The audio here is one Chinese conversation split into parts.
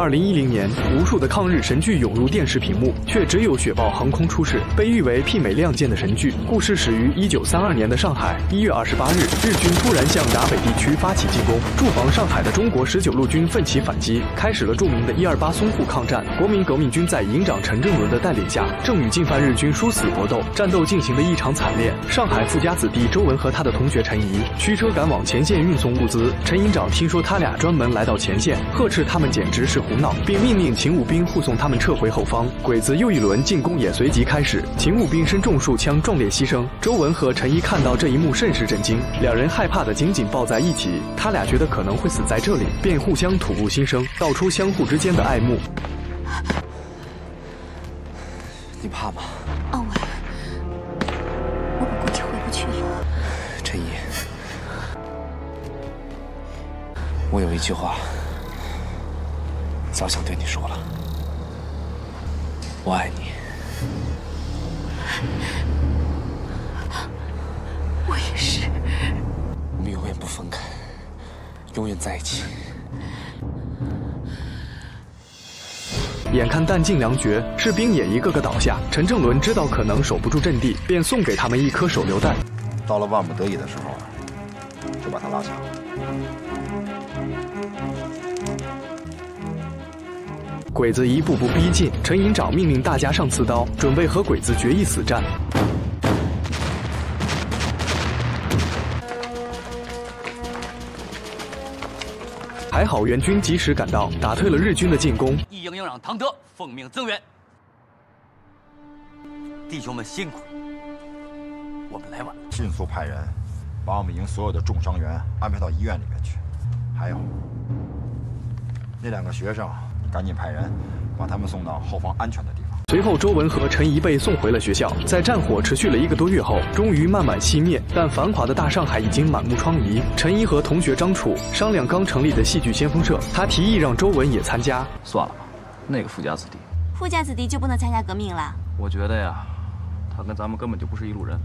二零一零年，无数的抗日神剧涌入电视屏幕，却只有雪豹航空出世，被誉为媲美亮剑的神剧。故事始于一九三二年的上海。一月二十八日，日军突然向闸北地区发起进攻，驻防上海的中国十九路军奋起反击，开始了著名的一二八淞沪抗战。国民革命军在营长陈正伦的带领下，正与进犯日军殊死搏斗，战斗进行的异常惨烈。上海富家子弟周文和他的同学陈怡驱车赶往前线运送物资。陈营长听说他俩专门来到前线，呵斥他们简直是。胡闹，并命令勤务兵护送他们撤回后方。鬼子又一轮进攻也随即开始，勤务兵身中数枪，壮烈牺牲。周文和陈一看到这一幕，甚是震惊，两人害怕的紧紧抱在一起。他俩觉得可能会死在这里，便互相吐露心声，道出相互之间的爱慕。你怕吗？阿伟，我们估计回不去了。陈怡，我有一句话。早想对你说了，我爱你。我也是。我们永远不分开，永远在一起。眼看弹尽粮绝，士兵也一个个倒下，陈正伦知道可能守不住阵地，便送给他们一颗手榴弹。到了万不得已的时候，就把他拉下。鬼子一步步逼近，陈营长命令大家上刺刀，准备和鬼子决一死战。还好援军及时赶到，打退了日军的进攻。一营营长唐德奉命增援，弟兄们辛苦，我们来晚了。迅速派人把我们营所有的重伤员安排到医院里面去，还有那两个学生。赶紧派人把他们送到后方安全的地方。随后，周文和陈怡被送回了学校。在战火持续了一个多月后，终于慢慢熄灭。但繁华的大上海已经满目疮痍。陈怡和同学张楚商量刚成立的戏剧先锋社，他提议让周文也参加。算了吧，那个富家子弟，富家子弟就不能参加革命了？我觉得呀，他跟咱们根本就不是一路人。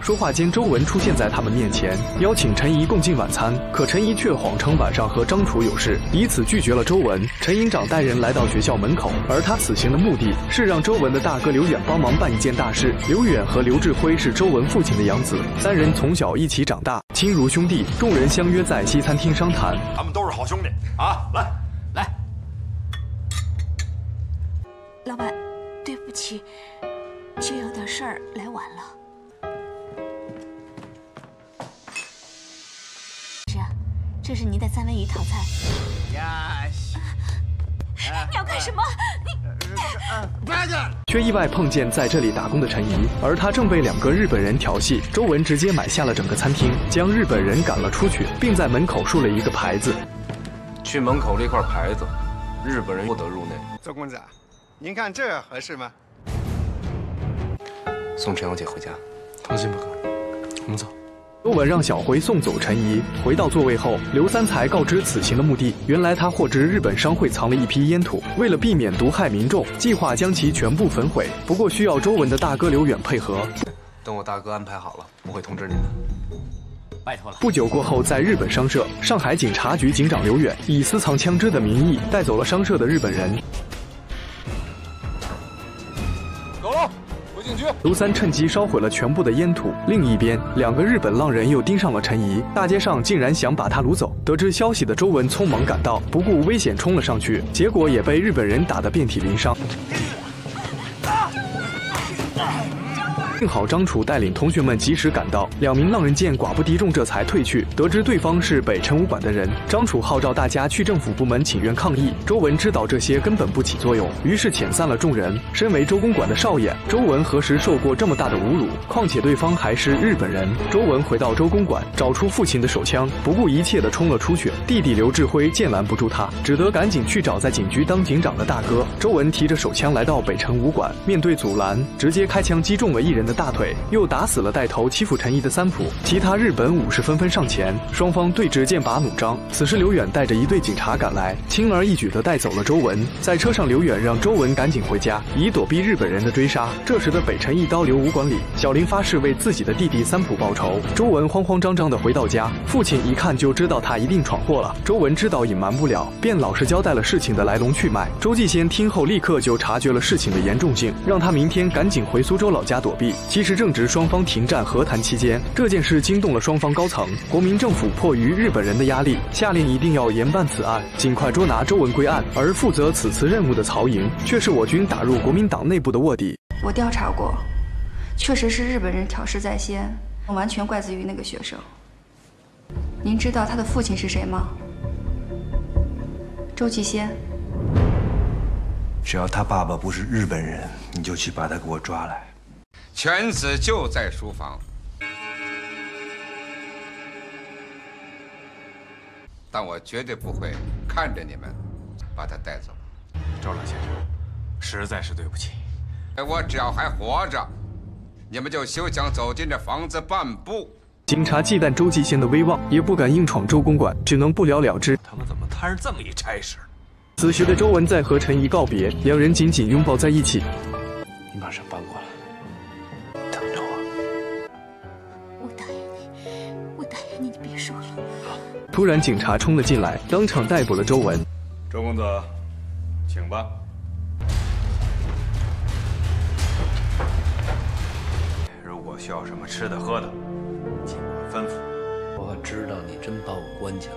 说话间，周文出现在他们面前，邀请陈怡共进晚餐。可陈怡却谎称晚上和张楚有事，以此拒绝了周文。陈营长带人来到学校门口，而他此行的目的是让周文的大哥刘远帮忙办一件大事。刘远和刘志辉是周文父亲的养子，三人从小一起长大，亲如兄弟。众人相约在西餐厅商谈，咱们都是好兄弟啊！来，来，老板，对不起，就有点事儿来晚了。这是您的三文鱼套餐。呀！你要干什么？你不要却意外碰见在这里打工的陈怡，而她正被两个日本人调戏。周文直接买下了整个餐厅，将日本人赶了出去，并在门口竖了一个牌子。去门口那块牌子，日本人不得入内。周公子，您看这合适吗？送陈小姐回家，放心吧，哥，我们走。周文让小辉送走陈怡，回到座位后，刘三才告知此行的目的。原来他获知日本商会藏了一批烟土，为了避免毒害民众，计划将其全部焚毁。不过需要周文的大哥刘远配合。等我大哥安排好了，我会通知您的。拜托了。不久过后，在日本商社，上海警察局警长刘远以私藏枪支的名义带走了商社的日本人。卢三趁机烧毁了全部的烟土。另一边，两个日本浪人又盯上了陈怡，大街上竟然想把他掳走。得知消息的周文匆忙赶到，不顾危险冲了上去，结果也被日本人打得遍体鳞伤。幸好张楚带领同学们及时赶到，两名浪人见寡不敌众，这才退去。得知对方是北辰武馆的人，张楚号召大家去政府部门请愿抗议。周文知道这些根本不起作用，于是遣散了众人。身为周公馆的少爷，周文何时受过这么大的侮辱？况且对方还是日本人。周文回到周公馆，找出父亲的手枪，不顾一切的冲了出去。弟弟刘志辉见拦不住他，只得赶紧去找在警局当警长的大哥。周文提着手枪来到北辰武馆，面对阻拦，直接开枪击中了一人。的大腿，又打死了带头欺负陈怡的三浦。其他日本武士纷纷上前，双方对峙剑拔弩张。此时刘远带着一队警察赶来，轻而易举地带走了周文。在车上，刘远让周文赶紧回家，以躲避日本人的追杀。这时的北辰一刀流武馆里，小林发誓为自己的弟弟三浦报仇。周文慌慌张张地回到家，父亲一看就知道他一定闯祸了。周文知道隐瞒不了，便老实交代了事情的来龙去脉。周继先听后立刻就察觉了事情的严重性，让他明天赶紧回苏州老家躲避。其实正值双方停战和谈期间，这件事惊动了双方高层。国民政府迫于日本人的压力，下令一定要严办此案，尽快捉拿周文归案。而负责此次任务的曹营，却是我军打入国民党内部的卧底。我调查过，确实是日本人挑事在先，完全怪罪于那个学生。您知道他的父亲是谁吗？周继先。只要他爸爸不是日本人，你就去把他给我抓来。犬子就在书房，但我绝对不会看着你们把他带走。周老先生，实在是对不起。我只要还活着，你们就休想走进这房子半步。警察忌惮周继先的威望，也不敢硬闯周公馆，只能不了了之。他们怎么摊上这么一差事？此时的周文在和陈怡告别，两人紧紧拥抱在一起。你马上搬过来，突然，警察冲了进来，当场逮捕了周文。周公子，请吧。如果需要什么吃的喝的，尽管吩咐。我知道你真把我关起来，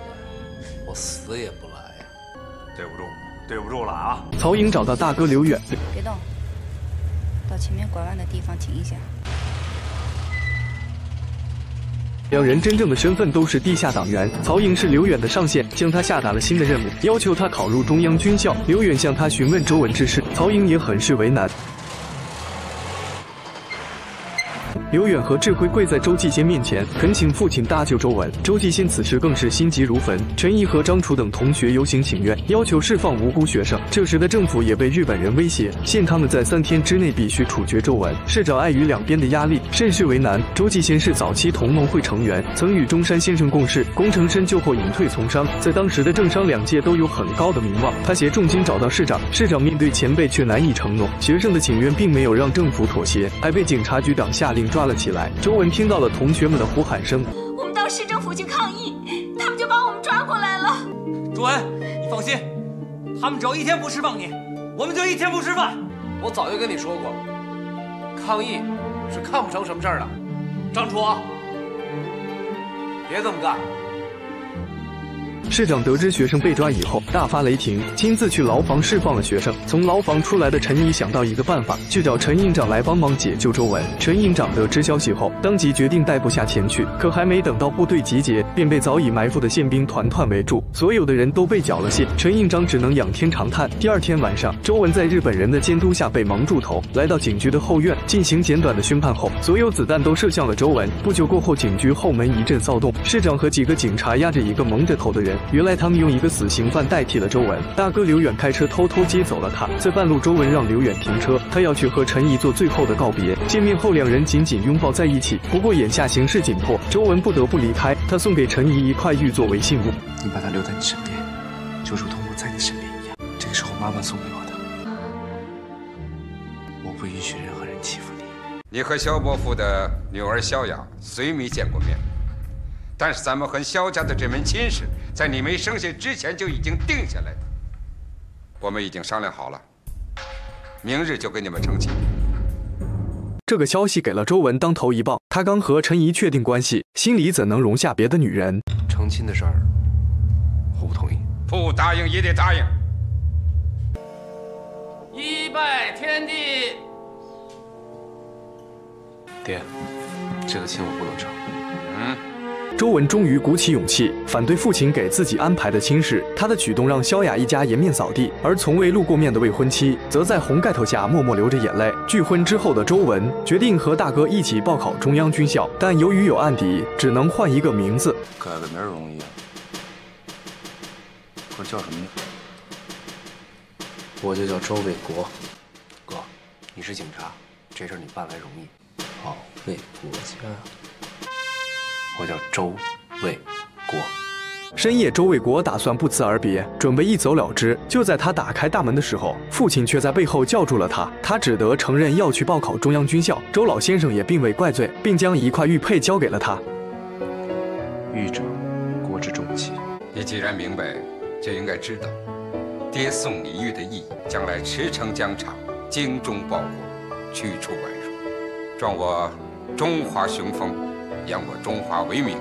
我死也不来呀！对不住，对不住了啊！曹颖找到大哥刘远，别动，到前面拐弯的地方停一下。两人真正的身份都是地下党员。曹颖是刘远的上线，将他下达了新的任务，要求他考入中央军校。刘远向他询问周文之事，曹颖也很是为难。刘远和智慧跪在周继先面前，恳请父亲搭救周文。周继先此时更是心急如焚。陈毅和张楚等同学游行请愿，要求释放无辜学生。这时的政府也被日本人威胁，限他们在三天之内必须处决周文。市长碍于两边的压力，甚是为难。周继先是早期同盟会成员，曾与中山先生共事。功成身就后隐退从商，在当时的政商两界都有很高的名望。他携重金找到市长，市长面对前辈却难以承诺。学生的请愿并没有让政府妥协，还被警察局长下令抓了起来。周文听到了同学们的呼喊声，我们到市政府去抗议，他们就把我们抓过来了。周文，你放心，他们只要一天不释放你，我们就一天不吃饭。我早就跟你说过，抗议是看不成什么事儿的。张楚，别这么干。市长得知学生被抓以后，大发雷霆，亲自去牢房释放了学生。从牢房出来的陈怡想到一个办法，去找陈营长来帮忙解救周文。陈营长得知消息后，当即决定带部下前去。可还没等到部队集结，便被早已埋伏的宪兵团团围住，所有的人都被缴了械。陈营长只能仰天长叹。第二天晚上，周文在日本人的监督下被蒙住头，来到警局的后院进行简短的宣判后，所有子弹都射向了周文。不久过后，警局后门一阵骚动，市长和几个警察押着一个蒙着头的人。原来他们用一个死刑犯代替了周文。大哥刘远开车偷偷接走了他。在半路，周文让刘远停车，他要去和陈怡做最后的告别。见面后，两人紧紧拥抱在一起。不过眼下形势紧迫，周文不得不离开。他送给陈怡一块玉作为信物。你把它留在你身边，就如同我在你身边一样。这个是我妈妈送给我的。我不允许任何人欺负你。你和萧伯父的女儿萧雅虽没见过面。但是咱们和萧家的这门亲事，在你没生下之前就已经定下来了。我们已经商量好了，明日就给你们成亲。这个消息给了周文当头一棒，他刚和陈怡确定关系，心里怎能容下别的女人？成亲的事儿，我不同意。不答应也得答应。一拜天地。爹，这个亲我不能成。嗯。周文终于鼓起勇气反对父亲给自己安排的亲事，他的举动让萧雅一家颜面扫地，而从未露过面的未婚妻则在红盖头下默默流着眼泪。拒婚之后的周文决定和大哥一起报考中央军校，但由于有案底，只能换一个名字。改个名容易啊，我叫什么呢？我就叫周卫国。哥，你是警察，这事你办来容易。保卫国家。我叫周卫国。深夜，周卫国打算不辞而别，准备一走了之。就在他打开大门的时候，父亲却在背后叫住了他。他只得承认要去报考中央军校。周老先生也并未怪罪，并将一块玉佩交给了他。玉者，国之重器。你既然明白，就应该知道，爹送你玉的意义，将来驰骋疆场，精忠报国，驱除外辱，壮我中华雄风，扬我中华威名。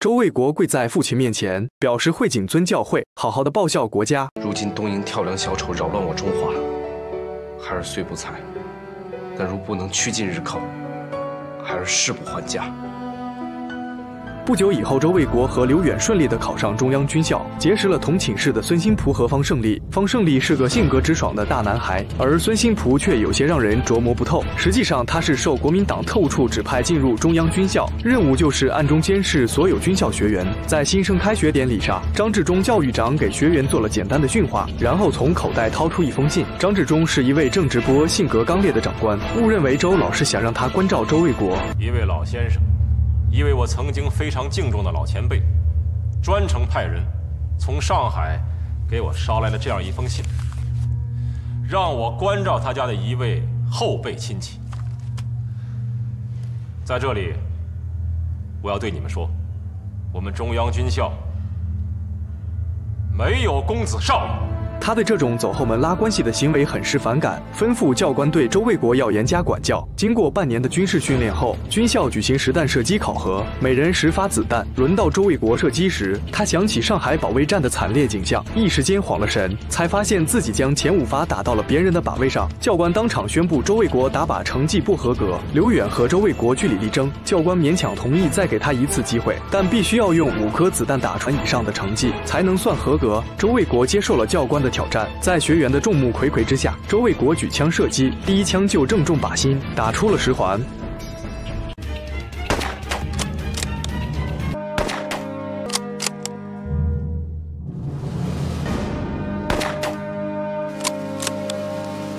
周卫国跪在父亲面前，表示会谨遵教诲，好好的报效国家。如今东瀛跳梁小丑扰乱我中华，孩儿虽不才，但如不能趋近日寇，孩儿誓不还家。不久以后，周卫国和刘远顺利地考上中央军校，结识了同寝室的孙新仆和方胜利。方胜利是个性格直爽的大男孩，而孙新仆却有些让人琢磨不透。实际上，他是受国民党特务处指派进入中央军校，任务就是暗中监视所有军校学员。在新生开学典礼上，张治中教育长给学员做了简单的训话，然后从口袋掏出一封信。张治中是一位正直不阿、性格刚烈的长官，误认为周老是想让他关照周卫国。一位老先生。一位我曾经非常敬重的老前辈，专程派人从上海给我捎来了这样一封信，让我关照他家的一位后辈亲戚。在这里，我要对你们说，我们中央军校没有公子少爷。他对这种走后门拉关系的行为很是反感，吩咐教官对周卫国要严加管教。经过半年的军事训练后，军校举行实弹射击考核，每人十发子弹。轮到周卫国射击时，他想起上海保卫战的惨烈景象，一时间慌了神，才发现自己将前五发打到了别人的靶位上。教官当场宣布周卫国打靶成绩不合格。刘远和周卫国据理力争，教官勉强同意再给他一次机会，但必须要用五颗子弹打穿以上的成绩才能算合格。周卫国接受了教官的。挑战，在学员的众目睽睽之下，周卫国举枪射击，第一枪就正中靶心，打出了十环。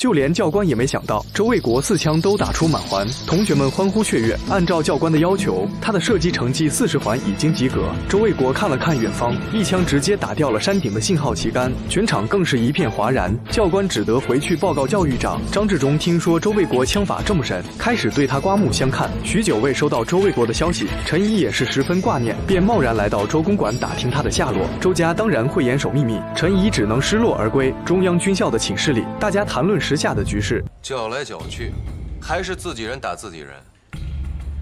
就连教官也没想到，周卫国四枪都打出满环，同学们欢呼雀跃。按照教官的要求，他的射击成绩四十环已经及格。周卫国看了看远方，一枪直接打掉了山顶的信号旗杆，全场更是一片哗然。教官只得回去报告教育长张治中。听说周卫国枪法这么神，开始对他刮目相看。许久未收到周卫国的消息，陈怡也是十分挂念，便贸然来到周公馆打听他的下落。周家当然会严守秘密，陈怡只能失落而归。中央军校的寝室里，大家谈论时。时下的局势，搅来搅去，还是自己人打自己人。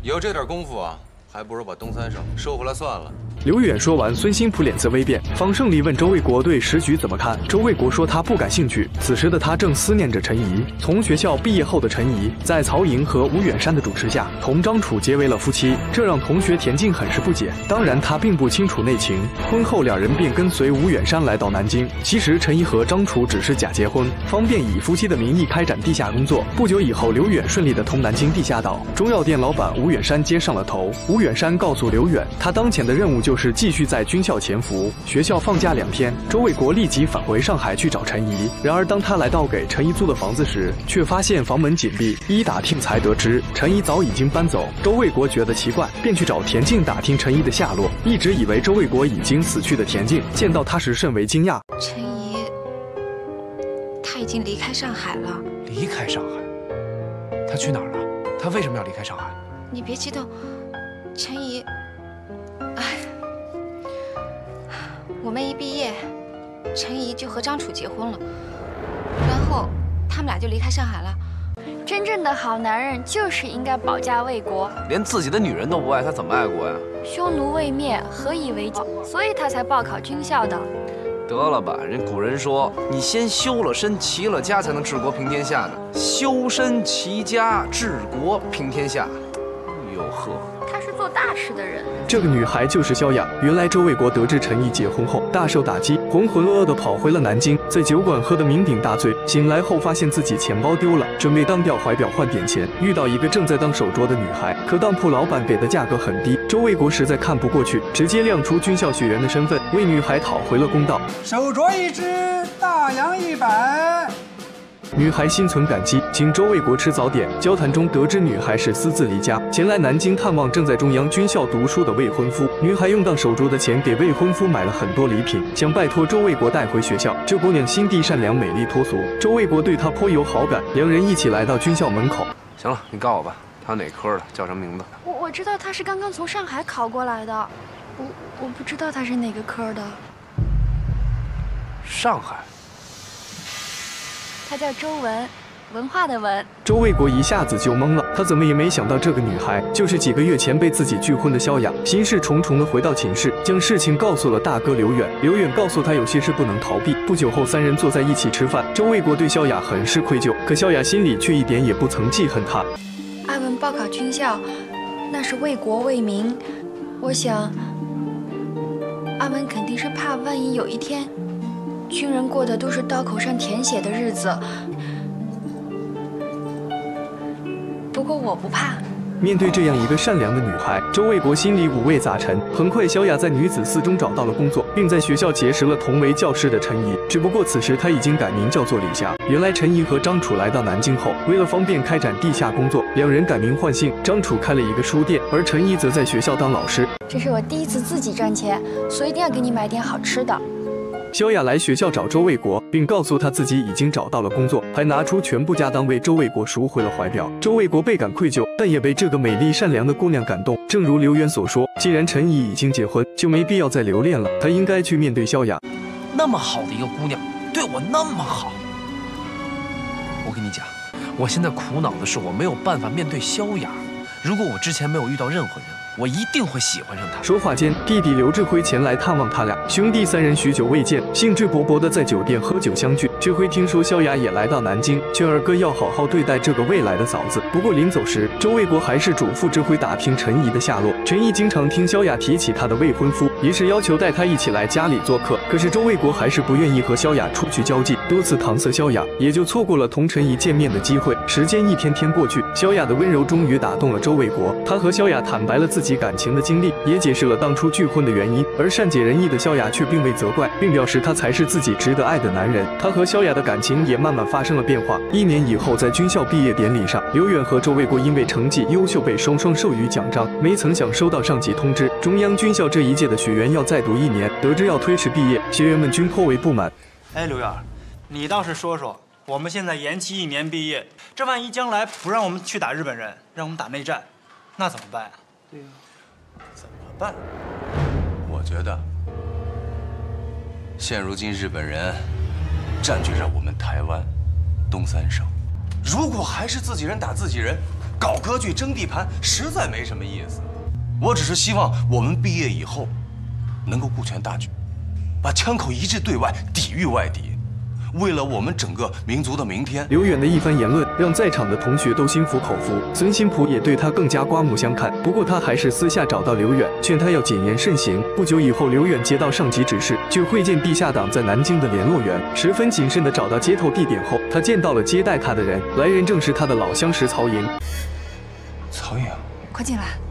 有这点功夫啊，还不如把东三省收回来算了。刘远说完，孙新普脸色微变。方胜利问周卫国对时局怎么看，周卫国说他不感兴趣。此时的他正思念着陈怡。从学校毕业后的陈怡，在曹营和吴远山的主持下，同张楚结为了夫妻，这让同学田静很是不解。当然，他并不清楚内情。婚后，两人便跟随吴远山来到南京。其实，陈怡和张楚只是假结婚，方便以夫妻的名义开展地下工作。不久以后，刘远顺利的同南京地下岛中药店老板吴远山接上了头。吴远山告诉刘远，他当前的任务就。就是继续在军校潜伏。学校放假两天，周卫国立即返回上海去找陈怡。然而，当他来到给陈怡租的房子时，却发现房门紧闭。一打听才得知，陈怡早已经搬走。周卫国觉得奇怪，便去找田静打听陈怡的下落。一直以为周卫国已经死去的田静，见到他时甚为惊讶。陈怡，他已经离开上海了。离开上海？他去哪儿了？他为什么要离开上海？你别激动，陈怡，哎。我们一毕业，陈怡就和张楚结婚了，然后他们俩就离开上海了。真正的好男人就是应该保家卫国，连自己的女人都不爱，他怎么爱国呀？匈奴未灭，何以为家？所以他才报考军校的。得了吧，人古人说，你先修了身，齐了家，才能治国平天下呢。修身齐家治国平天下，大事的人，这个女孩就是萧雅。原来周卫国得知陈毅结婚后大受打击，浑浑噩噩的跑回了南京，在酒馆喝得酩酊大醉。醒来后发现自己钱包丢了，准备当掉怀表换点钱，遇到一个正在当手镯的女孩，可当铺老板给的价格很低，周卫国实在看不过去，直接亮出军校学员的身份，为女孩讨回了公道。手镯一只，大洋一百。女孩心存感激，请周卫国吃早点。交谈中得知女孩是私自离家前来南京探望正在中央军校读书的未婚夫。女孩用当手镯的钱给未婚夫买了很多礼品，想拜托周卫国带回学校。这姑娘心地善良、美丽脱俗，周卫国对她颇有好感，两人一起来到军校门口。行了，你告我吧，她哪科的，叫什么名字？我我知道她是刚刚从上海考过来的，我我不知道她是哪个科的。上海。她叫周文，文化的文。周卫国一下子就懵了，他怎么也没想到这个女孩就是几个月前被自己拒婚的萧雅。心事重重的回到寝室，将事情告诉了大哥刘远。刘远告诉他有些事不能逃避。不久后，三人坐在一起吃饭。周卫国对萧雅很是愧疚，可萧雅心里却一点也不曾记恨他。阿文报考军校，那是为国为民。我想，阿文肯定是怕，万一有一天。军人过的都是刀口上舔血的日子，不过我不怕。面对这样一个善良的女孩，周卫国心里五味杂陈。很快，小雅在女子四中找到了工作，并在学校结识了同为教师的陈怡。只不过此时她已经改名叫做李霞。原来陈怡和张楚来到南京后，为了方便开展地下工作，两人改名换姓。张楚开了一个书店，而陈怡则在学校当老师。这是我第一次自己赚钱，所以一定要给你买点好吃的。萧雅来学校找周卫国，并告诉他自己已经找到了工作，还拿出全部家当为周卫国赎回了怀表。周卫国倍感愧疚，但也被这个美丽善良的姑娘感动。正如刘源所说，既然陈怡已经结婚，就没必要再留恋了。他应该去面对萧雅。那么好的一个姑娘，对我那么好。我跟你讲，我现在苦恼的是我没有办法面对萧雅。如果我之前没有遇到任何人。我一定会喜欢上他。说话间，弟弟刘志辉前来探望他俩。兄弟三人许久未见，兴致勃勃地在酒店喝酒相聚。志辉听说萧雅也来到南京，劝二哥要好好对待这个未来的嫂子。不过临走时，周卫国还是嘱咐志辉打听陈怡的下落。陈怡经常听萧雅提起她的未婚夫，于是要求带她一起来家里做客。可是周卫国还是不愿意和萧雅出去交际，多次搪塞萧雅，也就错过了同陈怡见面的机会。时间一天天过去，萧雅的温柔终于打动了周卫国，他和萧雅坦白了自己。己感情的经历，也解释了当初拒婚的原因，而善解人意的萧雅却并未责怪，并表示他才是自己值得爱的男人。他和萧雅的感情也慢慢发生了变化。一年以后，在军校毕业典礼上，刘远和周卫国因为成绩优秀被双双授予奖章，没曾想收到上级通知，中央军校这一届的学员要再读一年，得知要推迟毕业，学员们均颇为不满。哎，刘远，你倒是说说，我们现在延期一年毕业，这万一将来不让我们去打日本人，让我们打内战，那怎么办啊？对呀。办？我觉得，现如今日本人占据着我们台湾、东三省，如果还是自己人打自己人，搞割据、争地盘，实在没什么意思。我只是希望我们毕业以后，能够顾全大局，把枪口一致对外，抵御外敌。为了我们整个民族的明天，刘远的一番言论让在场的同学都心服口服，孙新普也对他更加刮目相看。不过他还是私下找到刘远，劝他要谨言慎行。不久以后，刘远接到上级指示，去会见地下党在南京的联络员。十分谨慎地找到接头地点后，他见到了接待他的人，来人正是他的老相识曹寅。曹颖，快进来。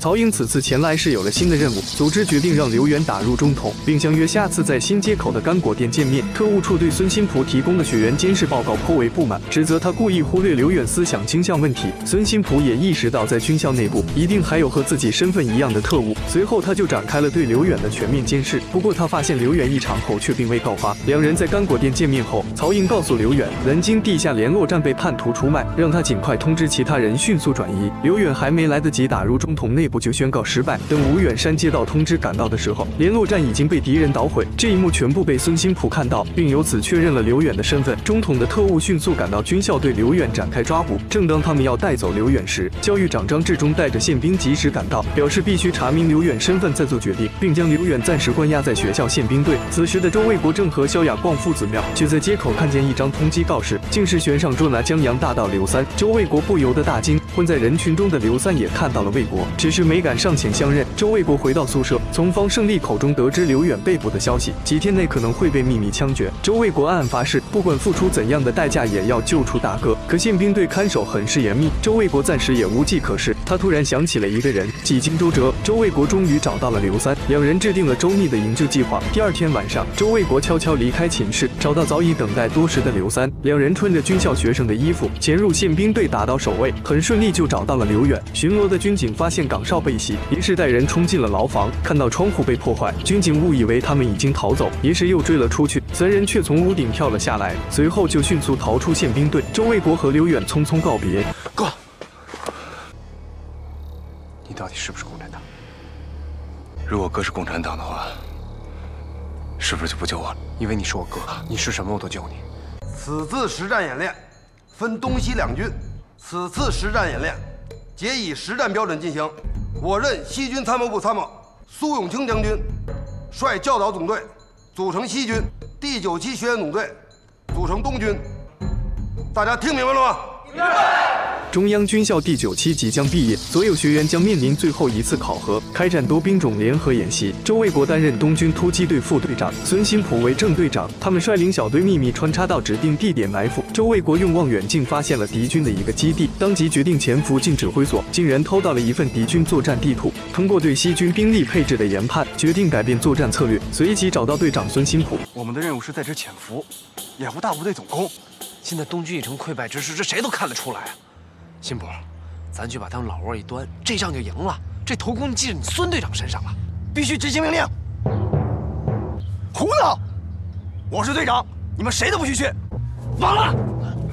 曹英此次前来是有了新的任务，组织决定让刘远打入中统，并相约下次在新街口的干果店见面。特务处对孙新普提供的血缘监视报告颇为不满，指责他故意忽略刘远思想倾向问题。孙新普也意识到在军校内部一定还有和自己身份一样的特务，随后他就展开了对刘远的全面监视。不过他发现刘远异常后却并未告发。两人在干果店见面后，曹英告诉刘远，南京地下联络站被叛徒出卖，让他尽快通知其他人迅速转移。刘远还没来得及打入中统内。不就宣告失败。等吴远山接到通知赶到的时候，联络站已经被敌人捣毁。这一幕全部被孙兴普看到，并由此确认了刘远的身份。中统的特务迅速赶到军校，对刘远展开抓捕。正当他们要带走刘远时，教育长张志忠带着宪兵及时赶到，表示必须查明刘远身份再做决定，并将刘远暂时关押在学校宪兵队。此时的周卫国正和萧雅逛夫子庙，却在街口看见一张通缉告示，竟是悬赏捉拿江洋大盗刘三。周卫国不由得大惊。混在人群中的刘三也看到了卫国，只是。时没敢上前相认。周卫国回到宿舍，从方胜利口中得知刘远被捕的消息，几天内可能会被秘密枪决。周卫国暗暗发誓，不管付出怎样的代价，也要救出大哥。可宪兵队看守很是严密，周卫国暂时也无计可施。他突然想起了一个人，几经周折，周卫国终于找到了刘三，两人制定了周密的营救计划。第二天晚上，周卫国悄悄离开寝室，找到早已等待多时的刘三，两人穿着军校学生的衣服，潜入宪兵队，打倒守卫，很顺利就找到了刘远。巡逻的军警发现岗哨被袭，于是带人冲进了牢房，看到窗户被破坏，军警误以为他们已经逃走，于是又追了出去，三人却从屋顶跳了下来，随后就迅速逃出宪兵队。周卫国和刘远匆匆告别。哥，你到底是不是共产党？如果哥是共产党的话，是不是就不救我了？因为你是我哥，你是什么我都救你。此次实战演练分东西两军，此次实战演练皆以实战标准进行。我任西军参谋部参谋苏永清将军率教导总队组成西军，第九期学员总队组成东军。大家听明白了吗？明白。中央军校第九期即将毕业，所有学员将面临最后一次考核，开展多兵种联合演习。周卫国担任东军突击队副队长，孙新普为正队长。他们率领小队秘密穿插到指定地点埋伏。周卫国用望远镜发现了敌军的一个基地，当即决定潜伏进指挥所，竟然偷到了一份敌军作战地图。通过对西军兵力配置的研判，决定改变作战策略，随即找到队长孙新普。我们的任务是在这潜伏，掩护大部队总攻。现在东军已成溃败之势，这谁都看得出来啊！新普，咱去把他们老窝一端，这仗就赢了。这头功记在你孙队长身上了，必须执行命令。胡闹！我是队长，你们谁都不许去。完了。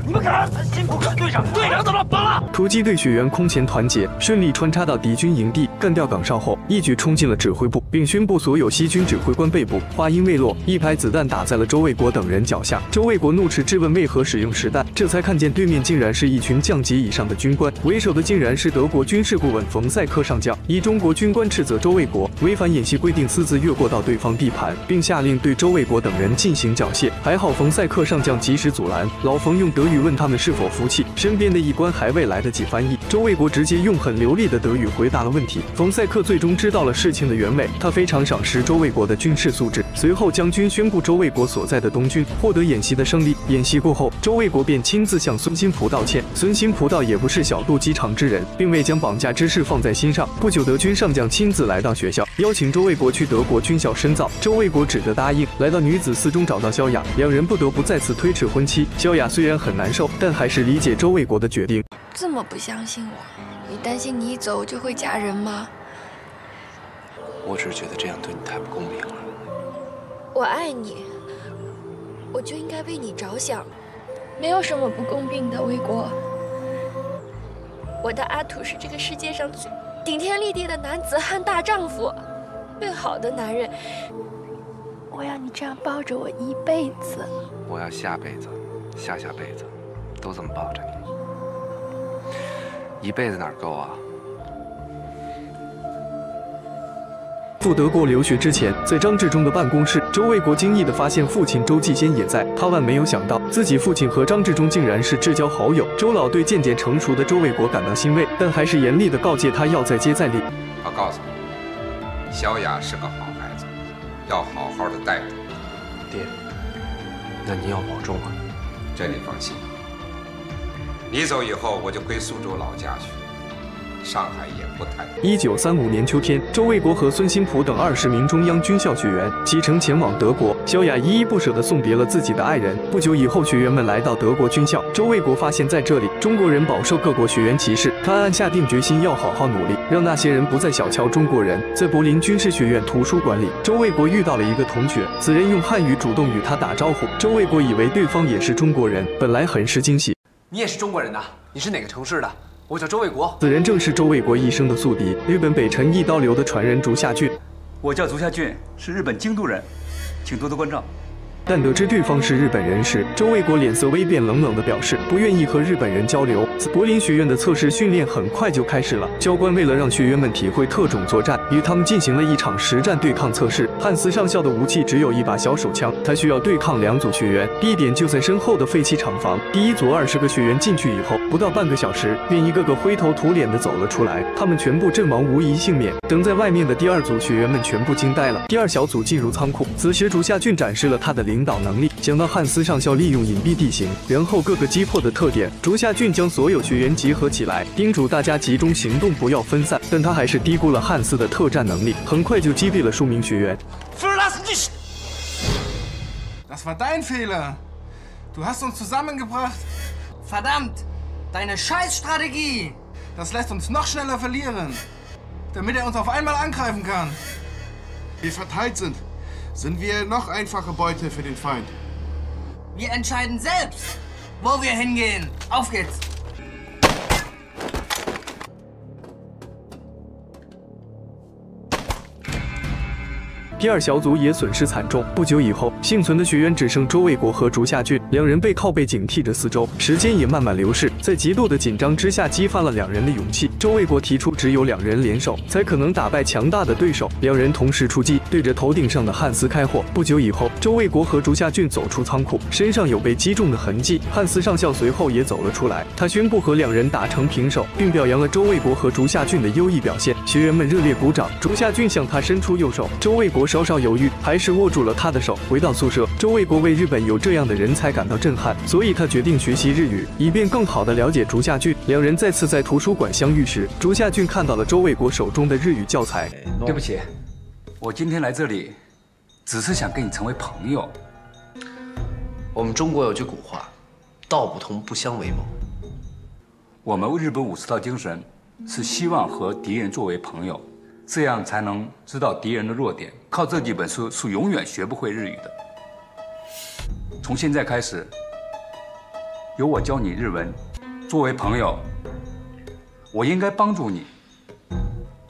你们敢！辛苦队长，队长怎么绑了？突击队学员空前团结，顺利穿插到敌军营地，干掉岗哨后，一举冲进了指挥部，并宣布所有西军指挥官被捕。话音未落，一排子弹打在了周卫国等人脚下。周卫国怒斥质问为何使用实弹，这才看见对面竟然是一群将级以上的军官，为首的竟然是德国军事顾问冯赛克上将。一中国军官斥责周卫国违反演习规定，私自越过到对方地盘，并下令对周卫国等人进行缴械。还好冯赛克上将及时阻拦，老冯用德语。问他们是否服气，身边的一官还未来得及翻译，周卫国直接用很流利的德语回答了问题。冯赛克最终知道了事情的原委，他非常赏识周卫国的军事素质。随后，将军宣布周卫国所在的东军获得演习的胜利。演习过后，周卫国便亲自向孙新普道歉。孙新普倒也不是小肚鸡肠之人，并未将绑架之事放在心上。不久，德军上将亲自来到学校，邀请周卫国去德国军校深造。周卫国只得答应。来到女子寺中找到萧雅，两人不得不再次推迟婚期。萧雅虽然很难受。但还是理解周卫国的决定。这么不相信我，你担心你一走就会嫁人吗？我只是觉得这样对你太不公平了。我爱你，我就应该为你着想，没有什么不公平的。卫国，我的阿土是这个世界上最顶天立地的男子汉大丈夫，最好的男人。我要你这样抱着我一辈子。我要下辈子。下下辈子，都这么抱着你，一辈子哪够啊？赴德国留学之前，在张志忠的办公室，周卫国惊异地发现父亲周继先也在。他万没有想到，自己父亲和张志忠竟然是至交好友。周老对渐渐成熟的周卫国感到欣慰，但还是严厉地告诫他要再接再厉。我告诉你，小雅是个好孩子，要好好的待着。爹，那您要保重啊。这你放心，你走以后我就回苏州老家去，上海也不太。一九三五年秋天，周卫国和孙新普等二十名中央军校学员启程前往德国。萧雅依依不舍地送别了自己的爱人。不久以后，学员们来到德国军校，周卫国发现在这里中国人饱受各国学员歧视，他暗下定决心要好好努力，让那些人不再小瞧中国人。在柏林军事学院图书馆里，周卫国遇到了一个同学，此人用汉语主动与他打招呼。周卫国以为对方也是中国人，本来很是惊喜。你也是中国人呐？你是哪个城市的？我叫周卫国。此人正是周卫国一生的宿敌，日本北辰一刀流的传人竹下俊。我叫竹下俊，是日本京都人，请多多关照。但得知对方是日本人时，周卫国脸色微变，冷冷地表示不愿意和日本人交流。柏林学院的测试训练很快就开始了，教官为了让学员们体会特种作战，与他们进行了一场实战对抗测试。汉斯上校的武器只有一把小手枪，他需要对抗两组学员，地点就在身后的废弃厂房。第一组二十个学员进去以后，不到半个小时，便一个个灰头土脸的走了出来，他们全部阵亡，无一幸免。等在外面的第二组学员们全部惊呆了。第二小组进入仓库，此时竹下俊展示了他的领导能力，讲到汉斯上校利用隐蔽地形，然后各个击破的特点。竹下俊将所有学员集合起来，叮嘱大家集中行动，不要分散。但他还是低估了汉斯的特战能力，很快就击毙了数名学员。Verlass dich! Das war dein Fehler. Du hast uns zusammengebracht. Verdammt! Deine Scheißstrategie! Das lässt uns noch schneller verlieren, damit er uns auf einmal angreifen kann. Wir verteilt sind, sind wir noch einfache Beute für den Feind. Wir entscheiden selbst, wo wir hingehen. Auf geht's! 第二小组也损失惨重。不久以后，幸存的学员只剩周卫国和竹下俊两人，背靠背警惕着四周。时间也慢慢流逝，在极度的紧张之下，激发了两人的勇气。周卫国提出，只有两人联手，才可能打败强大的对手。两人同时出击，对着头顶上的汉斯开火。不久以后，周卫国和竹下俊走出仓库，身上有被击中的痕迹。汉斯上校随后也走了出来，他宣布和两人打成平手，并表扬了周卫国和竹下俊的优异表现。学员们热烈鼓掌。竹下俊向他伸出右手，周卫国。稍稍犹豫，还是握住了他的手。回到宿舍，周卫国为日本有这样的人才感到震撼，所以他决定学习日语，以便更好地了解竹下俊。两人再次在图书馆相遇时，竹下俊看到了周卫国手中的日语教材。对不起，我今天来这里，只是想跟你成为朋友。我们中国有句古话，道不同不相为谋。我们日本武士道精神是希望和敌人作为朋友。这样才能知道敌人的弱点。靠这几本书是永远学不会日语的。从现在开始，由我教你日文。作为朋友，我应该帮助你。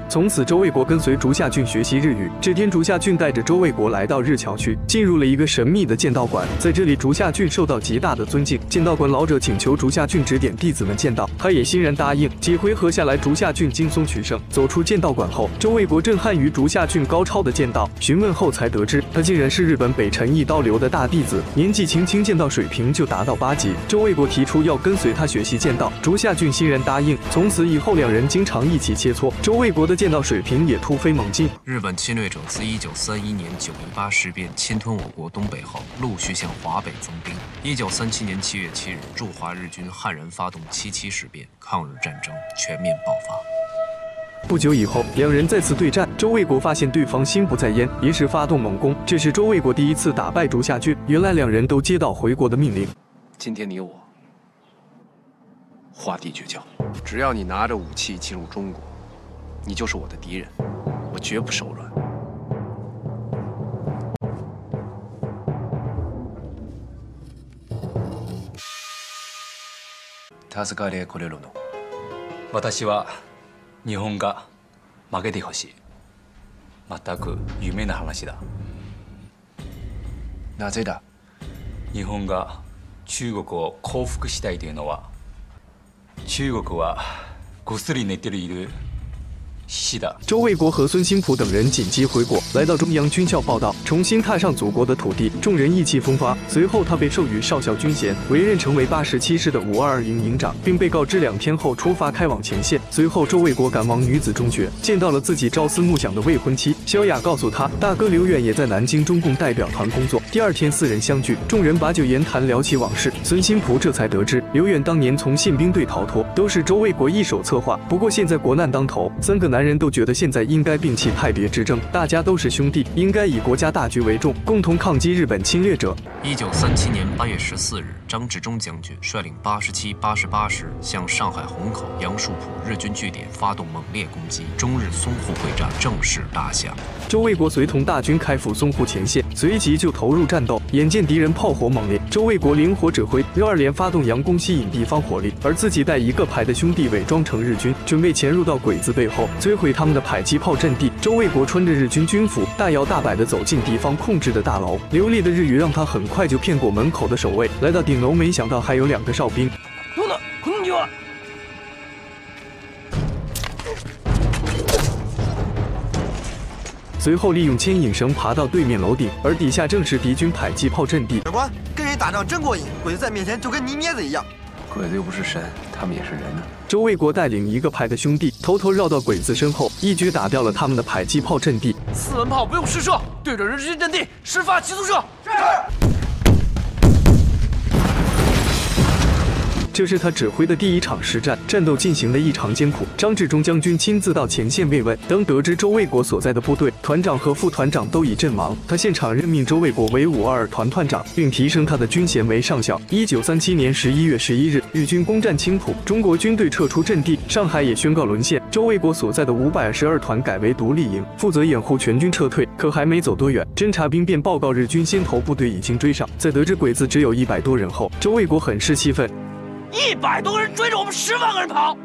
从此，周卫国跟随竹下俊学习日语。这天，竹下俊带着周卫国来到日桥区，进入了一个神秘的剑道馆。在这里，竹下俊受到极大的尊敬。剑道馆老者请求竹下俊指点弟子们剑道，他也欣然答应。几回合下来，竹下俊轻松取胜。走出剑道馆后，周卫国震撼于竹下俊高超的剑道。询问后才得知，他竟然是日本北辰一刀流的大弟子，年纪轻轻剑道水平就达到八级。周卫国提出要跟随他学习剑道，竹下俊欣然答应。从此以后，两人经常一起切磋。周卫国的剑道水平也突飞猛进。日本侵略者自1931年九一八事变侵吞我国东北后，陆续向华北增兵。1937年7月7日，驻华日军悍然发动七七事变，抗日战争全面爆发。不久以后，两人再次对战。周卫国发现对方心不在焉，于是发动猛攻。这是周卫国第一次打败竹下俊。原来两人都接到回国的命令。今天你我划地绝交。只要你拿着武器进入中国。你就是我的敌人，我绝不手软。助かれこれるの。私は日本が負けてほしい。全く夢の話だ。なぜだ？日本が中国を降伏したいというのは、中国はぐっすり寝ている。是的，周卫国和孙兴普等人紧急回国，来到中央军校报道，重新踏上祖国的土地。众人意气风发。随后，他被授予少校军衔，委任成为八十七师的五二二营营长，并被告知两天后出发开往前线。随后，周卫国赶往女子中学，见到了自己朝思暮想的未婚妻萧雅，告诉他，大哥刘远也在南京中共代表团工作。第二天，四人相聚，众人把酒言谈，聊起往事。孙兴普这才得知，刘远当年从宪兵队逃脱，都是周卫国一手策划。不过现在国难当头，三个。男人都觉得现在应该摒弃派别之争，大家都是兄弟，应该以国家大局为重，共同抗击日本侵略者。一九三七年八月十四日，张治中将军率领八十七、八十八师向上海虹口、杨树浦日军据点发动猛烈攻击，中日淞沪会战正式打响。周卫国随同大军开赴淞沪前线，随即就投入战斗。眼见敌人炮火猛烈，周卫国灵活指挥六二连发动佯攻，吸引敌方火力，而自己带一个排的兄弟伪装成日军，准备潜入到鬼子背后。摧毁他们的迫击炮阵地。周卫国穿着日军军服，大摇大摆地走进敌方控制的大楼，流利的日语让他很快就骗过门口的守卫。来到顶楼，没想到还有两个哨兵。随后利用牵引绳爬到对面楼顶，而底下正是敌军迫击炮阵地。长官，跟人打仗真过瘾，鬼子在面前就跟泥捏子一样。鬼子又不是神，他们也是人呢。周卫国带领一个排的兄弟，偷偷绕到鬼子身后，一举打掉了他们的迫击炮阵地。四门炮不用试射，对准日军阵地，施发急速射。是。这是他指挥的第一场实战，战斗进行的异常艰苦。张治中将军亲自到前线慰问。当得知周卫国所在的部队团长和副团长都已阵亡，他现场任命周卫国为五二二团团长，并提升他的军衔为上校。一九三七年十一月十一日，日军攻占青浦，中国军队撤出阵地，上海也宣告沦陷。周卫国所在的五百二十二团改为独立营，负责掩护全军撤退。可还没走多远，侦察兵便报告日军先头部队已经追上。在得知鬼子只有一百多人后，周卫国很是气愤。一百多个人追着我们十万个人跑，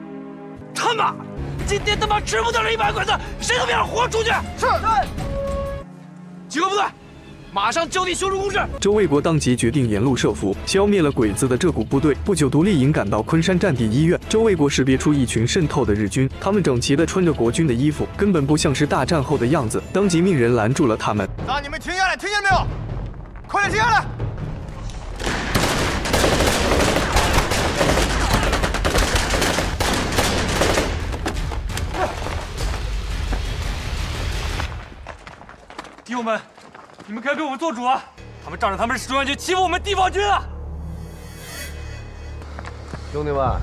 他妈，今天他妈吃不掉这一百鬼子，谁都别想活出去！是。几个部队，马上就地修筑工事。周卫国当即决定沿路设伏，消灭了鬼子的这股部队。不久，独立营赶到昆山战地医院，周卫国识别出一群渗透的日军，他们整齐地穿着国军的衣服，根本不像是大战后的样子，当即命人拦住了他们。让你们停下来，听见没有？快点停下来！弟兄们，你们该给我们做主啊！他们仗着他们是中央军，欺负我们地方军啊！兄弟们，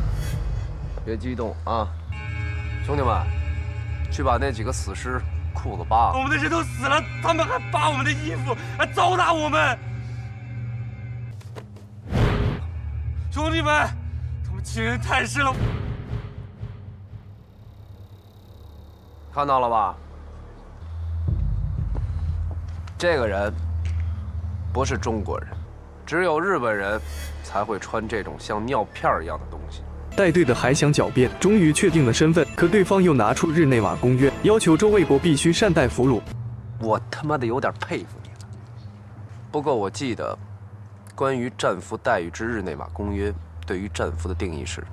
别激动啊！兄弟们，去把那几个死尸裤子扒了。我们的人都死了，他们还扒我们的衣服，还糟蹋我们！兄弟们，他们欺人太甚了！看到了吧？这个人不是中国人，只有日本人才会穿这种像尿片一样的东西。带队的还想狡辩，终于确定了身份，可对方又拿出日内瓦公约，要求周卫国必须善待俘虏。我他妈的有点佩服你了。不过我记得，关于战俘待遇之日内瓦公约，对于战俘的定义是，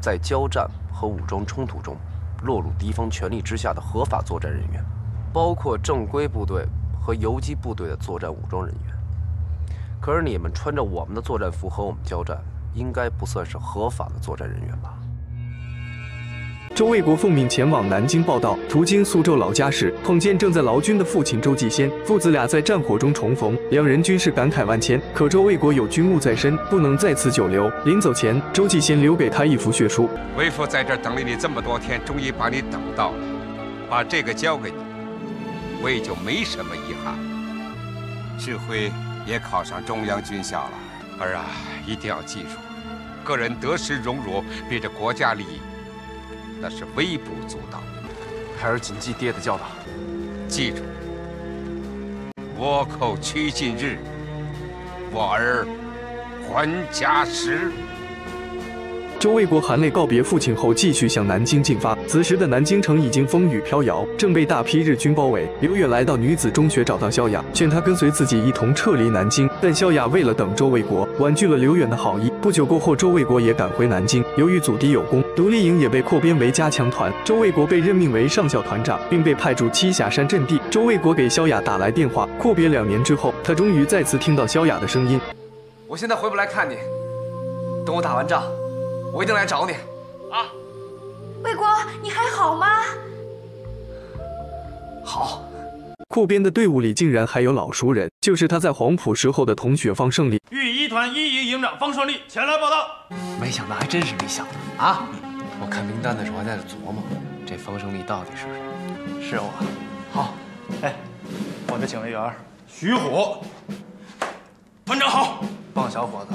在交战和武装冲突中落入敌方权力之下的合法作战人员，包括正规部队。和游击部队的作战武装人员，可是你们穿着我们的作战服和我们交战，应该不算是合法的作战人员吧？周卫国奉命前往南京报道，途经苏州老家时，碰见正在劳军的父亲周继先，父子俩在战火中重逢，两人均是感慨万千。可周卫国有军务在身，不能在此久留。临走前，周继先留给他一幅血书：“为父在这等了你这么多天，终于把你等到了，把这个交给你。”我也就没什么遗憾。志辉也考上中央军校了，儿啊，一定要记住，个人得失荣辱比着国家利益那是微不足道。孩儿谨记爹的教导，记住，倭寇趋近日，我儿还家时。周卫国含泪告别父亲后，继续向南京进发。此时的南京城已经风雨飘摇，正被大批日军包围。刘远来到女子中学，找到萧雅，劝她跟随自己一同撤离南京。但萧雅为了等周卫国，婉拒了刘远的好意。不久过后，周卫国也赶回南京。由于阻敌有功，独立营也被扩编为加强团。周卫国被任命为上校团长，并被派驻栖霞山阵地。周卫国给萧雅打来电话。阔别两年之后，他终于再次听到萧雅的声音：“我现在回不来看你，等我打完仗。”我一定来找你，啊！卫国，你还好吗？好。库边的队伍里竟然还有老熟人，就是他在黄埔时候的同学方胜利。豫一团一营营长方胜利前来报道。没想到还真是没想到啊！我看名单的时候还在琢磨，这方胜利到底是谁？是我。好，哎，我的警卫员徐虎，团长好。棒小伙子，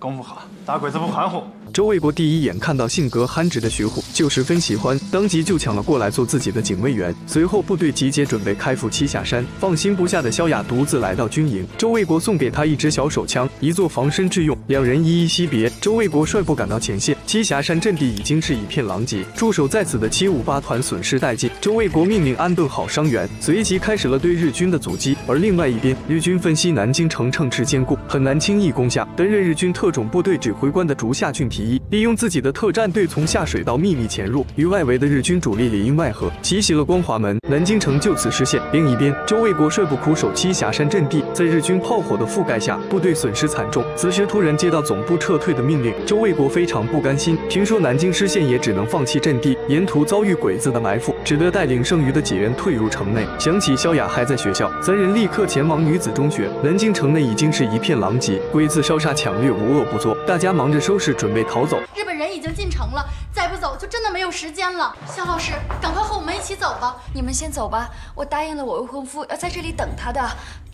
功夫好，打鬼子不含糊。周卫国第一眼看到性格憨直的徐虎，就十分喜欢，当即就抢了过来做自己的警卫员。随后部队集结，准备开赴栖霞山。放心不下的萧雅独自来到军营，周卫国送给他一支小手枪，一座防身之用。两人依依惜别，周卫国率部赶到前线，栖霞山阵地已经是一片狼藉，驻守在此的七五八团损失殆尽。周卫国命令安顿好伤员，随即开始了对日军的阻击。而另外一边，日军分析南京城城池坚固，很难轻易攻下。担任日军特种部队指挥官的竹下俊提议，利用自己的特战队从下水道秘密潜入，与外围的日军主力里应外合，奇袭了光华门，南京城就此失陷。另一边，周卫国率部苦守栖霞山阵地，在日军炮火的覆盖下，部队损失惨重。此时突然接到总部撤退的命令，周卫国非常不甘心。听说南京失陷，也只能放弃阵地，沿途遭遇鬼子的埋伏，只得带领剩余的几人退入城内。想起萧雅还在学校，三人立刻前往女子中学。南京城内已经是一片狼藉，鬼子烧杀抢掠，无恶不作。大家忙着收拾，准备逃走。日本人已经进城了，再不走就真的没有时间了。肖老师，赶快和我们一起走吧。你们先走吧，我答应了我未婚夫要在这里等他的。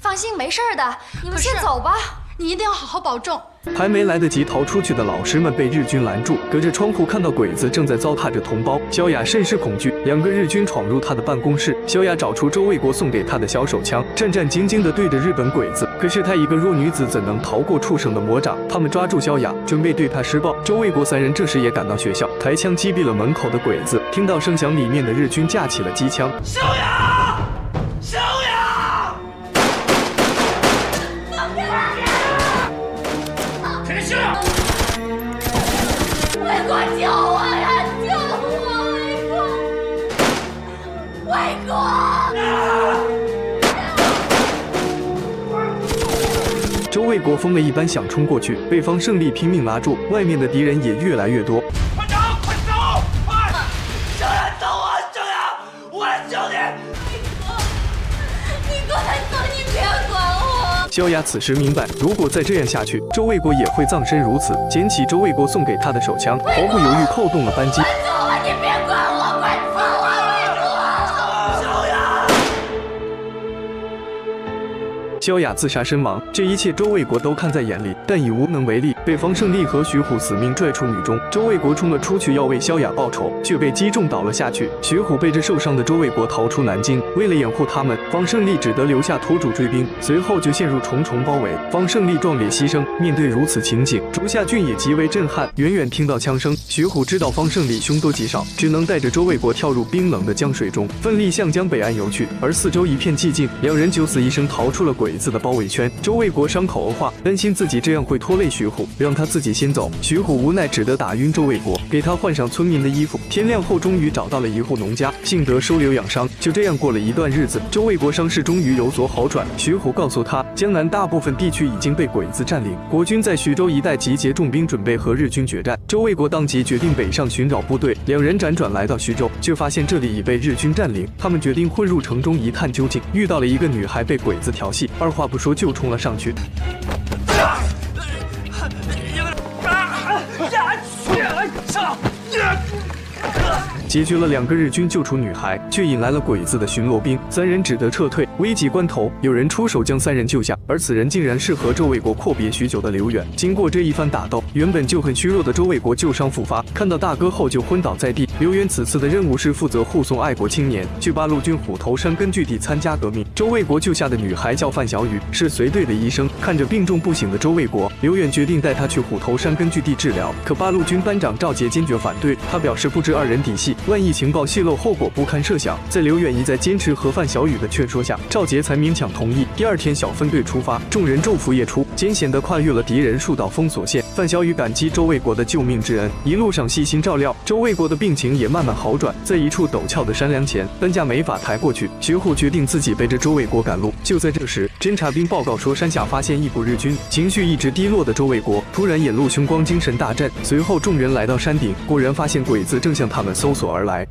放心，没事的。你们先走吧，你一定要好好保重。还没来得及逃出去的老师们被日军拦住，隔着窗户看到鬼子正在糟蹋着同胞。萧雅甚是恐惧，两个日军闯入她的办公室，萧雅找出周卫国送给她的小手枪，战战兢兢地对着日本鬼子。可是她一个弱女子怎能逃过畜生的魔掌？他们抓住萧雅，准备对她施暴。周卫国三人这时也赶到学校，抬枪击毙了门口的鬼子。听到声响，里面的日军架起了机枪。萧雅，萧魏！国疯了一般想冲过去，被方胜利拼命拉住，外面的敌人也越来越多。快走，快走，快！萧雅，等我，萧雅，我救你！你快走，你别管我！萧雅此时明白，如果再这样下去，周卫国也会葬身如此。捡起周卫国送给他的手枪，毫不犹豫扣动了扳机。萧雅自杀身亡，这一切周卫国都看在眼里，但已无能为力，被方胜利和徐虎死命拽出女中。周卫国冲了出去要为萧雅报仇，却被击中倒了下去。徐虎背着受伤的周卫国逃出南京，为了掩护他们，方胜利只得留下拖住追兵，随后就陷入重重包围。方胜利壮烈牺牲，面对如此情景，竹下俊也极为震撼。远远听到枪声，徐虎知道方胜利凶多吉少，只能带着周卫国跳入冰冷的江水中，奋力向江北岸游去。而四周一片寂静，两人九死一生逃出了鬼子的包围圈。周卫国伤口恶化，担心自己这样会拖累徐虎，让他自己先走。徐虎无奈只得打晕周卫国，给他换上村民的衣服。天亮后，终于找到了一户农家，幸得收留养伤。就这样过了一段日子，周卫国伤势终于有所好转。徐虎告诉他，江南大部分地区已经被鬼子占领，国军在徐州一带集结重兵，准备和日军决战。周卫国当即决定北上寻找部队。两人辗转来到徐州，却发现这里已被日军占领。他们决定混入城中一探究竟。遇到了一个女孩被鬼子调戏，二话不说就冲了上去。解决了两个日军，救出女孩，却引来了鬼子的巡逻兵，三人只得撤退。危急关头，有人出手将三人救下，而此人竟然是和周卫国阔别许久的刘远。经过这一番打斗，原本就很虚弱的周卫国旧伤复发，看到大哥后就昏倒在地。刘远此次的任务是负责护送爱国青年去八路军虎头山根据地参加革命。周卫国救下的女孩叫范小雨，是随队的医生。看着病重不醒的周卫国，刘远决定带他去虎头山根据地治疗。可八路军班长赵杰坚决反对，他表示不知二人底细。万一情报泄露，后果不堪设想。在刘远一再坚持和范小雨的劝说下，赵杰才勉强同意。第二天，小分队出发，众人昼伏夜出，艰险地跨越了敌人数道封锁线。范小雨感激周卫国的救命之恩，一路上细心照料，周卫国的病情也慢慢好转。在一处陡峭的山梁前，担架没法抬过去，徐虎决定自己背着周卫国赶路。就在这时，侦察兵报告说山下发现一股日军。情绪一直低落的周卫国突然眼露凶光，精神大振。随后，众人来到山顶，果然发现鬼子正向他们搜索而来。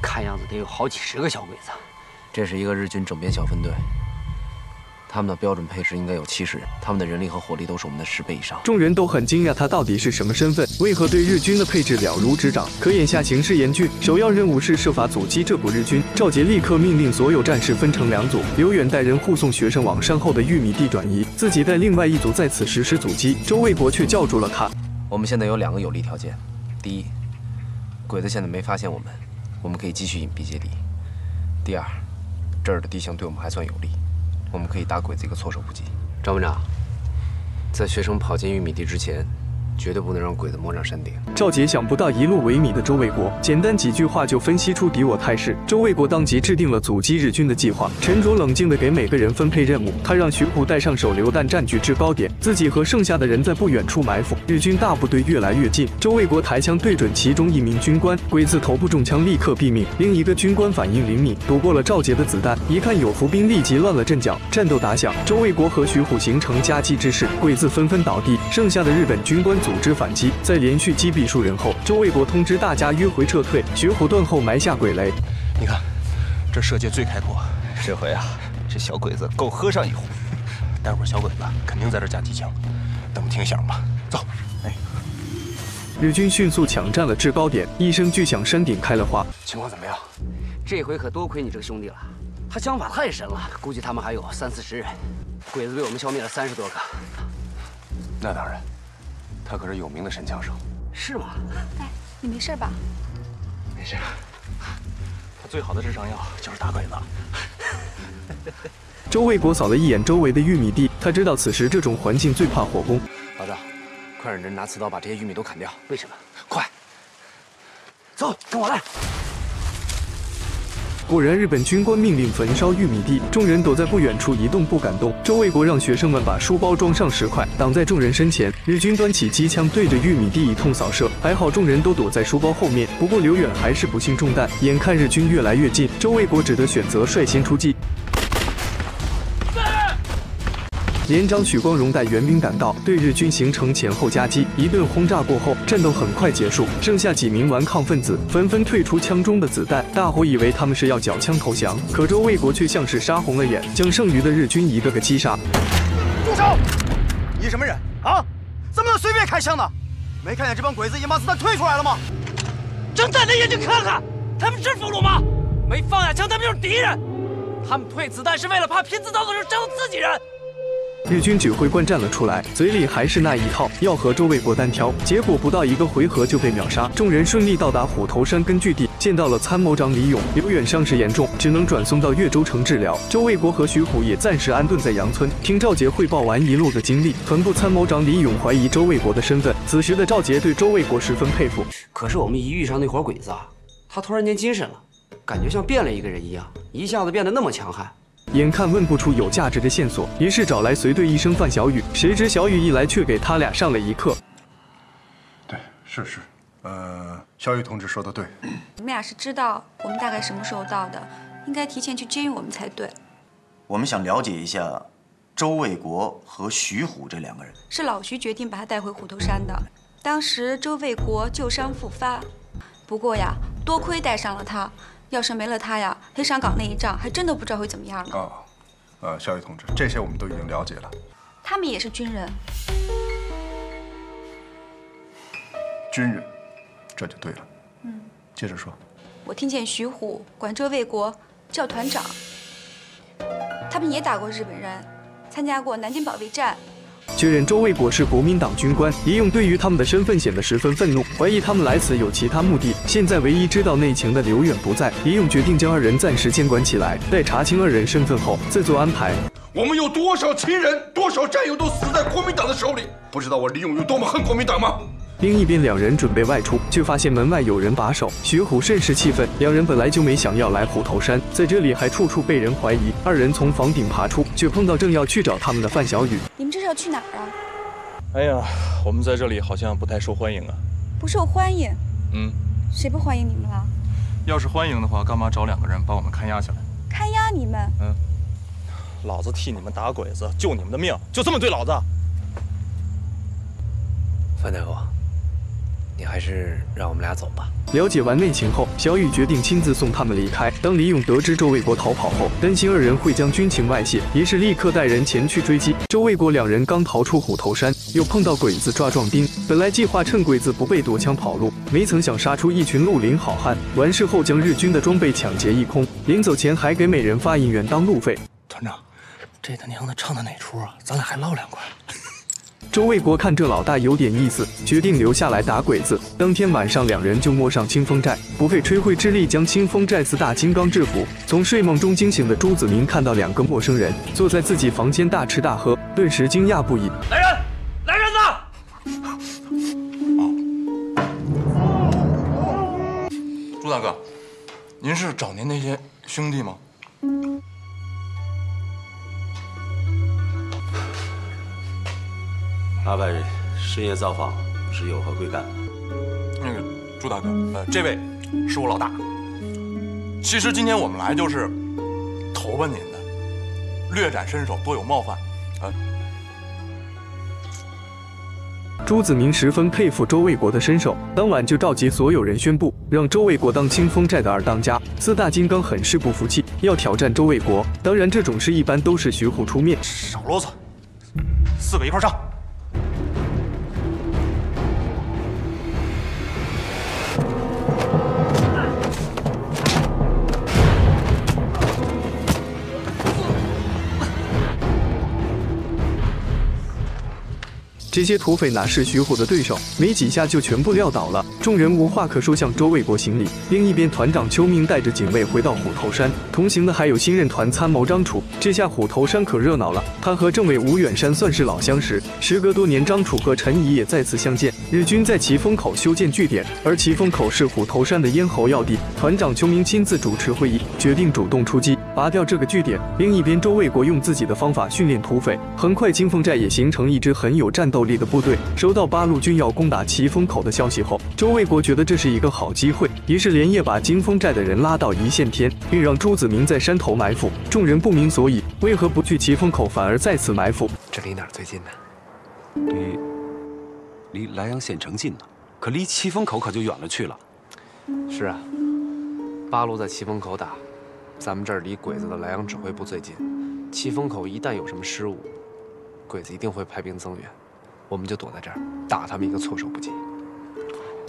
看样子得有好几十个小鬼子。这是一个日军整编小分队，他们的标准配置应该有七十人，他们的人力和火力都是我们的十倍以上。众人都很惊讶，他到底是什么身份？为何对日军的配置了如指掌？可眼下形势严峻，首要任务是设法阻击这股日军。赵杰立刻命令所有战士分成两组，刘远带人护送学生往山后的玉米地转移，自己带另外一组在此实施阻击。周卫国却叫住了他。我们现在有两个有利条件：第一，鬼子现在没发现我们，我们可以继续隐蔽接敌；第二，这儿的地形对我们还算有利，我们可以打鬼子一个措手不及。张班长，在学生跑进玉米地之前。绝对不能让鬼子摸上山顶。赵杰想不到一路萎靡的周卫国，简单几句话就分析出敌我态势。周卫国当即制定了阻击日军的计划，沉着冷静地给每个人分配任务。他让徐虎带上手榴弹占据制高点，自己和剩下的人在不远处埋伏。日军大部队越来越近，周卫国抬枪对准其中一名军官，鬼子头部中枪，立刻毙命。另一个军官反应灵敏，躲过了赵杰的子弹，一看有伏兵，立即乱了阵脚。战斗打响，周卫国和徐虎形成夹击之势，鬼子纷纷倒地，剩下的日本军官组。织反击，在连续击毙数人后，周卫国通知大家迂回撤退。雪虎断后埋下鬼雷。你看，这射界最开阔，这回啊，这小鬼子够喝上一壶。待会儿小鬼子肯定在这架机枪，等听响吧。走。哎，日军迅速抢占了制高点，一声巨响，山顶开了花。情况怎么样？这回可多亏你这个兄弟了，他枪法太神了，估计他们还有三四十人，鬼子被我们消灭了三十多个。那当然。他可是有名的神枪手，是吗？哎，你没事吧？没事。他最好的治伤药就是打鬼子。周卫国扫了一眼周围的玉米地，他知道此时这种环境最怕火攻。老赵，快让人拿刺刀把这些玉米都砍掉。为什么？快，走，跟我来。果然，日本军官命令焚烧玉米地，众人躲在不远处一动不敢动。周卫国让学生们把书包装上石块，挡在众人身前。日军端起机枪对着玉米地一通扫射，还好众人都躲在书包后面。不过刘远还是不幸中弹。眼看日军越来越近，周卫国只得选择率先出击。连长许光荣带援兵赶到，对日军形成前后夹击。一顿轰炸过后，战斗很快结束，剩下几名顽抗分子纷纷退出枪中的子弹。大伙以为他们是要缴枪投降，可周卫国却像是杀红了眼，将剩余的日军一个个击杀。住手！你什么人啊？怎么能随便开枪呢？没看见这帮鬼子已经把子弹退出来了吗？睁大的眼睛看看，他们是俘虏吗？没放下枪，他们就是敌人。他们退子弹是为了怕拼刺刀的时候伤到自己人。日军指挥官站了出来，嘴里还是那一套，要和周卫国单挑。结果不到一个回合就被秒杀。众人顺利到达虎头山根据地，见到了参谋长李勇。刘远伤势严重，只能转送到岳州城治疗。周卫国和徐虎也暂时安顿在杨村。听赵杰汇报完一路的经历，团部参谋长李勇怀疑周卫国的身份。此时的赵杰对周卫国十分佩服。可是我们一遇上那伙鬼子，啊他突然间精神了，感觉像变了一个人一样，一下子变得那么强悍。眼看问不出有价值的线索，于是找来随队医生范小雨。谁知小雨一来，却给他俩上了一课。对，是是，呃，小雨同志说的对。你们俩是知道我们大概什么时候到的，应该提前去接应我们才对。我们想了解一下周卫国和徐虎这两个人。是老徐决定把他带回虎头山的。当时周卫国旧伤复发，不过呀，多亏带上了他。要是没了他呀，黑山岗那一仗还真的不知道会怎么样呢。哦，呃，小雨同志，这些我们都已经了解了。他们也是军人。军人，这就对了。嗯，接着说。我听见徐虎管周卫国叫团长，他们也打过日本人，参加过南京保卫战。确认周卫国是国民党军官，李勇对于他们的身份显得十分愤怒，怀疑他们来此有其他目的。现在唯一知道内情的刘远不在，李勇决定将二人暂时监管起来，待查清二人身份后再做安排。我们有多少亲人、多少战友都死在国民党的手里，不知道我李勇有多么恨国民党吗？另一边，两人准备外出，却发现门外有人把守。徐虎甚是气愤，两人本来就没想要来虎头山，在这里还处处被人怀疑。二人从房顶爬出，却碰到正要去找他们的范小雨。你们这是要去哪儿啊？哎呀，我们在这里好像不太受欢迎啊。不受欢迎？嗯。谁不欢迎你们了？要是欢迎的话，干嘛找两个人把我们看押起来？看押你们？嗯。老子替你们打鬼子，救你们的命，就这么对老子？范大夫。你还是让我们俩走吧。了解完内情后，小雨决定亲自送他们离开。当李勇得知周卫国逃跑后，担心二人会将军情外泄，于是立刻带人前去追击。周卫国两人刚逃出虎头山，又碰到鬼子抓壮丁。本来计划趁鬼子不备夺枪跑路，没曾想杀出一群绿林好汉。完事后将日军的装备抢劫一空，临走前还给每人发银元当路费。团长，这他娘的唱的哪出啊？咱俩还唠两块。周卫国看这老大有点意思，决定留下来打鬼子。当天晚上，两人就摸上清风寨，不费吹灰之力将清风寨四大金刚制服。从睡梦中惊醒的朱子明看到两个陌生人坐在自己房间大吃大喝，顿时惊讶不已。来人，来人呐！朱大哥，您是找您那些兄弟吗？八百深夜造访是有何贵干？那个朱大哥，呃，这位是我老大。其实今天我们来就是投奔您的，略展身手，多有冒犯。呃，朱子明十分佩服周卫国的身手，当晚就召集所有人宣布，让周卫国当清风寨的二当家。四大金刚很是不服气，要挑战周卫国。当然，这种事一般都是徐虎出面。少啰嗦，四个一块上。这些土匪哪是徐虎的对手？没几下就全部撂倒了。众人无话可说，向周卫国行礼。另一边，团长邱明带着警卫回到虎头山，同行的还有新任团参谋张楚。这下虎头山可热闹了，他和政委吴远山算是老相识。时隔多年，张楚和陈怡也再次相见。日军在奇峰口修建据点，而奇峰口是虎头山的咽喉要地。团长邱明亲自主持会议，决定主动出击，拔掉这个据点。另一边，周卫国用自己的方法训练土匪，很快金凤寨也形成一支很有战斗力的部队。收到八路军要攻打奇峰口的消息后，周卫国觉得这是一个好机会，于是连夜把金凤寨的人拉到一线天，并让朱子明在山头埋伏。众人不明所以，为何不去奇峰口，反而在此埋伏？这离哪儿最近呢？离离莱阳县城近呢，可离奇峰口可就远了去了。是啊，八路在奇峰口打，咱们这儿离鬼子的莱阳指挥部最近。七风口一旦有什么失误，鬼子一定会派兵增援，我们就躲在这儿，打他们一个措手不及。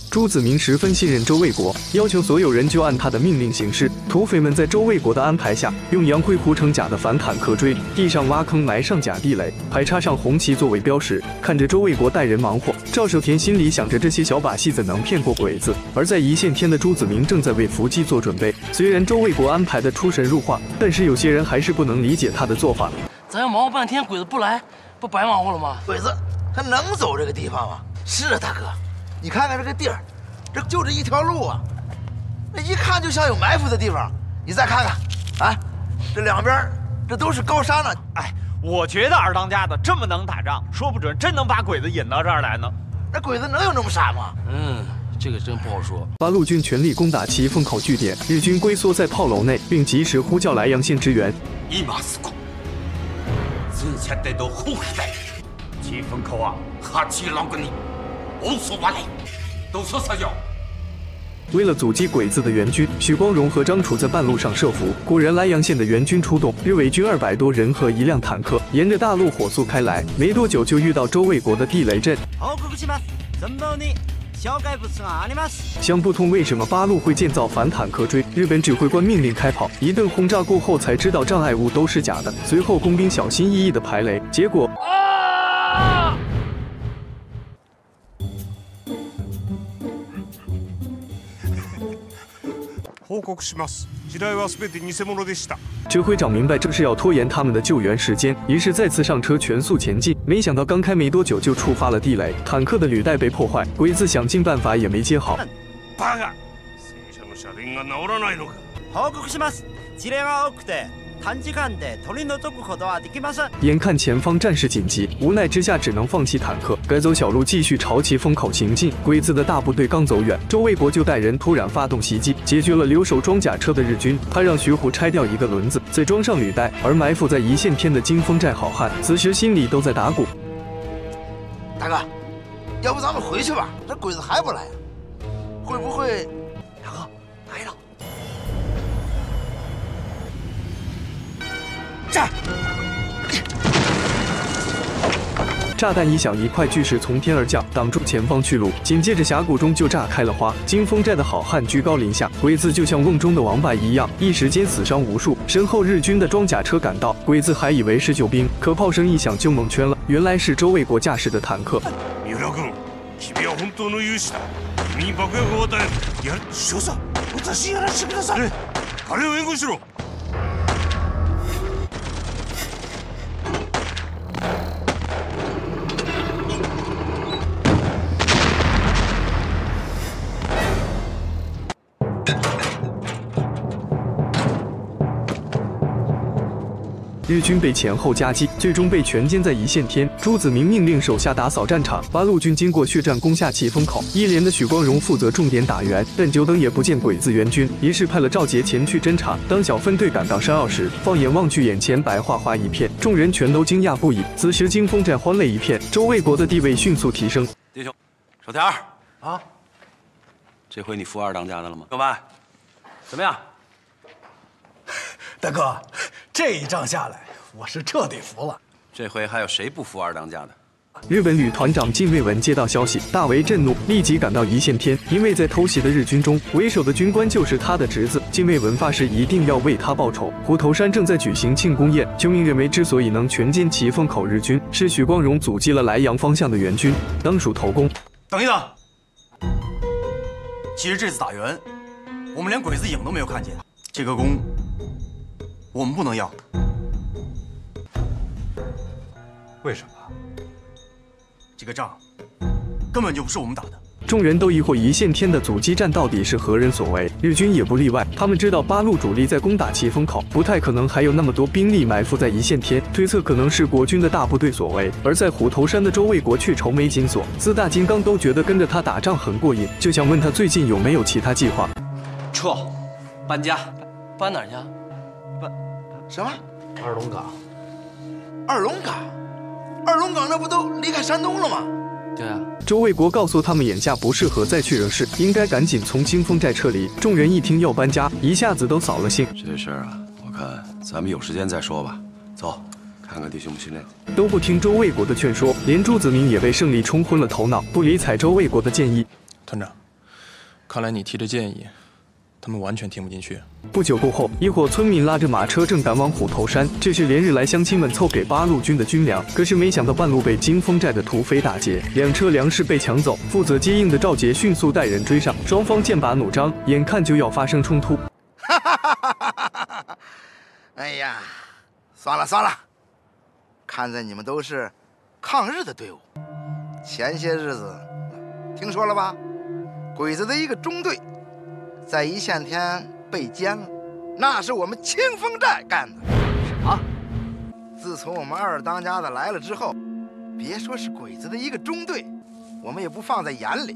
朱子明十分信任周卫国，要求所有人就按他的命令行事。土匪们在周卫国的安排下，用洋灰糊成假的反坦克锥，地上挖坑埋上假地雷，还插上红旗作为标识。看着周卫国带人忙活，赵守田心里想着这些小把戏怎能骗过鬼子？而在一线天的朱子明正在为伏击做准备。虽然周卫国安排的出神入化，但是有些人还是不能理解他的做法。咱要忙活半天，鬼子不来，不白忙活了吗？鬼子他能走这个地方吗？是啊，大哥。你看看这个地儿，这就这一条路啊，那一看就像有埋伏的地方。你再看看，啊，这两边这都是高山呢。哎，我觉得二当家的这么能打仗，说不准真能把鬼子引到这儿来呢。那鬼子能有那么傻吗？嗯，这个真不好说。八路军全力攻打奇峰口据点，日军龟缩在炮楼内，并及时呼叫莱阳县支援。今すぐ通車でどこ だ奇峰口は八六に。为了阻击鬼子的援军，许光荣和张楚在半路上设伏。果然，莱阳县的援军出动，日伪军二百多人和一辆坦克沿着大路火速开来，没多久就遇到周卫国的地雷阵。想不通为什么八路会建造反坦克锥，日本指挥官命令开炮，一顿轰炸过后才知道障碍物都是假的。随后工兵小心翼翼的排雷，结果。 報告します。地雷はすべて偽物でした。指挥长明白这是要拖延他们的救援时间，于是再次上车全速前进。没想到刚开没多久就触发了地雷，坦克的履带被破坏，鬼子想尽办法也没接好。バカ！戦車の車輪が直らないのか。報告します。地雷が多くて。 短時間で取り除くことはできません。眼看前方战事紧急，无奈之下只能放弃坦克，改走小路继续朝奇峰口行进。鬼子的大部队刚走远，周卫国就带人突然发动袭击，解决了留守装甲车的日军。他让徐虎拆掉一个轮子，再装上履带。而埋伏在一线天的金峰寨好汉，此时心里都在打鼓。大哥，要不咱们回去吧？这鬼子还不来，会不会？大哥，来了。 战！ 炸弹一响，一块巨石从天而降，挡住前方去路。紧接着峡谷中就炸开了花，金峰寨的好汉居高临下，鬼子就像瓮中的王八一样，一时间死伤无数。身后日军的装甲车赶到，鬼子还以为是救兵，可炮声一响就蒙圈了，原来是周卫国驾驶的坦克。三浦君君は本当の勇士だ君に爆薬を与えやる少佐私やらせてください彼を援護しろ 日军被前后夹击，最终被全歼在一线天。朱子明命令手下打扫战场，八路军经过血战攻下奇峰口。一连的许光荣负责重点打援，但久等也不见鬼子援军，于是派了赵杰前去侦查。当小分队赶到山坳时，放眼望去，眼前白花花一片，众人全都惊讶不已。此时金峰寨欢乐一片，周卫国的地位迅速提升。弟兄，手天儿啊，这回你服二当家的了吗？各位，怎么样？大哥，这一仗下来，我是彻底服了。这回还有谁不服二当家的？日本旅团长近卫文接到消息，大为震怒，立即赶到一线天。因为在偷袭的日军中，为首的军官就是他的侄子。近卫文发誓一定要为他报仇。虎头山正在举行庆功宴，邱明认为之所以能全歼奇峰口日军，是许光荣阻击了莱阳方向的援军，当属头功。等一等，其实这次打援，我们连鬼子影都没有看见，这个功我们不能要。为什么？这个仗根本就不是我们打的。众人都疑惑一线天的阻击战到底是何人所为，日军也不例外。他们知道八路主力在攻打奇峰口，不太可能还有那么多兵力埋伏在一线天，推测可能是国军的大部队所为。而在虎头山的周卫国却愁眉紧锁，四大金刚都觉得跟着他打仗很过瘾，就想问他最近有没有其他计划。撤，搬家，搬哪儿去？搬什么？二龙岗。二龙岗？二龙岗那不都离开山东了吗？对啊。周卫国告诉他们，眼下不适合再去惹事，应该赶紧从金峰寨撤离。众人一听要搬家，一下子都扫了兴。这事儿啊，我看咱们有时间再说吧。走，看看弟兄们训练。都不听周卫国的劝说，连朱子明也被胜利冲昏了头脑，不理睬周卫国的建议。团长，看来你提的建议，他们完全听不进去。不久过后，一伙村民拉着马车正赶往虎头山，这是连日来乡亲们凑给八路军的军粮。可是没想到半路被金峰寨的土匪打劫，两车粮食被抢走。负责接应的赵杰迅速带人追上，双方剑拔弩张，眼看就要发生冲突。哈 哎呀，算了算了，看在你们都是抗日的队伍，前些日子听说了吧？鬼子的一个中队在一线天被歼了，那是我们清风寨干的。什么？自从我们二当家的来了之后，别说是鬼子的一个中队，我们也不放在眼里。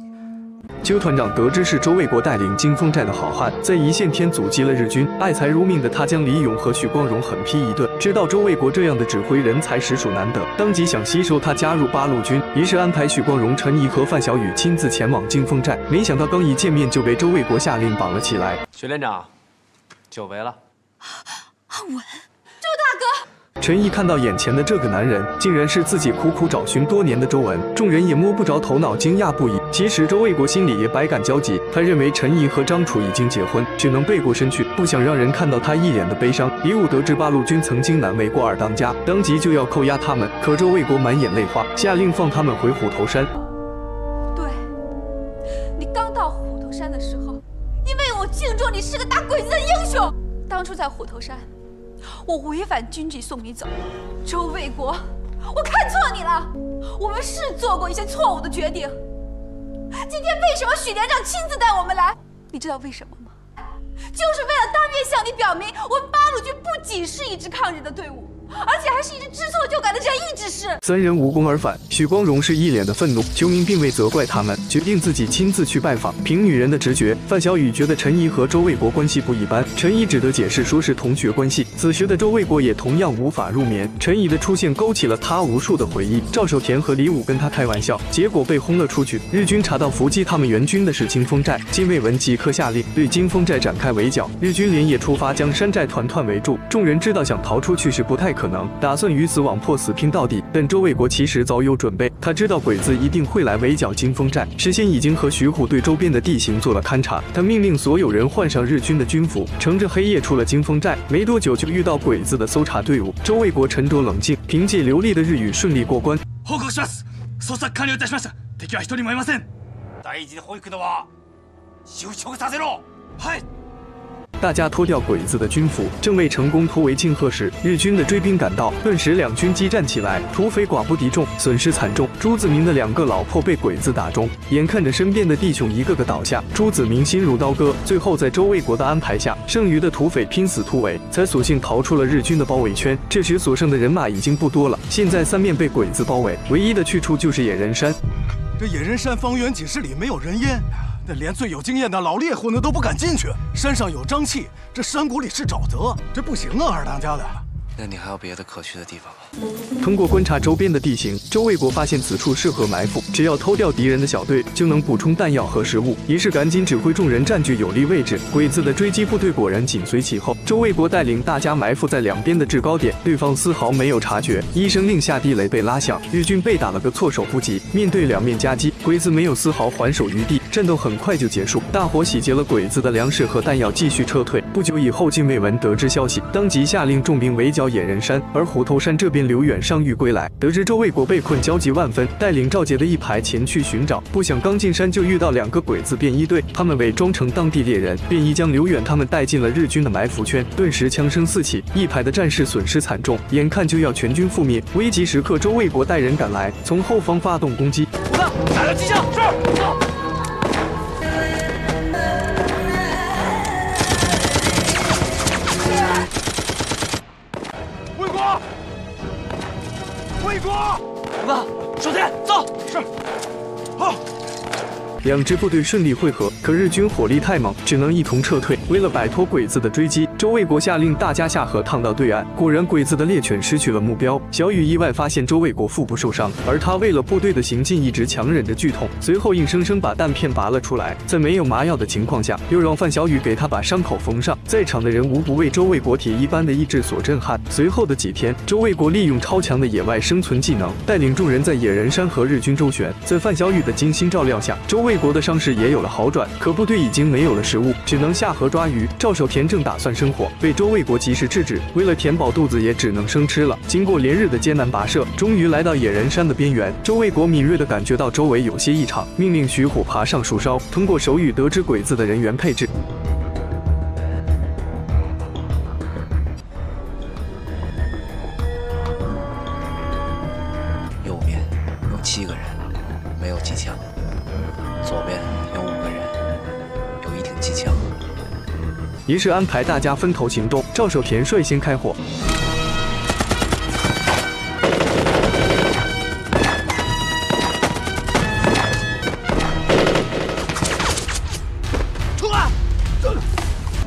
邱团长得知是周卫国带领金峰寨的好汉在一线天阻击了日军，爱财如命的他将李勇和许光荣狠批一顿。知道周卫国这样的指挥人才实属难得，当即想吸收他加入八路军，于是安排许光荣、陈怡和范小雨亲自前往金峰寨。没想到刚一见面就被周卫国下令绑了起来。许连长，久违了。阿文，周大哥。陈毅看到眼前的这个男人，竟然是自己苦苦找寻多年的周文，众人也摸不着头脑，惊讶不已。其实周卫国心里也百感交集，他认为陈毅和张楚已经结婚，只能背过身去，不想让人看到他一脸的悲伤。李武得知八路军曾经难为过二当家，当即就要扣押他们，可周卫国满眼泪花，下令放他们回虎头山。对，你刚到虎头山的时候，因为我敬重你是个打鬼子的英雄，当初在虎头山。我违反军纪送你走，周卫国，我看错你了。我们是做过一些错误的决定。今天为什么许连长亲自带我们来？你知道为什么吗？就是为了当面向你表明，我们八路军不仅是一支抗日的队伍。而且还是一只知错就改的仁义之士。三人无功而返，许光荣是一脸的愤怒。球明并未责怪他们，决定自己亲自去拜访。凭女人的直觉，范小雨觉得陈怡和周卫国关系不一般，陈怡只得解释说是同学关系。此时的周卫国也同样无法入眠。陈怡的出现勾起了他无数的回忆。赵守田和李武跟他开玩笑，结果被轰了出去。日军查到伏击他们援军的是金峰寨，金卫文即刻下令对金峰寨展开围剿。日军连夜出发，将山寨团团围住。众人知道想逃出去是不太可。 可能，打算与死网破死拼到底。但周卫国其实早有准备，他知道鬼子一定会来围剿金峰寨，事先已经和徐虎对周边的地形做了勘察。他命令所有人换上日军的军服，乘着黑夜出了金峰寨。没多久就遇到鬼子的搜查队伍。周卫国沉着冷静，凭借流利的日语顺利过关。報告します。捜索完了いたしました。敵は一人もいません。大事に保育のは就職させろ。はい。 大家脱掉鬼子的军服，正为成功突围庆贺时，日军的追兵赶到，顿时两军激战起来。土匪寡不敌众，损失惨重。朱子明的两个老婆被鬼子打中，眼看着身边的弟兄一个个倒下，朱子明心如刀割。最后在周卫国的安排下，剩余的土匪拼死突围，才索性逃出了日军的包围圈。这时所剩的人马已经不多了，现在三面被鬼子包围，唯一的去处就是野人山。这野人山方圆几十里没有人烟。那连最有经验的老猎户呢都不敢进去。山上有瘴气，这山谷里是沼泽，这不行啊！二当家的，那你还有别的可去的地方吗？通过观察周边的地形，周卫国发现此处适合埋伏，只要偷掉敌人的小队，就能补充弹药和食物。于是赶紧指挥众人占据有利位置。鬼子的追击部队果然紧随其后。周卫国带领大家埋伏在两边的制高点，对方丝毫没有察觉。一声令下，地雷被拉响，日军被打了个措手不及。面对两面夹击，鬼子没有丝毫还手余地，战斗很快就结束。大火洗劫了鬼子的粮食和弹药，继续撤退。不久以后，禁卫文得知消息，当即下令重兵围剿野人山，而虎头山这边。刘远上谕归来，得知周卫国被困，焦急万分，带领赵杰的一排前去寻找。不想刚进山就遇到两个鬼子便衣队，他们伪装成当地猎人，便衣将刘远他们带进了日军的埋伏圈。顿时枪声四起，一排的战士损失惨重，眼看就要全军覆灭。危急时刻，周卫国带人赶来，从后方发动攻击。虎子，打了机枪，是。两支部队顺利会合，可日军火力太猛，只能一同撤退。为了摆脱鬼子的追击，周卫国下令大家下河趟到对岸。果然，鬼子的猎犬失去了目标。小雨意外发现周卫国腹部受伤，而他为了部队的行进，一直强忍着剧痛，随后硬生生把弹片拔了出来。在没有麻药的情况下，又让范小雨给他把伤口缝上。在场的人无不为周卫国铁一般的意志所震撼。随后的几天，周卫国利用超强的野外生存技能，带领众人在野人山和日军周旋。在范小雨的精心照料下，周卫魏国的伤势也有了好转。可部队已经没有了食物，只能下河抓鱼。赵守田正打算生火，被周卫国及时制止。为了填饱肚子，也只能生吃了。经过连日的艰难跋涉，终于来到野人山的边缘。周卫国敏锐地感觉到周围有些异常，命令徐虎爬上树梢，通过手语得知鬼子的人员配置。于是安排大家分头行动，赵守田率先开火。出来！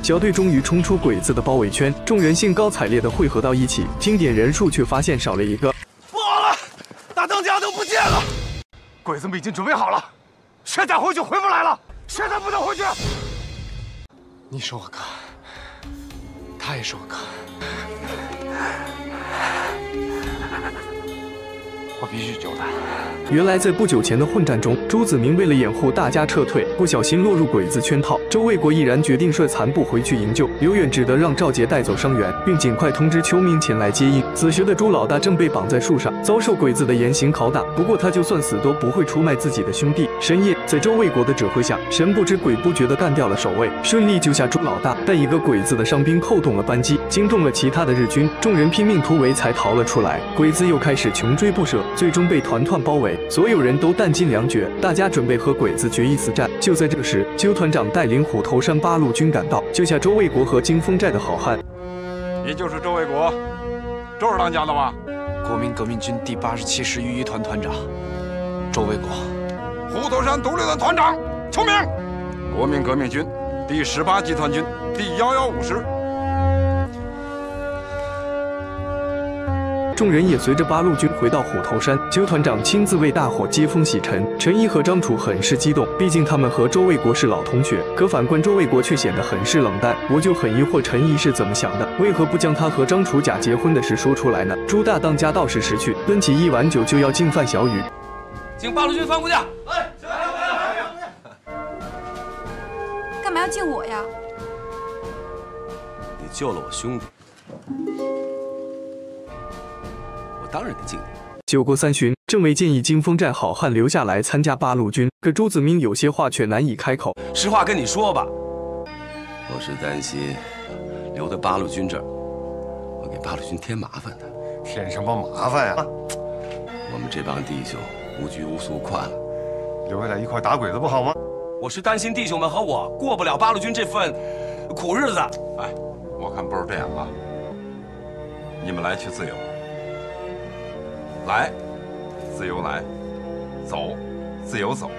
小队终于冲出鬼子的包围圈，众人兴高采烈地汇合到一起，清点人数却发现少了一个。不好了，大当家都不见了！鬼子们已经准备好了，现在回去回不来了，现在不能回去。你是我哥，他也是我哥，我必须救他。原来在不久前的混战中，朱子明为了掩护大家撤退，不小心落入鬼子圈套。周卫国毅然决定率残部回去营救，刘远只得让赵杰带走伤员，并尽快通知邱明前来接应。此时的朱老大正被绑在树上，遭受鬼子的严刑拷打。不过他就算死都不会出卖自己的兄弟。深夜，在周卫国的指挥下，神不知鬼不觉地干掉了守卫，顺利救下朱老大。但一个鬼子的伤兵扣动了扳机，惊动了其他的日军，众人拼命突围才逃了出来。鬼子又开始穷追不舍，最终被团团包围。所有人都弹尽粮绝，大家准备和鬼子决一死战。就在这时，邱团长带领虎头山八路军赶到，救下周卫国和金峰寨的好汉。你就是周卫国，周二当家的吧？国民革命军第八十七师御医团团长周卫国，虎头山独立团团长邱明，国民革命军第十八集团军第幺幺五师。众人也随着八路军回到虎头山。邱团长亲自为大伙接风洗尘。陈毅和张楚很是激动，毕竟他们和周卫国是老同学。可反观周卫国却显得很是冷淡。我就很疑惑陈毅是怎么想的，为何不将他和张楚假结婚的事说出来呢？朱大当家倒是识趣，端起一碗酒就要敬范小雨。请八路军放过假。干嘛要敬我呀？你救了我兄弟，我当然得敬你。酒过三巡，政委建议金峰寨好汉留下来参加八路军，可朱子明有些话却难以开口。实话跟你说吧，我是担心留在八路军这儿，我给八路军添麻烦的。添什么麻烦呀？我们这帮弟兄无拘无束惯了，留下来一块打鬼子不好吗？我是担心弟兄们和我过不了八路军这份苦日子。哎，我看不如这样啊，你们来去自由，来，自由来，走，自由走。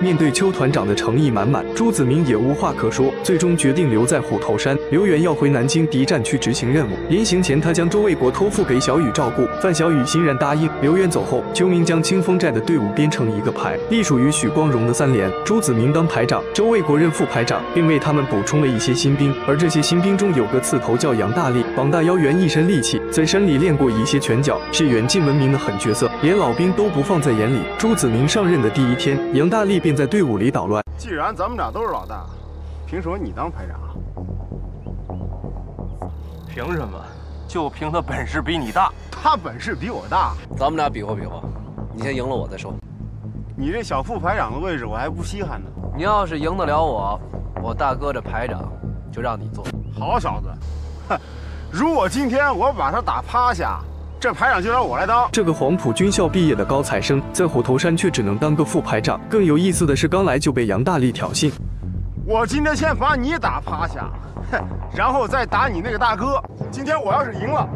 面对邱团长的诚意满满，朱子明也无话可说，最终决定留在虎头山。刘源要回南京敌战区执行任务，临行前他将周卫国托付给小雨照顾，范小雨欣然答应。刘源走后，邱明将清风寨的队伍编成一个排，隶属于许光荣的三连，朱子明当排长，周卫国任副排长，并为他们补充了一些新兵。而这些新兵中有个刺头叫杨大力，膀大腰圆，一身力气，在山里练过一些拳脚，是远近闻名的狠角色，连老兵都不放在眼里。朱子明上任的第一天，杨大力便在队伍里捣乱。既然咱们俩都是老大，凭什么你当排长？凭什么？就凭他本事比你大。他本事比我大，咱们俩比划比划，你先赢了我再说。你这小副排长的位置我还不稀罕呢。你要是赢得了我，我大哥这排长就让你做。好小子，哼！如果今天我把他打趴下，这排长就让我来当。这个黄埔军校毕业的高材生，在虎头山却只能当个副排长。更有意思的是，刚来就被杨大力挑衅。我今天先把你打趴下，哼，然后再打你那个大哥。今天我要是赢了，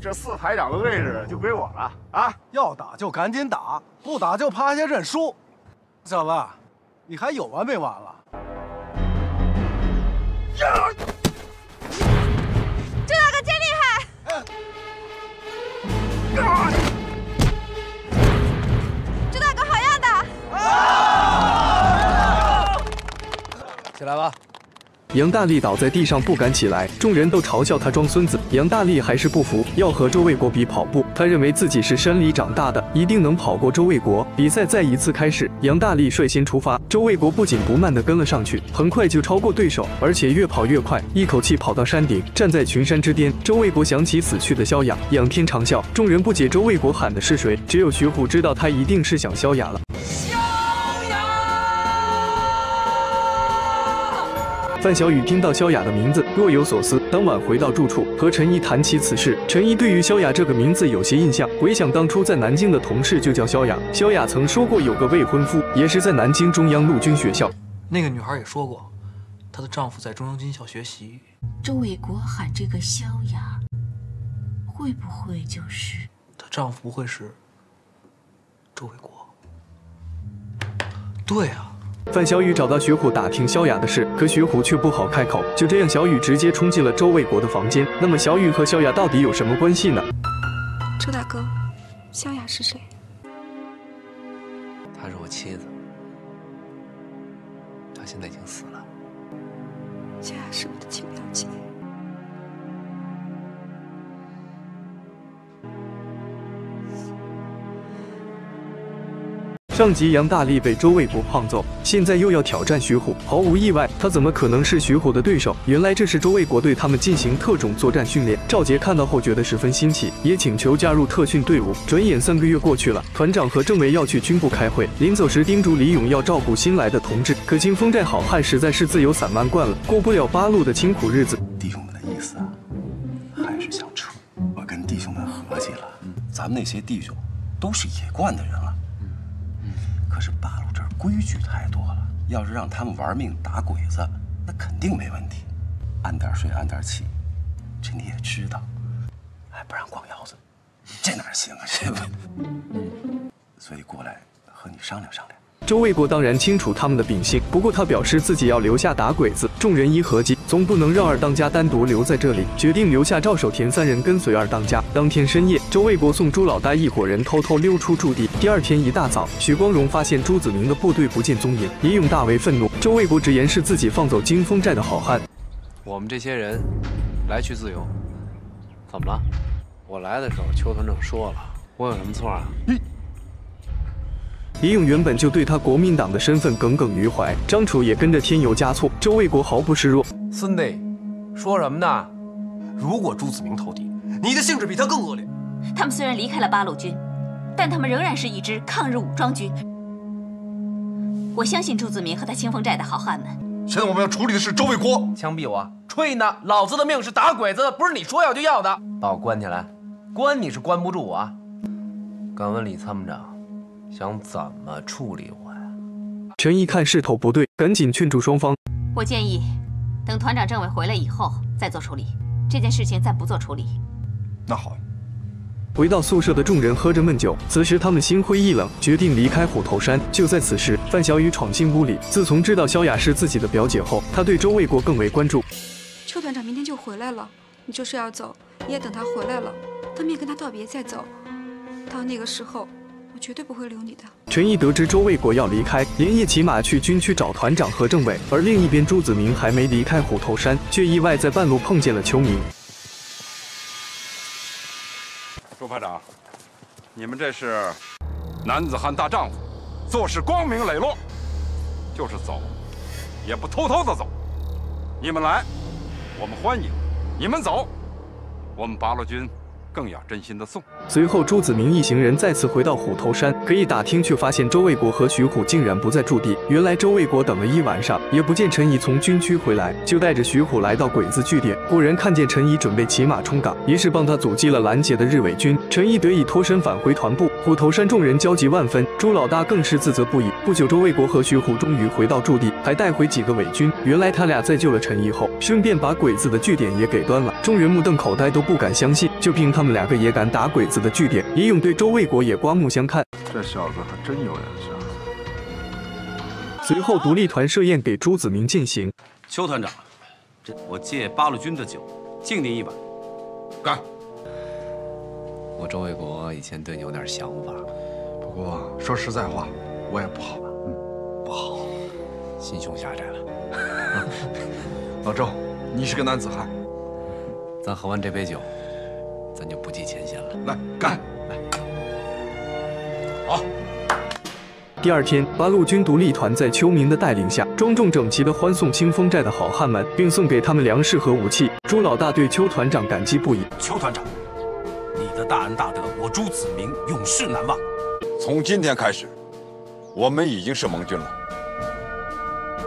这四排长的位置就归我了啊！要打就赶紧打，不打就趴下认输。小子，你还有完没完了？周 起来吧。杨大力倒在地上不敢起来，众人都嘲笑他装孙子。杨大力还是不服，要和周卫国比跑步。他认为自己是山里长大的，一定能跑过周卫国。比赛再一次开始，杨大力率先出发，周卫国不紧不慢地跟了上去，很快就超过对手，而且越跑越快，一口气跑到山顶，站在群山之巅。周卫国想起死去的萧雅，仰天长啸。众人不解周卫国喊的是谁，只有徐虎知道他一定是想萧雅了。范小雨听到萧雅的名字，若有所思。当晚回到住处，和陈怡谈起此事。陈怡对于萧雅这个名字有些印象，回想当初在南京的同事就叫萧雅。萧雅曾说过有个未婚夫，也是在南京中央陆军学校。那个女孩也说过，她的丈夫在中央军校学习。周卫国喊这个萧雅，会不会就是她丈夫不会是周卫国？对啊。范小雨找到雪虎打听萧雅的事，可雪虎却不好开口。就这样，小雨直接冲进了周卫国的房间。那么，小雨和萧雅到底有什么关系呢？周大哥，萧雅是谁？她是我妻子，她现在已经死了。上集杨大力被周卫国胖揍，现在又要挑战徐虎，毫无意外，他怎么可能是徐虎的对手？原来这是周卫国对他们进行特种作战训练。赵杰看到后觉得十分新奇，也请求加入特训队伍。转眼三个月过去了，团长和政委要去军部开会，临走时叮嘱李勇要照顾新来的同志。可清风寨好汉实在是自由散漫惯了，过不了八路的清苦日子。弟兄们的意思啊，还是想撤。我跟弟兄们合计了，咱们那些弟兄都是野惯的人了。可是八路这规矩太多了，要是让他们玩命打鬼子，那肯定没问题。按点睡，按点起，这你也知道。还，不让逛腰子，这哪行啊？这不，所以过来和你商量商量。周卫国当然清楚他们的秉性，不过他表示自己要留下打鬼子。众人一合计，总不能让二当家单独留在这里，决定留下赵守田三人跟随二当家。当天深夜，周卫国送朱老大一伙人偷偷溜出驻地。第二天一大早，许光荣发现朱子明的部队不见踪影，李勇大为愤怒。周卫国直言是自己放走金峰寨的好汉。我们这些人来去自由，怎么了？我来的时候，邱团长说了，我有什么错啊？李勇原本就对他国民党的身份耿耿于怀，张楚也跟着添油加醋。周卫国毫不示弱，孙子，说什么呢？如果朱子明投敌，你的性质比他更恶劣。他们虽然离开了八路军，但他们仍然是一支抗日武装军。我相信朱子明和他清风寨的好汉们。现在我们要处理的是周卫国，枪毙我？吹呢！老子的命是打鬼子，不是你说要就要的。把我关起来，关你是关不住我。敢问李参谋长，想怎么处理我呀？陈毅看势头不对，赶紧劝住双方。我建议，等团长、政委回来以后再做处理。这件事情暂不做处理。那好。回到宿舍的众人喝着闷酒，此时他们心灰意冷，决定离开虎头山。就在此时，范小雨闯进屋里。自从知道萧雅是自己的表姐后，他对周卫国更为关注。邱团长明天就回来了，你就是要走，你也等他回来了，当面跟他道别再走。到那个时候，我绝对不会留你的。陈毅得知周卫国要离开，连夜骑马去军区找团长和政委。而另一边，朱子明还没离开虎头山，却意外在半路碰见了邱明。朱排长，你们这是男子汉大丈夫，做事光明磊落，就是走，也不偷偷的走。你们来，我们欢迎；你们走，我们八路军。更要真心的送。随后，朱子明一行人再次回到虎头山，可以打听，却发现周卫国和徐虎竟然不在驻地。原来周卫国等了一晚上，也不见陈怡从军区回来，就带着徐虎来到鬼子据点。果然看见陈怡准备骑马冲岗，于是帮他阻击了拦截的日伪军。陈怡得以脱身返回团部。虎头山众人焦急万分，朱老大更是自责不已。不久，周卫国和徐虎终于回到驻地，还带回几个伪军。原来他俩在救了陈怡后，顺便把鬼子的据点也给端了。众人目瞪口呆，都不敢相信，就凭他们两个也敢打鬼子的据点？李勇对周卫国也刮目相看，这小子还真有眼色。随后，独立团设宴给朱子明进行。邱团长，这我借八路军的酒，敬您一碗。干！我周卫国以前对你有点想法，不过说实在话，我也不好。嗯，不好，心胸狭窄了。老周，你是个男子汉，咱喝完这杯酒，咱就不计前嫌了。来，干！来，好。第二天，八路军独立团在邱明的带领下，庄重整齐地欢送清风寨的好汉们，并送给他们粮食和武器。朱老大对邱团长感激不已。邱团长。你的大恩大德，我朱子明永世难忘。从今天开始，我们已经是盟军了。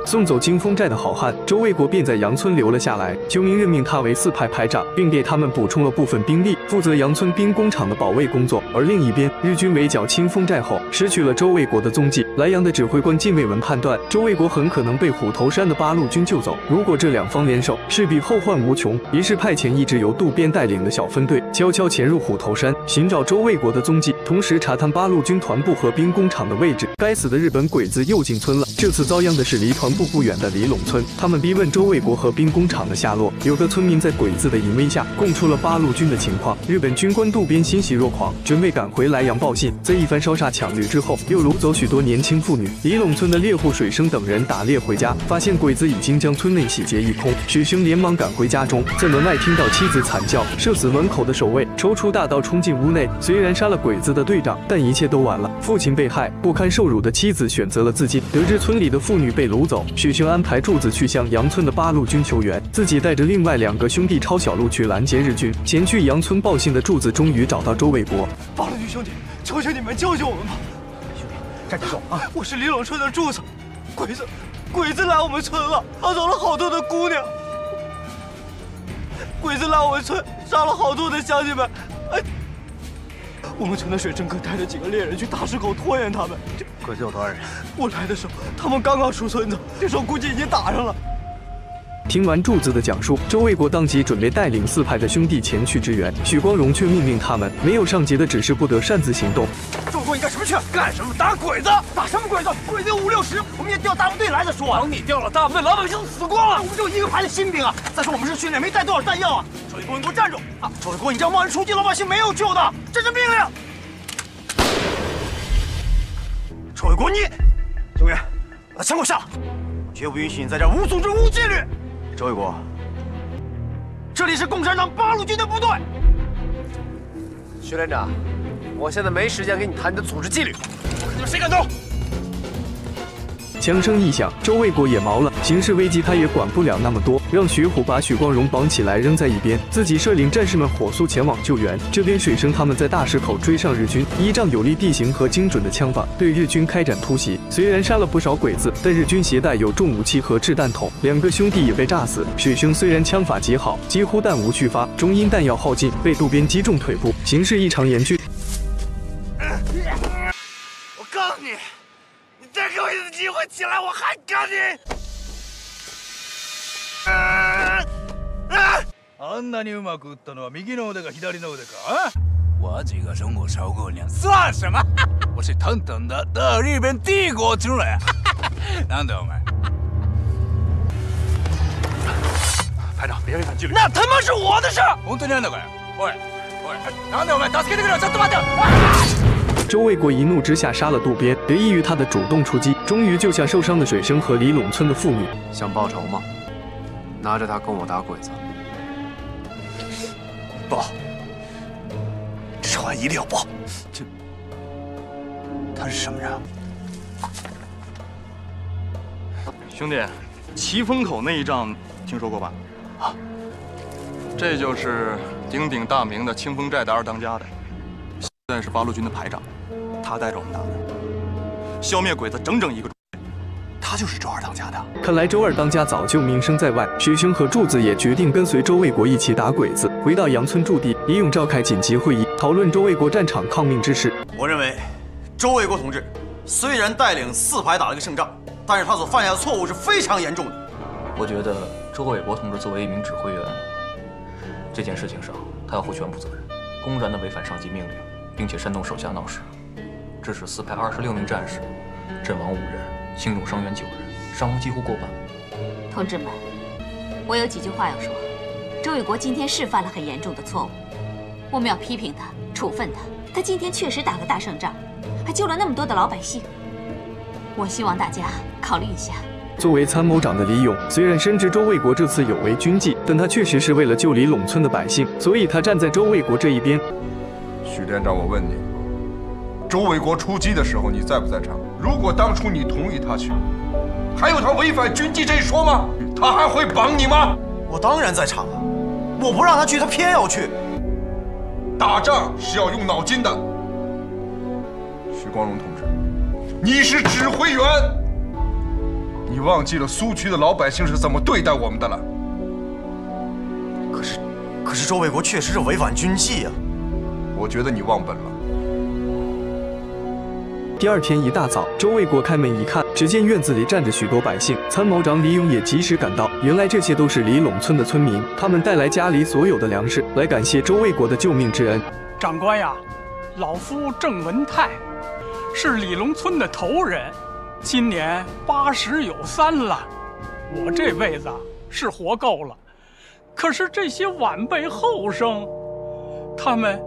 送走金峰寨的好汉，周卫国便在杨村留了下来。邱明任命他为四排排长，并给他们补充了部分兵力，负责杨村兵工厂的保卫工作。而另一边，日军围剿清风寨后，失去了周卫国的踪迹。莱阳的指挥官靳卫文判断，周卫国很可能被虎头山的八路军救走。如果这两方联手，势必后患无穷。于是派遣一支由渡边带领的小分队，悄悄潜入虎头山，寻找周卫国的踪迹，同时查探八路军团部和兵工厂的位置。该死的日本鬼子又进村了，这次遭殃的是离团。部不远的李陇村，他们逼问周卫国和兵工厂的下落。有个村民在鬼子的淫威下，供出了八路军的情况。日本军官渡边欣喜若狂，准备赶回莱阳报信。在一番烧杀抢掠之后，又掳走许多年轻妇女。李陇村的猎户水生等人打猎回家，发现鬼子已经将村内洗劫一空。水生连忙赶回家中，在门外听到妻子惨叫，射死门口的守卫，抽出大刀冲进屋内。虽然杀了鬼子的队长，但一切都晚了。父亲被害，不堪受辱的妻子选择了自尽。得知村里的妇女被掳走。许雄安排柱子去向杨村的八路军求援，自己带着另外两个兄弟抄小路去拦截日军。前去杨村报信的柱子终于找到周卫国。八路军兄弟，求求你们救救我们吧！兄弟，站住啊！我是李陇村的柱子，鬼子，鬼子来我们村了，拿走了好多的姑娘。鬼子来我们村，杀了好多的乡亲们。哎，我们村的水生哥带着几个猎人去大石口拖延他们。鬼子有多少人？我来的时候，他们刚刚出村子，这时候估计已经打上了。听完柱子的讲述，周卫国当即准备带领四排的兄弟前去支援。许光荣却命令他们，没有上级的指示不得擅自行动。周卫，国，你干什么去？干什么？打鬼子？打什么鬼子？鬼子有五六十，我们也调大部队来再说。等你调了大部队，老百姓死光了，我们就一个排的新兵啊！再说我们是训练，没带多少弹药啊！周卫国，你给我站住！啊，周卫国，你这样贸然出击，老百姓没有救的，这是命令。周卫国，你，救援，把枪给我下了，绝不允许你在这无组织、无纪律。周卫国，这里是共产党八路军的部队。徐连长，我现在没时间跟你谈你的组织纪律。我看你们谁敢动！枪声一响，周卫国也毛了。形势危急，他也管不了那么多，让雪虎把许光荣绑起来扔在一边，自己率领战士们火速前往救援。这边水生他们在大石口追上日军，依仗有利地形和精准的枪法，对日军开展突袭。虽然杀了不少鬼子，但日军携带有重武器和掷弹筒，两个兄弟也被炸死。水生虽然枪法极好，几乎弹无虚发，终因弹药耗尽，被渡边击中腿部，形势异常严峻。我告诉你。再给我一次机会起来，我还干你！あんなにうまく打ったのは右の腕か左の腕か？我几个生物超过两，算什么？我是堂堂的大日本帝国主人。なんだお前？排长，别违反纪律。那他妈是我的事！本当になんだこれ？おいおい，なんだお前？助けてくれ！ちょっと待って！周卫国一怒之下杀了渡边，得益于他的主动出击，终于救下受伤的水生和李陇村的妇女。想报仇吗？拿着它跟我打鬼子。报，这话一定要报。这，他是什么人？啊兄弟，奇峰口那一仗听说过吧？啊，这就是鼎鼎大名的清风寨的二当家的，现在是八路军的排长。他带着我们打的，消灭鬼子整整一个。他就是周二当家的。看来周二当家早就名声在外，水生和柱子也决定跟随周卫国一起打鬼子。回到杨村驻地，李勇召开紧急会议，讨论周卫国战场抗命之事。我认为，周卫国同志虽然带领四排打了个胜仗，但是他所犯下的错误是非常严重的。我觉得周卫国同志作为一名指挥员，这件事情上他要负全部责任，公然的违反上级命令，并且煽动手下闹事。致使四排二十六名战士阵亡五人，轻重伤员九人，伤亡几乎过半。同志们，我有几句话要说。周卫国今天是犯了很严重的错误，我们要批评他，处分他。他今天确实打了大胜仗，还救了那么多的老百姓。我希望大家考虑一下。作为参谋长的李勇，虽然深知周卫国这次有违军纪，但他确实是为了救李陇村的百姓，所以他站在周卫国这一边。许连长，我问你。周卫国出击的时候，你在不在场？如果当初你同意他去，还有他违反军纪这一说吗？他还会绑你吗？我当然在场啊！我不让他去，他偏要去。打仗是要用脑筋的。徐光荣同志，你是指挥员，你忘记了苏区的老百姓是怎么对待我们的了？可是，可是周卫国确实是违反军纪啊！我觉得你忘本了。第二天一大早，周卫国开门一看，只见院子里站着许多百姓。参谋长李勇也及时赶到。原来这些都是李陇村的村民，他们带来家里所有的粮食，来感谢周卫国的救命之恩。长官呀，老夫郑文泰，是李龙村的头人，今年八十有三了。我这辈子是活够了，可是这些晚辈后生，他们。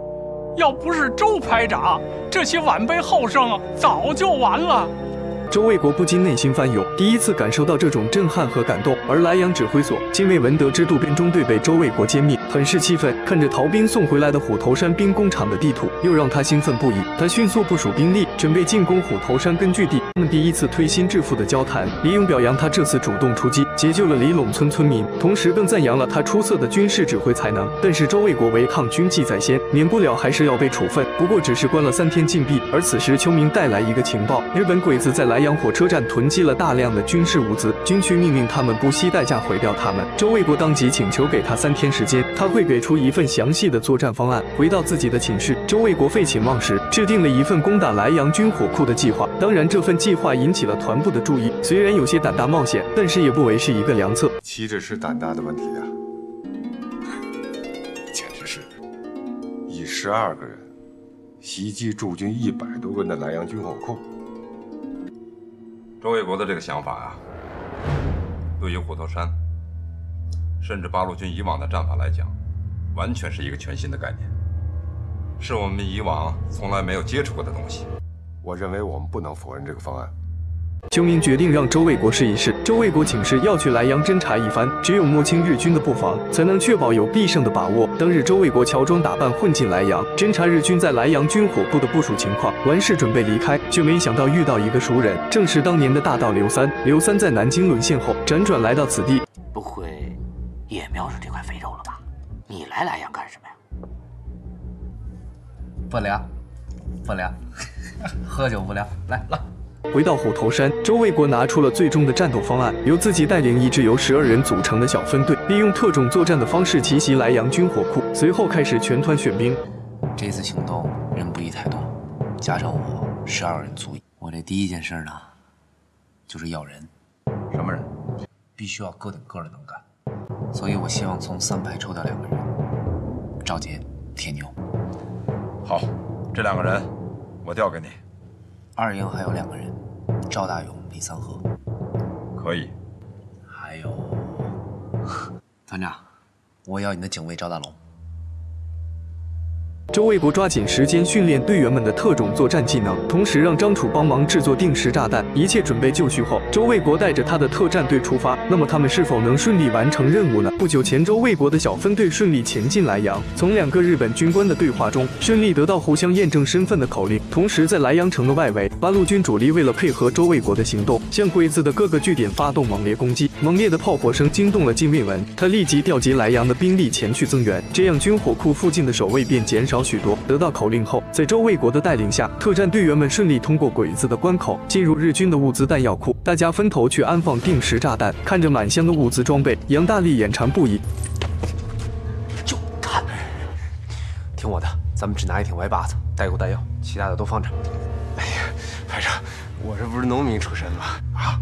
要不是周排长，这些晚辈后生早就完了。周卫国不禁内心翻涌，第一次感受到这种震撼和感动。而莱阳指挥所近卫闻得知渡边中队被周卫国歼灭，很是气愤。看着逃兵送回来的虎头山兵工厂的地图，又让他兴奋不已。他迅速部署兵力，准备进攻虎头山根据地。他们第一次推心置腹的交谈，李勇表扬他这次主动出击，解救了李陇村村民，同时更赞扬了他出色的军事指挥才能。但是周卫国违抗军纪在先，免不了还是要被处分。不过只是关了三天禁闭。而此时秋明带来一个情报：日本鬼子在莱。阳火车站囤积了大量的军事物资，军区命令他们不惜代价毁掉他们。周卫国当即请求给他三天时间，他会给出一份详细的作战方案。回到自己的寝室，周卫国废寝忘食，制定了一份攻打莱阳军火库的计划。当然，这份计划引起了团部的注意，虽然有些胆大冒险，但是也不为是一个良策。岂止是胆大的问题啊，简直是以十二个人袭击驻军一百多个的莱阳军火库。周卫国的这个想法啊，对于虎头山，甚至八路军以往的战法来讲，完全是一个全新的概念，是我们以往从来没有接触过的东西。我认为我们不能否认这个方案。邱明决定让周卫国试一试。周卫国请示要去莱阳侦查一番，只有摸清日军的布防，才能确保有必胜的把握。当日，周卫国乔装打扮混进莱阳，侦查日军在莱阳军火库的部署情况。完事准备离开，却没想到遇到一个熟人，正是当年的大盗刘三。刘三在南京沦陷后，辗转来到此地。不会也瞄准这块肥肉了吧？你来莱阳干什么呀？不聊，不聊，喝酒不聊，来来。回到虎头山，周卫国拿出了最终的战斗方案，由自己带领一支由十二人组成的小分队，利用特种作战的方式奇袭莱阳军火库，随后开始全团选兵。这次行动人不宜太多，加上我十二人足矣。我这第一件事呢，就是要人。什么人？必须要个顶个的能干。所以我希望从三排抽调两个人：赵杰、铁牛。好，这两个人我调给你。二营还有两个人，赵大勇、李三河，可以。还有 团长，我要你的警卫赵大龙。周卫国抓紧时间训练队员们的特种作战技能，同时让张楚帮忙制作定时炸弹。一切准备就绪后，周卫国带着他的特战队出发。那么他们是否能顺利完成任务呢？不久前，周卫国的小分队顺利前进莱阳，从两个日本军官的对话中，顺利得到互相验证身份的口令。同时，在莱阳城的外围，八路军主力为了配合周卫国的行动，向鬼子的各个据点发动猛烈攻击。猛烈的炮火声惊动了金卫文，他立即调集莱阳的兵力前去增援，这样军火库附近的守卫便减少。许多得到口令后，在周卫国的带领下，特战队员们顺利通过鬼子的关口，进入日军的物资弹药库。大家分头去安放定时炸弹。看着满箱的物资装备，杨大力眼馋不已。就他，听我的，咱们只拿一挺歪把子，带够弹药，其他的都放这儿。哎呀，排长，我这不是农民出身吗？啊，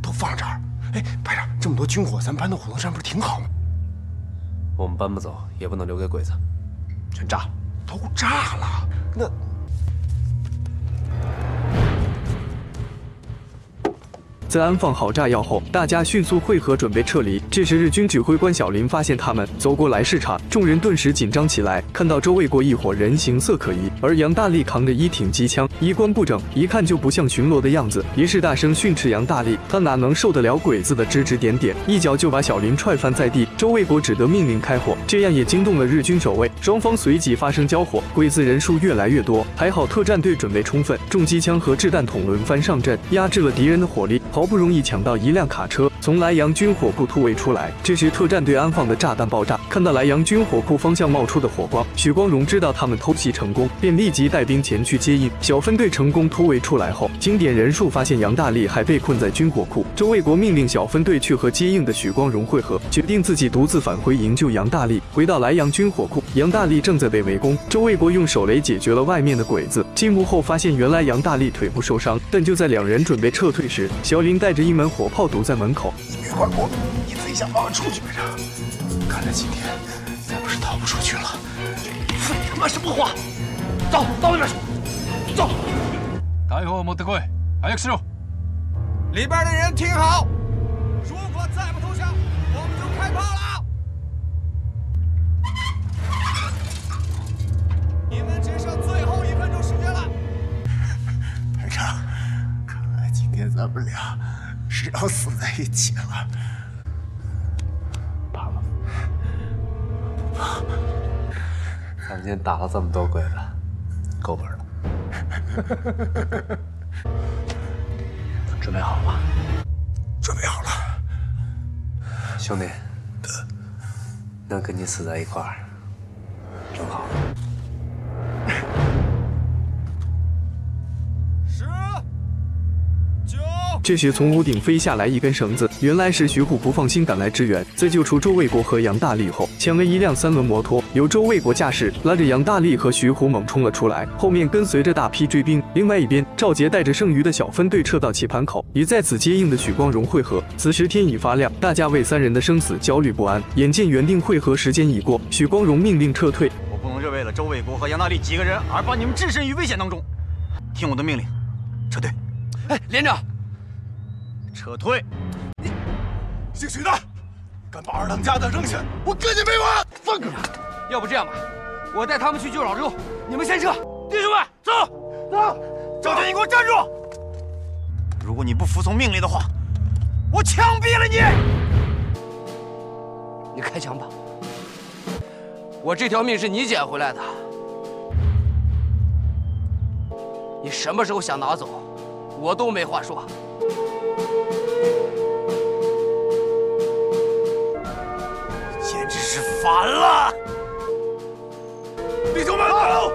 都放这儿。哎，排长，这么多军火，咱搬到虎头山不是挺好吗？我们搬不走，也不能留给鬼子。全炸了！都炸了，那。在安放好炸药后，大家迅速汇合，准备撤离。这时，日军指挥官小林发现他们走过来视察，众人顿时紧张起来。看到周卫国一伙人形色可疑，而杨大力扛着一挺机枪，衣冠不整，一看就不像巡逻的样子。于是大声训斥杨大力，他哪能受得了鬼子的指指点点，一脚就把小林踹翻在地。周卫国只得命令开火，这样也惊动了日军守卫，双方随即发生交火。鬼子人数越来越多，还好特战队准备充分，重机枪和掷弹筒轮番上阵，压制了敌人的火力。好不容易抢到一辆卡车，从莱阳军火库突围出来。这时，特战队安放的炸弹爆炸，看到莱阳军火库方向冒出的火光，许光荣知道他们偷袭成功，便立即带兵前去接应。小分队成功突围出来后，经点人数发现杨大力还被困在军火库。周卫国命令小分队去和接应的许光荣会合，决定自己独自返回营救杨大力。回到莱阳军火库，杨大力正在被围攻。周卫国用手雷解决了外面的鬼子。进屋后发现，原来杨大力腿部受伤。但就在两人准备撤退时，小李林带着一门火炮堵在门口。你别管我，你自己想办法出去，排长。看来今天再不是逃不出去了。废他妈什么话！走到外面去，走。大火持ってこい，早くしろ。里边的人听好，如果再不投降，我们就开炮了。你们只剩最 天咱们俩。是要死在一起了，怕了。咱今天打了这么多鬼子，够本了。准备好了吗？准备好了，兄弟。能跟你死在一块儿，正好。这时，从屋顶飞下来一根绳子，原来是徐虎不放心赶来支援。在救出周卫国和杨大力后，抢了一辆三轮摩托，由周卫国驾驶，拉着杨大力和徐虎猛冲了出来，后面跟随着大批追兵。另外一边，赵杰带着剩余的小分队撤到棋盘口，与在此接应的许光荣会合。此时天已发亮，大家为三人的生死焦虑不安。眼见原定会合时间已过，许光荣命令撤退。我不能这为。了周卫国和杨大力几个人而把你们置身于危险当中。听我的命令，撤退！哎，连长，撤退！你姓许的，敢把二当家的扔下，我跟你没完！放开他！要不这样吧，我带他们去救老周，你们先撤。弟兄们，走走！赵军，你给我站住！如果你不服从命令的话，我枪毙了你！你开枪吧，我这条命是你捡回来的。你什么时候想拿走，我都没话说。简直是反了！弟兄们，走！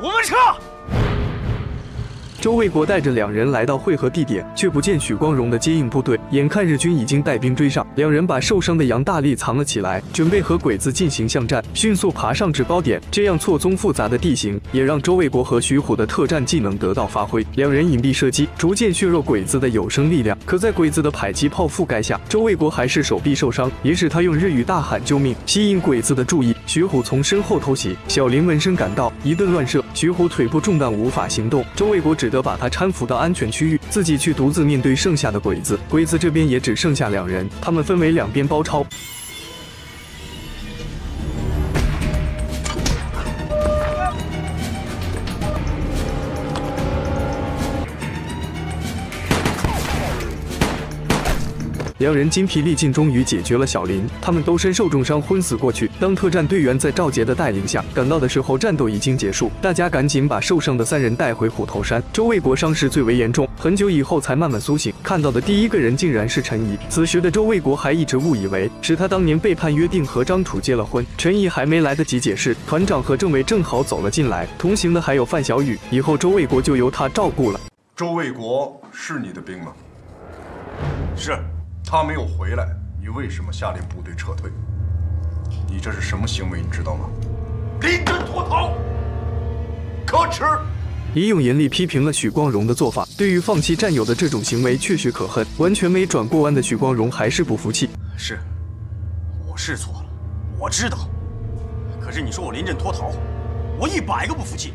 我们撤！周卫国带着两人来到汇合地点，却不见许光荣的接应部队。眼看日军已经带兵追上，两人把受伤的杨大力藏了起来，准备和鬼子进行巷战，迅速爬上制高点。这样错综复杂的地形，也让周卫国和徐虎的特战技能得到发挥。两人隐蔽射击，逐渐削弱鬼子的有生力量。可在鬼子的迫击炮覆盖下，周卫国还是手臂受伤，也使他用日语大喊救命，吸引鬼子的注意。徐虎从身后偷袭，小林闻声赶到，一顿乱射，徐虎腿部中弹无法行动，周卫国只只得把他搀扶到安全区域，自己去独自面对剩下的鬼子。鬼子这边也只剩下两人，他们分为两边包抄。两人筋疲力尽，终于解决了小林。他们都身受重伤，昏死过去。当特战队员在赵杰的带领下赶到的时候，战斗已经结束。大家赶紧把受伤的三人带回虎头山。周卫国伤势最为严重，很久以后才慢慢苏醒。看到的第一个人竟然是陈怡。此时的周卫国还一直误以为是他当年背叛约定和张楚结了婚。陈怡还没来得及解释，团长和政委正好走了进来，同行的还有范小雨。以后周卫国就由他照顾了。周卫国是你的兵吗？是。他没有回来，你为什么下令部队撤退？你这是什么行为？你知道吗？临阵脱逃，可耻！李勇严厉批评了许光荣的做法，对于放弃战友的这种行为确实可恨。完全没转过弯的许光荣还是不服气。是，我是错了，我知道。可是你说我临阵脱逃，我一百个不服气。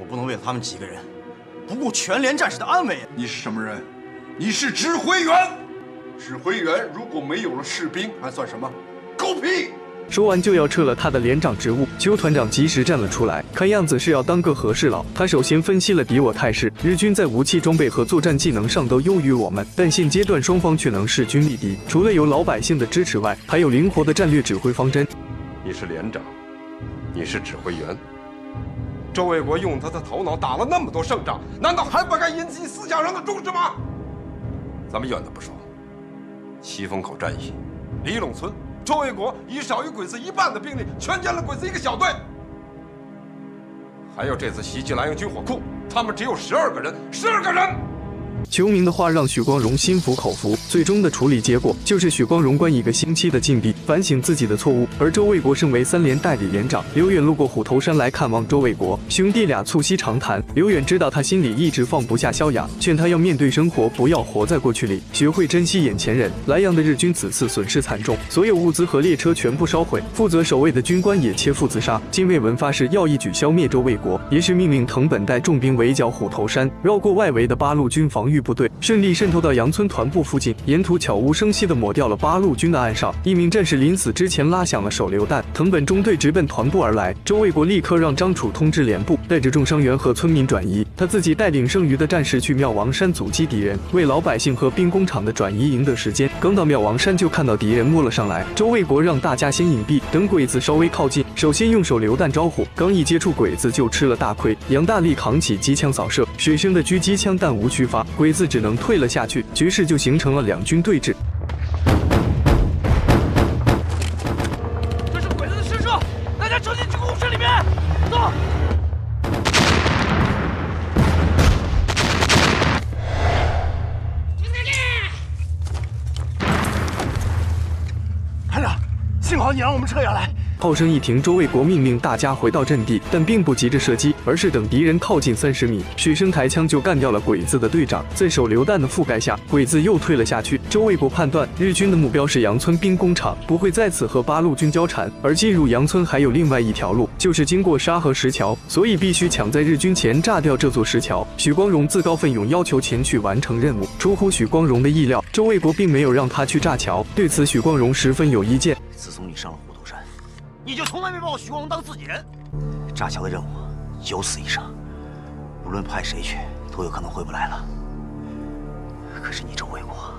我不能为了他们几个人，不顾全连战士的安危。你是什么人？你是指挥员。指挥员如果没有了士兵，还算什么？狗屁！说完就要撤了他的连长职务，邱团长及时站了出来，看样子是要当个和事佬。他首先分析了敌我态势，日军在武器装备和作战技能上都优于我们，但现阶段双方却能势均力敌。除了有老百姓的支持外，还有灵活的战略指挥方针。你是连长，你是指挥员。周卫国用他的头脑打了那么多胜仗，难道还不该引起思想上的重视吗？咱们远的不说。西风口战役，李陇村，周卫国以少于鬼子一半的兵力全歼了鬼子一个小队。还有这次袭击蓝营军火库，他们只有十二个人，十二个人。求明的话让许光荣心服口服，最终的处理结果就是许光荣关一个星期的禁闭，反省自己的错误。而周卫国身为三连代理连长，刘远路过虎头山来看望周卫国，兄弟俩促膝长谈。刘远知道他心里一直放不下萧雅，劝他要面对生活，不要活在过去里，学会珍惜眼前人。莱阳的日军此次损失惨重，所有物资和列车全部烧毁，负责守卫的军官也切腹自杀。金卫文发誓要一举消灭周卫国，也是命令藤本带重兵围剿虎头山，绕过外围的八路军防防御。部队顺利渗透到杨村团部附近，沿途悄无声息地抹掉了八路军的暗哨。一名战士临死之前拉响了手榴弹，藤本中队直奔团部而来。周卫国立刻让张楚通知连部，带着重伤员和村民转移，他自己带领剩余的战士去妙王山阻击敌人，为老百姓和兵工厂的转移赢得时间。刚到妙王山，就看到敌人摸了上来。周卫国让大家先隐蔽，等鬼子稍微靠近，首先用手榴弹招呼。刚一接触鬼子，就吃了大亏。杨大力扛起机枪扫射，水生的狙击枪弹无虚发。鬼子只能退了下去，局势就形成了两军对峙。这是鬼子的试射，大家冲进去公室里面，走！排长，幸好你让我们撤下来，炮声一停，周卫国命令大家回到阵地，但并不急着射击，而是等敌人靠近三十米，许生抬枪就干掉了鬼子的队长。在手榴弹的覆盖下，鬼子又退了下去。周卫国判断日军的目标是杨村兵工厂，不会在此和八路军交缠，而进入杨村还有另外一条路，就是经过沙河石桥，所以必须抢在日军前炸掉这座石桥。许光荣自告奋勇要求前去完成任务，出乎许光荣的意料，周卫国并没有让他去炸桥。对此，许光荣十分有意见。自从你上了虎头，你就从来没把我徐光荣当自己人。炸桥的任务九死一生，无论派谁去，都有可能回不来了。可是你周卫国，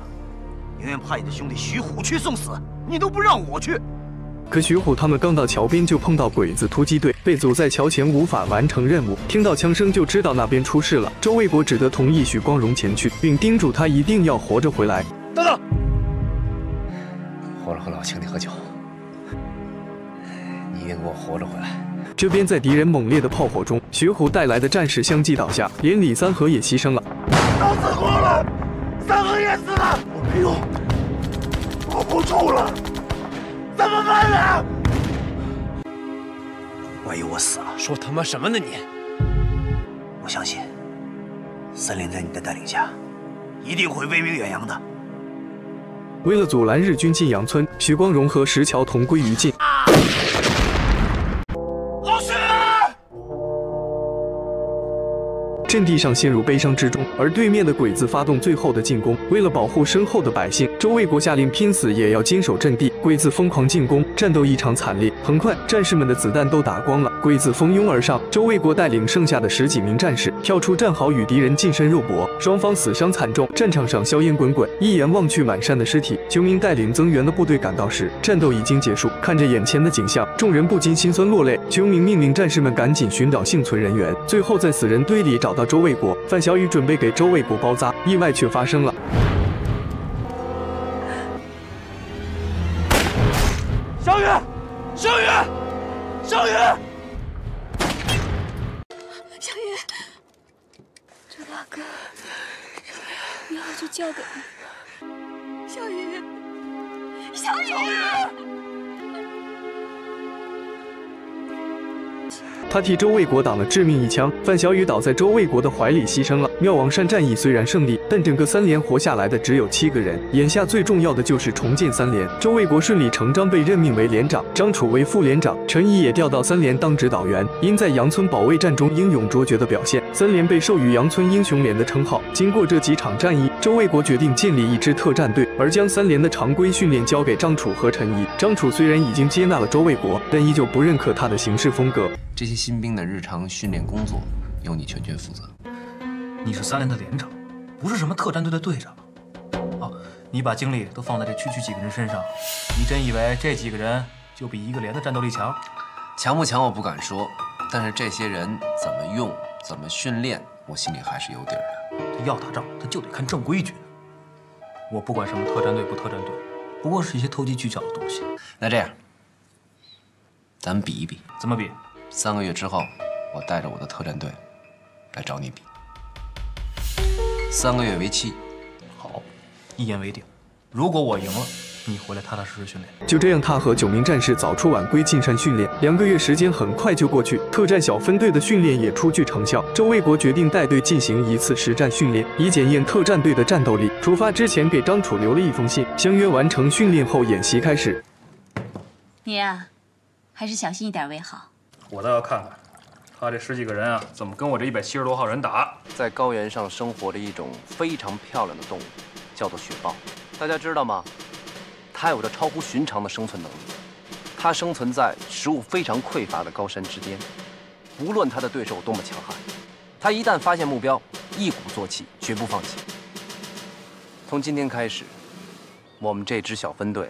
宁愿派你的兄弟徐虎去送死，你都不让我去。可徐虎他们刚到桥边，就碰到鬼子突击队，被阻在桥前，无法完成任务。听到枪声就知道那边出事了，周卫国只得同意许光荣前去，并叮嘱他一定要活着回来。等等，活着和老兄弟喝酒，你一定给我活着回来。这边在敌人猛烈的炮火中，徐虎带来的战士相继倒下，连李三河也牺牲了。都死光了，三河也死了，我没用，我不住了。怎么办呢？万一我死了，说他妈什么呢你？我相信，森林在你的带领下，一定会威名远扬的。为了阻拦日军进杨村，许光荣和石桥同归于尽。老阵地上陷入悲伤之中，而对面的鬼子发动最后的进攻。为了保护身后的百姓，周卫国下令拼死也要坚守阵地。鬼子疯狂进攻，战斗异常惨烈。很快，战士们的子弹都打光了，鬼子蜂拥而上。周卫国带领剩下的十几名战士跳出战壕，与敌人近身肉搏，双方死伤惨重。战场上硝烟滚滚，一眼望去满山的尸体。九明带领增援的部队赶到时，战斗已经结束。看着眼前的景象，众人不禁心酸落泪。九明命令战士们赶紧寻找幸存人员，最后在死人堆里找到周卫国。范小雨准备给周卫国包扎，意外却发生了。交给你。小雨，小雨。他替周卫国挡了致命一枪，范小雨倒在周卫国的怀里牺牲了。妙王山战役虽然胜利，但整个三连活下来的只有七个人。眼下最重要的就是重建三连。周卫国顺理成章被任命为连长，张楚为副连长，陈毅也调到三连当指导员。因在杨村保卫战中英勇卓绝的表现，三连被授予杨村英雄连的称号。经过这几场战役，周卫国决定建立一支特战队，而将三连的常规训练交给张楚和陈毅。张楚虽然已经接纳了周卫国，但依旧不认可他的行事风格。这些新兵的日常训练工作由你全权负责。你是三连的连长，不是什么特战队的队长。哦，你把精力都放在这区区几个人身上，你真以为这几个人就比一个连的战斗力强？强不强我不敢说，但是这些人怎么用、怎么训练，我心里还是有底儿的。他要打仗，他就得看正规军。我不管什么特战队不特战队，不过是一些投机取巧的东西。那这样，咱们比一比，怎么比？三个月之后，我带着我的特战队来找你比。三个月为期。好，一言为定。如果我赢了，你回来踏踏实实训练。就这样，他和九名战士早出晚归进山训练。两个月时间很快就过去，特战小分队的训练也初具成效。周卫国决定带队进行一次实战训练，以检验特战队的战斗力。出发之前，给张楚留了一封信，相约完成训练后演习开始。你呀，还是小心一点为好。我倒要看看，他这十几个人啊，怎么跟我这一百七十多号人打？在高原上生活着一种非常漂亮的动物，叫做雪豹。大家知道吗？它有着超乎寻常的生存能力。它生存在食物非常匮乏的高山之巅，无论它的对手多么强悍，它一旦发现目标，一鼓作气，绝不放弃。从今天开始，我们这支小分队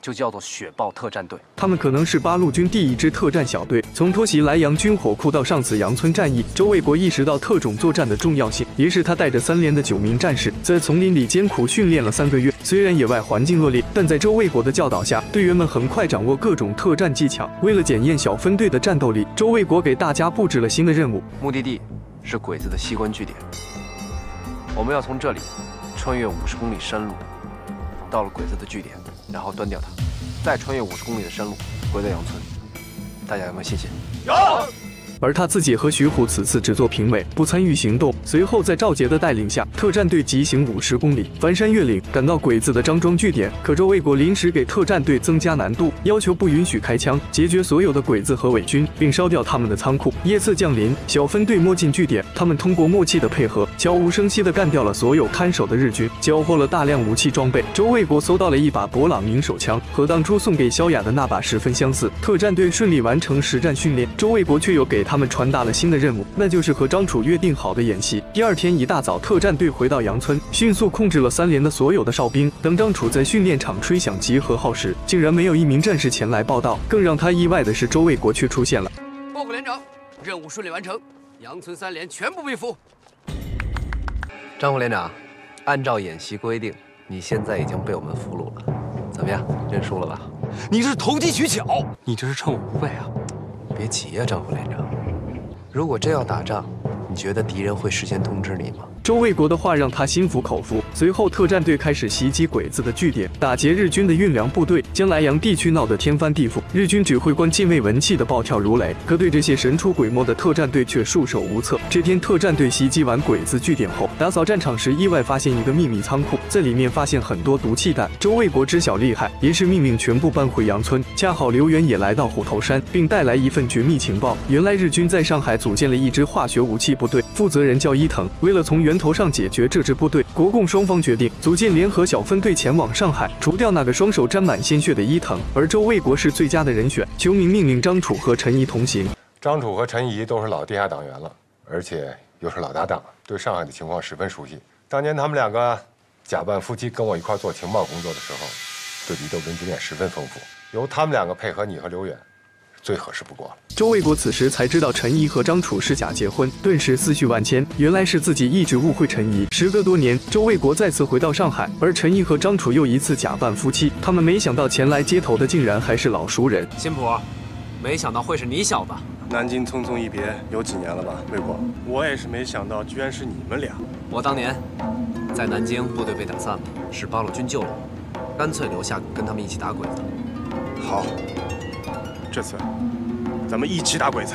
就叫做雪豹特战队。他们可能是八路军第一支特战小队。从偷袭莱阳军火库到上次杨村战役，周卫国意识到特种作战的重要性，于是他带着三连的九名战士，在丛林里艰苦训练了三个月。虽然野外环境恶劣，但在周卫国的教导下，队员们很快掌握各种特战技巧。为了检验小分队的战斗力，周卫国给大家布置了新的任务，目的地是鬼子的西关据点。我们要从这里穿越五十公里山路，到了鬼子的据点，然后端掉它，再穿越五十公里的山路，回到羊村，大家有没有信心？有。而他自己和徐虎此次只做评委，不参与行动。随后在赵杰的带领下，特战队急行五十公里，翻山越岭，赶到鬼子的张庄据点。可周卫国临时给特战队增加难度，要求不允许开枪，解决所有的鬼子和伪军，并烧掉他们的仓库。夜色降临，小分队摸进据点，他们通过默契的配合，悄无声息地干掉了所有看守的日军，缴获了大量武器装备。周卫国搜到了一把勃朗宁手枪，和当初送给萧雅的那把十分相似。特战队顺利完成实战训练，周卫国却又给他们传达了新的任务，那就是和张楚约定好的演习。第二天一大早，特战队回到杨村，迅速控制了三连的所有的哨兵。等张楚在训练场吹响集合号时，竟然没有一名战士前来报道。更让他意外的是，周卫国却出现了。报告连长，任务顺利完成，杨村三连全部被俘。张副连长，按照演习规定，你现在已经被我们俘虏了，怎么样？认输了吧？你这是投机取巧，你这是趁我不备啊！别急呀，张副连长。如果真要打仗，你觉得敌人会事先通知你吗？周卫国的话让他心服口服。随后，特战队开始袭击鬼子的据点，打劫日军的运粮部队，将莱阳地区闹得天翻地覆。日军指挥官近卫文气的暴跳如雷，可对这些神出鬼没的特战队却束手无策。这天，特战队袭击完鬼子据点后，打扫战场时意外发现一个秘密仓库，在里面发现很多毒气弹。周卫国知晓厉害，于是命令全部搬回杨村。恰好刘元也来到虎头山，并带来一份绝密情报：原来日军在上海组建了一支化学武器部队，负责人叫伊藤。为了从源头上解决这支部队，国共双方决定组建联合小分队前往上海，除掉那个双手沾满鲜血的伊藤。而周卫国是最佳的人选。邱明命令张楚和陈怡同行。张楚和陈怡都是老地下党员了，而且又是老搭档，对上海的情况十分熟悉。当年他们两个假扮夫妻跟我一块做情报工作的时候，对敌斗争经验十分丰富。由他们两个配合你和刘远。最合适不过了。周卫国此时才知道陈怡和张楚是假结婚，顿时思绪万千。原来是自己一直误会陈怡。时隔多年，周卫国再次回到上海，而陈怡和张楚又一次假扮夫妻。他们没想到前来接头的竟然还是老熟人。新普，没想到会是你小子。南京匆匆一别，有几年了吧，卫国？我也是没想到，居然是你们俩。我当年在南京部队被打散了，是八路军救了我，干脆留下跟他们一起打鬼子。好。这次，咱们一起打鬼子。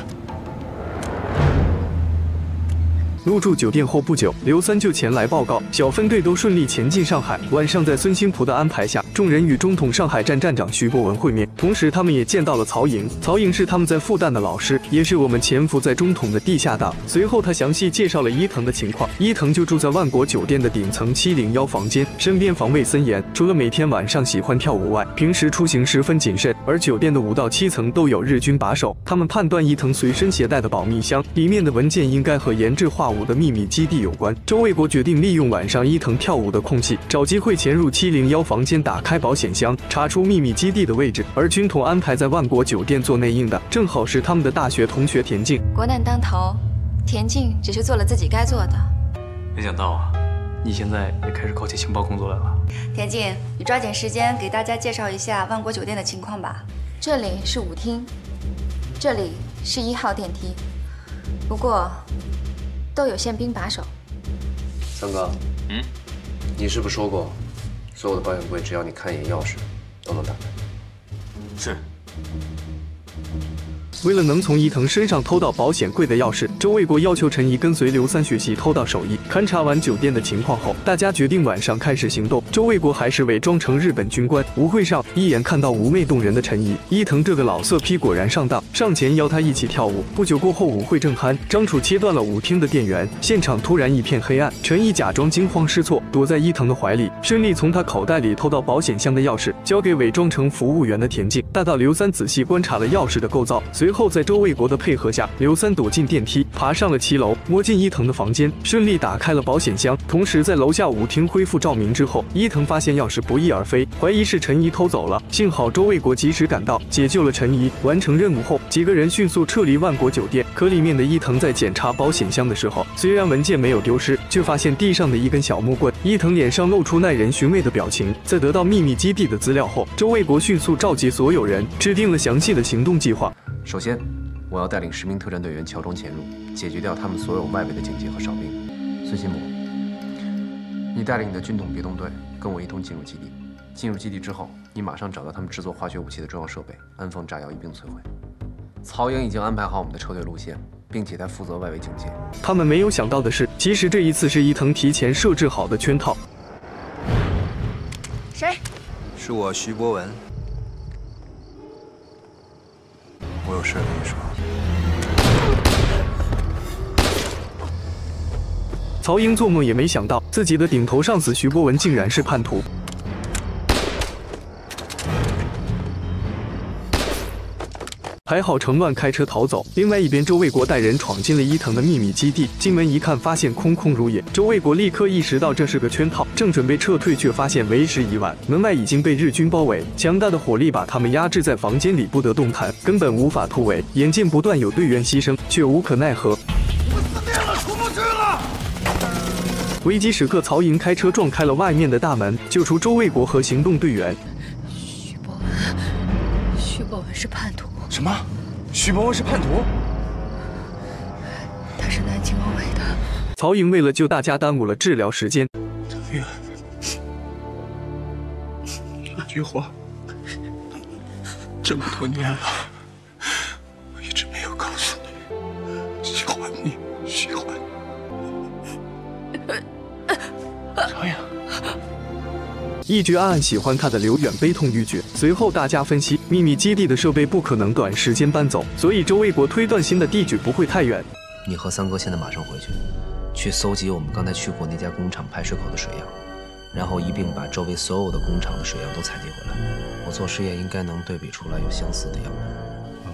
入住酒店后不久，刘三就前来报告，小分队都顺利前进上海。晚上，在孙兴普的安排下，众人与中统上海站站长徐博文会面，同时他们也见到了曹颖。曹颖是他们在复旦的老师，也是我们潜伏在中统的地下党。随后，他详细介绍了伊藤的情况。伊藤就住在万国酒店的顶层七零幺房间，身边防卫森严，除了每天晚上喜欢跳舞外，平时出行十分谨慎。而酒店的五到七层都有日军把守，他们判断伊藤随身携带的保密箱里面的文件应该和研制化物。的秘密基地有关。周卫国决定利用晚上伊藤跳舞的空隙，找机会潜入七零幺房间，打开保险箱，查出秘密基地的位置。而军统安排在万国酒店做内应的，正好是他们的大学同学田静。国难当头，田静只是做了自己该做的。没想到啊，你现在也开始搞起情报工作来了。田静，你抓紧时间给大家介绍一下万国酒店的情况吧。这里是舞厅，这里是一号电梯。不过。都有宪兵把守。三哥，嗯，你是不是说过，所有的保险柜只要你看一眼钥匙，都能打开？是。为了能从伊藤身上偷到保险柜的钥匙，周卫国要求陈怡跟随刘三学习偷盗手艺。勘察完酒店的情况后，大家决定晚上开始行动。周卫国还是伪装成日本军官。舞会上，一眼看到妩媚动人的陈怡，伊藤这个老色批果然上当，上前邀她一起跳舞。不久过后，舞会正酣，张楚切断了舞厅的电源，现场突然一片黑暗。陈怡假装惊慌失措，躲在伊藤的怀里，顺利从他口袋里偷到保险箱的钥匙，交给伪装成服务员的田静。大到刘三仔细观察了钥匙的构造，随随后在周卫国的配合下，刘三躲进电梯，爬上了七楼，摸进伊藤的房间，顺利打开了保险箱。同时，在楼下舞厅恢复照明之后，伊藤发现钥匙不翼而飞，怀疑是陈怡偷走了。幸好周卫国及时赶到，解救了陈怡。完成任务后，几个人迅速撤离万国酒店。可里面的伊藤在检查保险箱的时候，虽然文件没有丢失，却发现地上的一根小木棍。伊藤脸上露出耐人寻味的表情。在得到秘密基地的资料后，周卫国迅速召集所有人，制定了详细的行动计划。首先。我要带领十名特战队员乔装潜入，解决掉他们所有外围的警戒和哨兵。孙新博，你带领你的军统别动队跟我一同进入基地，进入基地之后，你马上找到他们制作化学武器的重要设备，安放炸药一并摧毁。曹营已经安排好我们的撤退路线，并且在负责外围警戒。他们没有想到的是，其实这一次是伊藤提前设置好的圈套。谁？是我徐博文。我有事跟你说。曹英做梦也没想到，自己的顶头上司徐博文竟然是叛徒。还好程乱开车逃走。另外一边，周卫国带人闯进了伊藤的秘密基地，进门一看，发现空空如也。周卫国立刻意识到这是个圈套，正准备撤退，却发现为时已晚，门外已经被日军包围，强大的火力把他们压制在房间里，不得动弹，根本无法突围。眼见不断有队员牺牲，却无可奈何。我们死定了，出不去了！危机时刻，曹营开车撞开了外面的大门，救出周卫国和行动队员。什么？徐博文是叛徒？他是南京欧委的。曹颖为了救大家，耽误了治疗时间。程远，那句话，这么多年了，我一直没有告诉你，喜欢你，喜欢你。曹营。一直暗暗喜欢他的刘远悲痛欲绝。随后大家分析，秘密基地的设备不可能短时间搬走，所以周卫国推断新的地址不会太远。你和三哥现在马上回去，去搜集我们刚才去过那家工厂排水口的水样，然后一并把周围所有的工厂的水样都采集回来。我做实验应该能对比出来有相似的样本。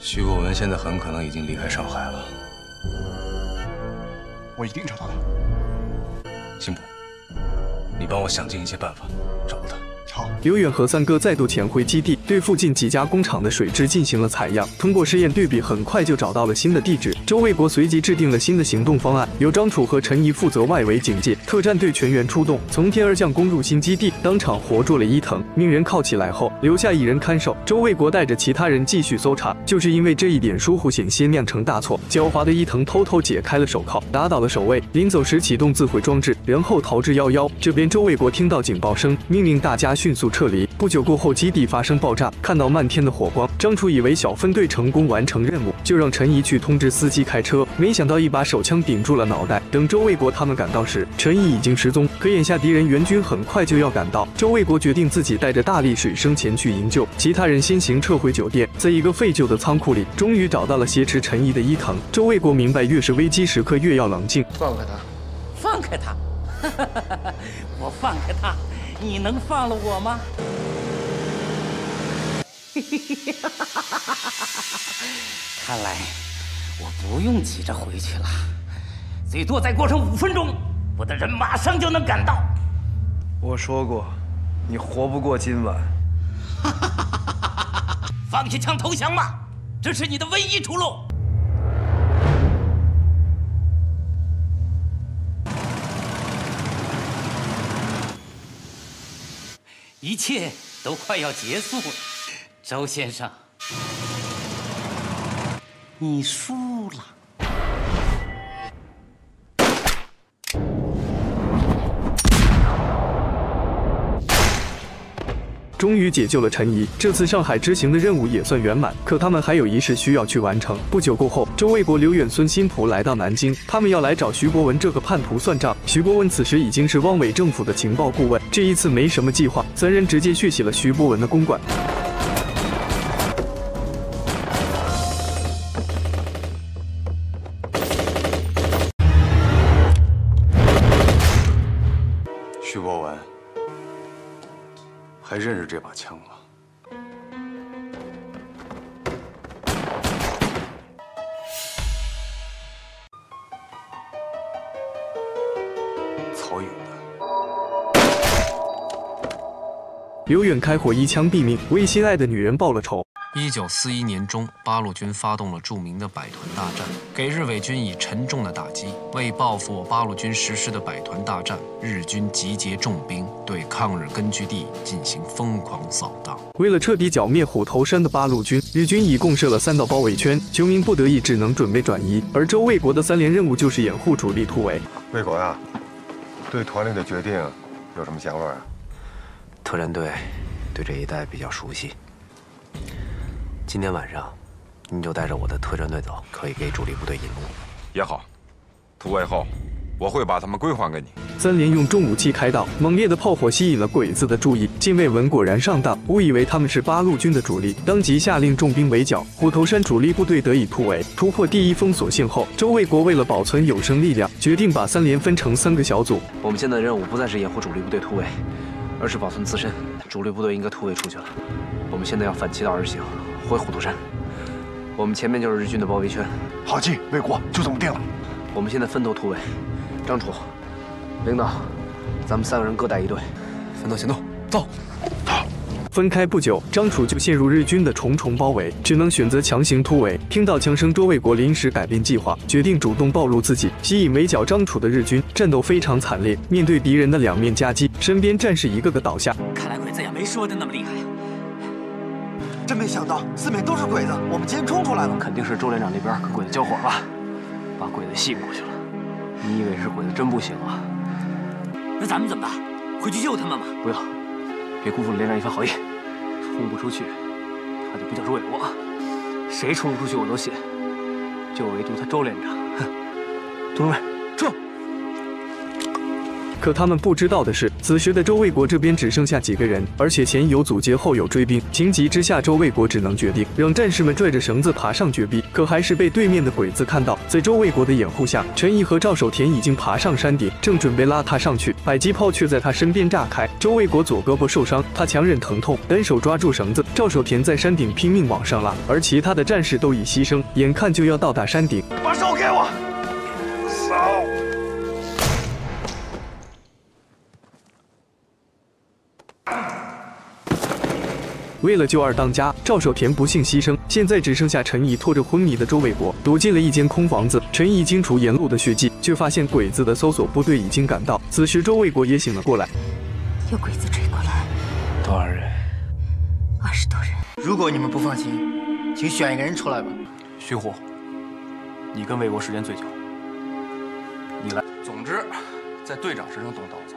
徐国文现在很可能已经离开上海了，我一定找到他。辛普，你帮我想尽一切办法找到他。刘远和三哥再度潜回基地，对附近几家工厂的水质进行了采样。通过试验对比，很快就找到了新的地址。周卫国随即制定了新的行动方案，由张楚和陈怡负责外围警戒，特战队全员出动，从天而降攻入新基地，当场活捉了伊藤，命人铐起来后留下一人看守。周卫国带着其他人继续搜查，就是因为这一点疏忽，险些酿成大错。狡猾的伊藤偷偷解开了手铐，打倒了守卫，临走时启动自毁装置，然后逃之夭夭。这边周卫国听到警报声，命令大家迅速撤离。不久过后，基地发生爆炸，看到漫天的火光，张楚以为小分队成功完成任务，就让陈怡去通知司机开车。没想到一把手枪顶住了脑袋。等周卫国他们赶到时，陈怡已经失踪。可眼下敌人援军很快就要赶到，周卫国决定自己带着大力水生前去营救，其他人先行撤回酒店。在一个废旧的仓库里，终于找到了挟持陈怡的伊藤。周卫国明白，越是危机时刻，越要冷静。放开他！放开他！我放开他，你能放了我吗？看来我不用急着回去了，最多再过上五分钟，我的人马上就能赶到。我说过，你活不过今晚。放下枪投降吧，这是你的唯一出路。一切都快要结束了。周先生，你输了。终于解救了陈怡，这次上海之行的任务也算圆满。可他们还有一事需要去完成。不久过后，周卫国、刘远、孙新普来到南京，他们要来找徐博文这个叛徒算账。徐博文此时已经是汪伪政府的情报顾问，这一次没什么计划，三人直接血洗了徐博文的公馆。认识这把枪吗？刘远开火一枪毙命，为心爱的女人报了仇。一九四一年中，八路军发动了著名的百团大战，给日伪军以沉重的打击。为报复我八路军实施的百团大战，日军集结重兵，对抗日根据地进行疯狂扫荡。为了彻底剿灭虎头山的八路军，日军一共设了三道包围圈，球民不得已只能准备转移。而周卫国的三连任务就是掩护主力突围。卫国呀，对团里的决定有什么想法啊？特战队对这一带比较熟悉。今天晚上，你就带着我的特战队走，可以给主力部队引路。也好，突围后。我会把他们归还给你。三连用重武器开道，猛烈的炮火吸引了鬼子的注意。禁卫文果然上当，误以为他们是八路军的主力，当即下令重兵围剿。虎头山主力部队得以突围。突破第一封锁线后，周卫国为了保存有生力量，决定把三连分成三个小组。我们现在的任务不再是掩护主力部队突围，而是保存自身。主力部队应该突围出去了，我们现在要反其道而行，回虎头山。我们前面就是日军的包围圈。好计，魏国就这么定了。我们现在分头突围。张楚，领导，咱们三个人各带一队，分头行动，走走。分开不久，张楚就陷入日军的重重包围，只能选择强行突围。听到枪声，周卫国临时改变计划，决定主动暴露自己，吸引围剿张楚的日军。战斗非常惨烈，面对敌人的两面夹击，身边战士一个个倒下。看来鬼子也没说的那么厉害！真没想到四面都是鬼子，我们今天冲出来了，肯定是周连长那边跟鬼子交火了，把鬼子吸引过去了。你以为是鬼子真不行啊？那咱们怎么办？回去救他们吗？不要，别辜负了连长一番好意。冲不出去，他就不叫周卫国。谁冲不出去我都信，就唯独他周连长。哼！同志们，撤！可他们不知道的是，此时的周卫国这边只剩下几个人，而且前有阻截，后有追兵。情急之下，周卫国只能决定让战士们拽着绳子爬上绝壁。可还是被对面的鬼子看到，在周卫国的掩护下，陈毅和赵守田已经爬上山顶，正准备拉他上去。迫击炮却在他身边炸开，周卫国左胳膊受伤，他强忍疼痛，单手抓住绳子。赵守田在山顶拼命往上拉，而其他的战士都已牺牲，眼看就要到达山顶。把手给我，为了救二当家，赵守田不幸牺牲。现在只剩下陈毅拖着昏迷的周卫国躲进了一间空房子。陈毅清除沿路的血迹，却发现鬼子的搜索部队已经赶到。此时周卫国也醒了过来，有鬼子追过来，多少人？二十多人。如果你们不放心，请选一个人出来吧。徐虎，你跟卫国时间最久，你来。总之，在队长身上动刀子。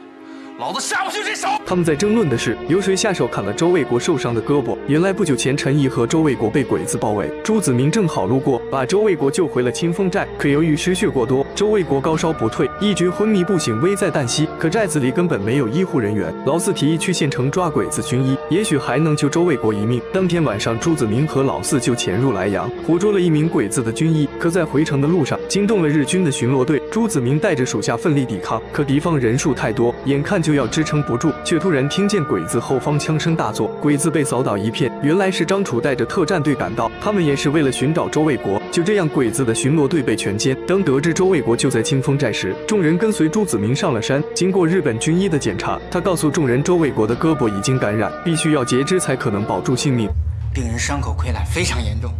老子下不去这手。他们在争论的是由谁下手砍了周卫国受伤的胳膊。原来不久前陈毅和周卫国被鬼子包围，朱子明正好路过，把周卫国救回了清风寨。可由于失血过多，周卫国高烧不退，一直昏迷不醒，危在旦夕。可寨子里根本没有医护人员。老四提议去县城抓鬼子军医，也许还能救周卫国一命。当天晚上，朱子明和老四就潜入莱阳，捕捉了一名鬼子的军医。可在回城的路上，惊动了日军的巡逻队。朱子明带着属下奋力抵抗，可敌方人数太多，眼看就要支撑不住，却突然听见鬼子后方枪声大作，鬼子被扫倒一片。原来是张楚带着特战队赶到，他们也是为了寻找周卫国。就这样，鬼子的巡逻队被全歼。当得知周卫国就在清风寨时，众人跟随朱子明上了山。经过日本军医的检查，他告诉众人，周卫国的胳膊已经感染，必须要截肢才可能保住性命。病人伤口溃烂非常严重，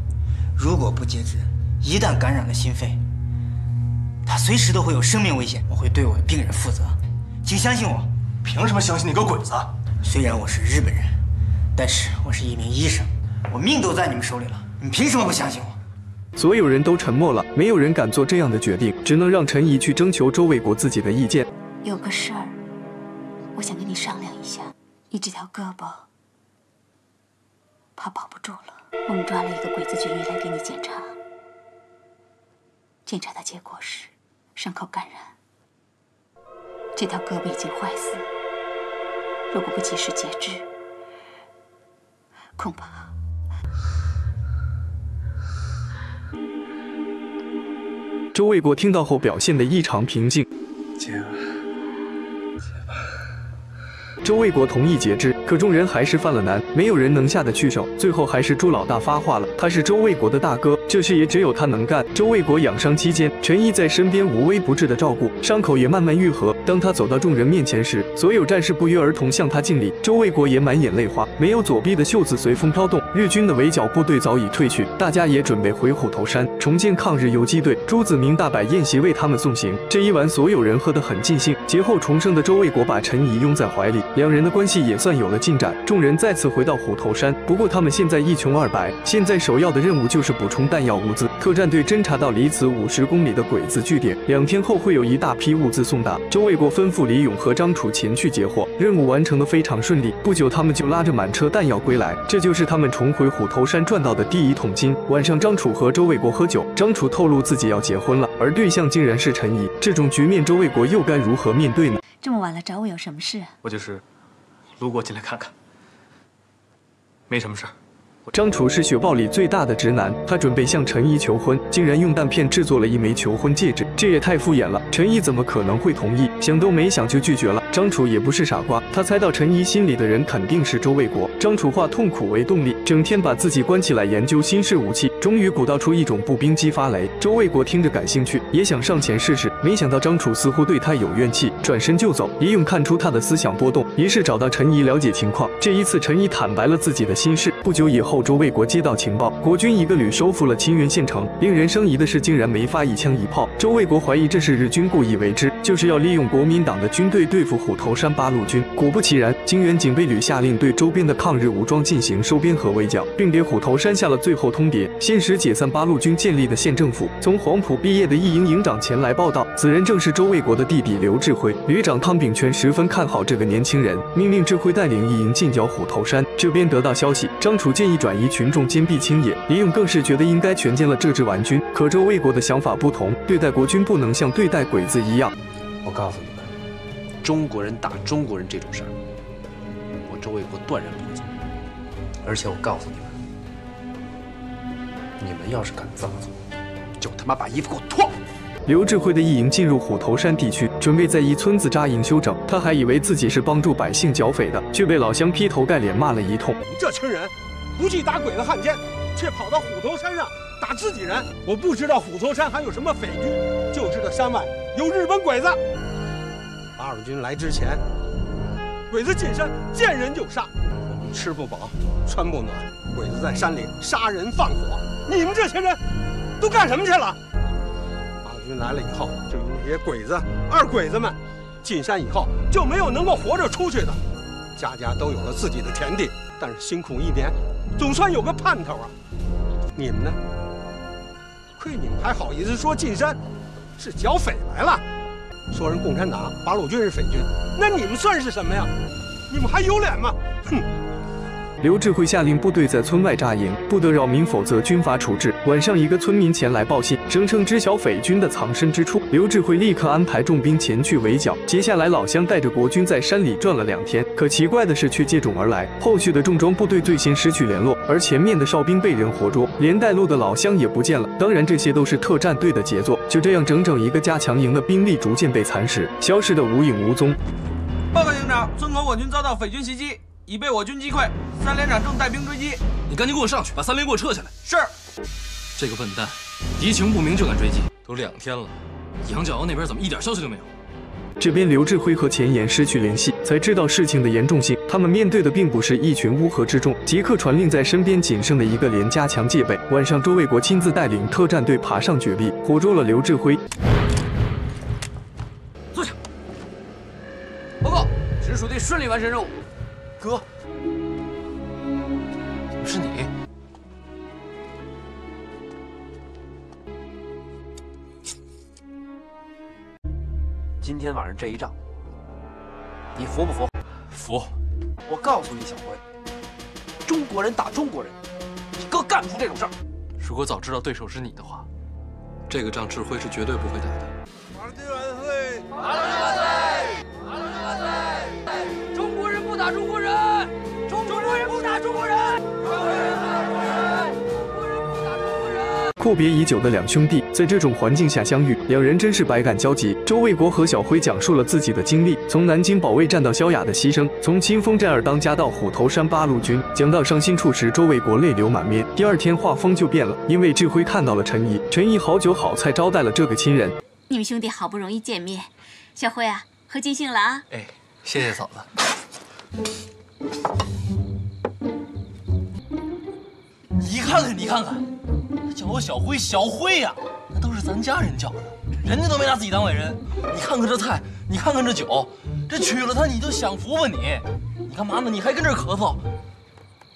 如果不截肢，一旦感染了心肺。他随时都会有生命危险，我会对我的病人负责，请相信我。凭什么相信你个鬼子？虽然我是日本人，但是我是一名医生，我命都在你们手里了，你凭什么不相信我？所有人都沉默了，没有人敢做这样的决定，只能让陈怡去征求周卫国自己的意见。有个事儿，我想跟你商量一下。你这条胳膊怕保不住了，我们抓了一个鬼子军医来给你检查，检查的结果是。伤口感染，这条胳膊已经坏死。如果不及时截肢，恐怕……周卫国听到后表现得异常平静。周卫国同意截肢，可众人还是犯了难，没有人能下得去手。最后还是朱老大发话了，他是周卫国的大哥，这事也只有他能干。周卫国养伤期间，陈毅在身边无微不至的照顾，伤口也慢慢愈合。当他走到众人面前时，所有战士不约而同向他敬礼。周卫国也满眼泪花，没有左臂的袖子随风飘动。日军的围剿部队早已退去，大家也准备回虎头山重建抗日游击队。朱子明大摆宴席为他们送行。这一晚，所有人喝得很尽兴。劫后重生的周卫国把陈怡拥在怀里。两人的关系也算有了进展。众人再次回到虎头山，不过他们现在一穷二白，现在首要的任务就是补充弹药物资。特战队侦察到离此五十公里的鬼子据点，两天后会有一大批物资送达。周卫国吩咐李勇和张楚前去截货，任务完成的非常顺利。不久，他们就拉着满车弹药归来，这就是他们重回虎头山赚到的第一桶金。晚上，张楚和周卫国喝酒，张楚透露自己要结婚了，而对象竟然是陈怡。这种局面，周卫国又该如何面对呢？这么晚了，找我有什么事？我就是路过进来看看，没什么事儿。张楚是雪豹里最大的直男，他准备向陈怡求婚，竟然用弹片制作了一枚求婚戒指，这也太敷衍了。陈怡怎么可能会同意？想都没想就拒绝了。张楚也不是傻瓜，他猜到陈怡心里的人肯定是周卫国。张楚化痛苦为动力，整天把自己关起来研究新式武器，终于鼓捣出一种步兵机发雷。周卫国听着感兴趣，也想上前试试，没想到张楚似乎对他有怨气，转身就走。李勇看出他的思想波动，于是找到陈怡了解情况。这一次，陈怡坦白了自己的心事。不久以后。后，周卫国接到情报，国军一个旅收复了清源县城。令人生疑的是，竟然没发一枪一炮。周卫国怀疑这是日军故意为之，就是要利用国民党的军队对付虎头山八路军。果不其然，清源警备旅下令对周边的抗日武装进行收编和围剿，并给虎头山下了最后通牒，限时解散八路军建立的县政府。从黄埔毕业的一营营长前来报道，此人正是周卫国的弟弟刘志辉。旅长汤炳全十分看好这个年轻人，命令志辉带领一营进剿虎头山。这边得到消息，张楚建议。转移群众，坚壁清野。李勇更是觉得应该全歼了这支顽军。可周卫国的想法不同，对待国军不能像对待鬼子一样。我告诉你们，中国人打中国人这种事儿，我周卫国断然不会做。而且我告诉你们，你们要是敢这么做，就他妈把衣服给我脱！刘志辉的一营进入虎头山地区，准备在一村子扎营休整。他还以为自己是帮助百姓剿匪的，却被老乡劈头盖脸骂了一通。这群人。不去打鬼子汉奸，却跑到虎头山上打自己人。我不知道虎头山还有什么匪军，就知道山外有日本鬼子。八路军来之前，鬼子进山见人就杀，我们吃不饱穿不暖，鬼子在山里杀人放火。你们这些人都干什么去了？八路军来了以后，就那些鬼子、二鬼子们，进山以后就没有能够活着出去的，家家都有了自己的田地，但是辛苦一年。总算有个盼头啊！你们呢？亏你们还好意思说进山是剿匪来了，说人共产党八路军是匪军，那你们算是什么呀？你们还有脸吗？哼！刘志辉下令部队在村外扎营，不得扰民，否则军法处置。晚上，一个村民前来报信，声称知晓匪军的藏身之处。刘志辉立刻安排重兵前去围剿。接下来，老乡带着国军在山里转了两天，可奇怪的是却接踵而来。后续的重装部队最先失去联络，而前面的哨兵被人活捉，连带路的老乡也不见了。当然，这些都是特战队的杰作。就这样，整整一个加强营的兵力逐渐被蚕食，消失得无影无踪。报告营长，村口我军遭到匪军袭击。已被我军击溃，三连长正带兵追击。你赶紧给我上去，把三连给我撤下来。是。这个笨蛋，敌情不明就敢追击，都两天了，杨角坳那边怎么一点消息都没有？这边刘志辉和钱岩失去联系，才知道事情的严重性。他们面对的并不是一群乌合之众，即刻传令在身边仅剩的一个连加强戒备。晚上，周卫国亲自带领特战队爬上绝壁，活捉了刘志辉。坐下。报告，直属队顺利完成任务。哥，是你。今天晚上这一仗，你服不服？服。我告诉你，小辉，中国人打中国人，你哥干不出这种事儿。如果早知道对手是你的话，这个仗志辉是绝对不会打的。阔别已久的两兄弟在这种环境下相遇，两人真是百感交集。周卫国和小辉讲述了自己的经历，从南京保卫战到萧雅的牺牲，从清风寨二当家到虎头山八路军。讲到伤心处时，周卫国泪流满面。第二天画风就变了，因为志辉看到了陈怡，陈怡好酒好菜招待了这个亲人。你们兄弟好不容易见面，小辉啊，喝尽兴了啊！哎，谢谢嫂子。你看看，你看看，叫我小辉，小辉呀，那都是咱家人叫的，人家都没拿自己当外人。你看看这菜，你看看这酒，这娶了她你就享福吧你？你干嘛呢？你还跟这儿咳嗽？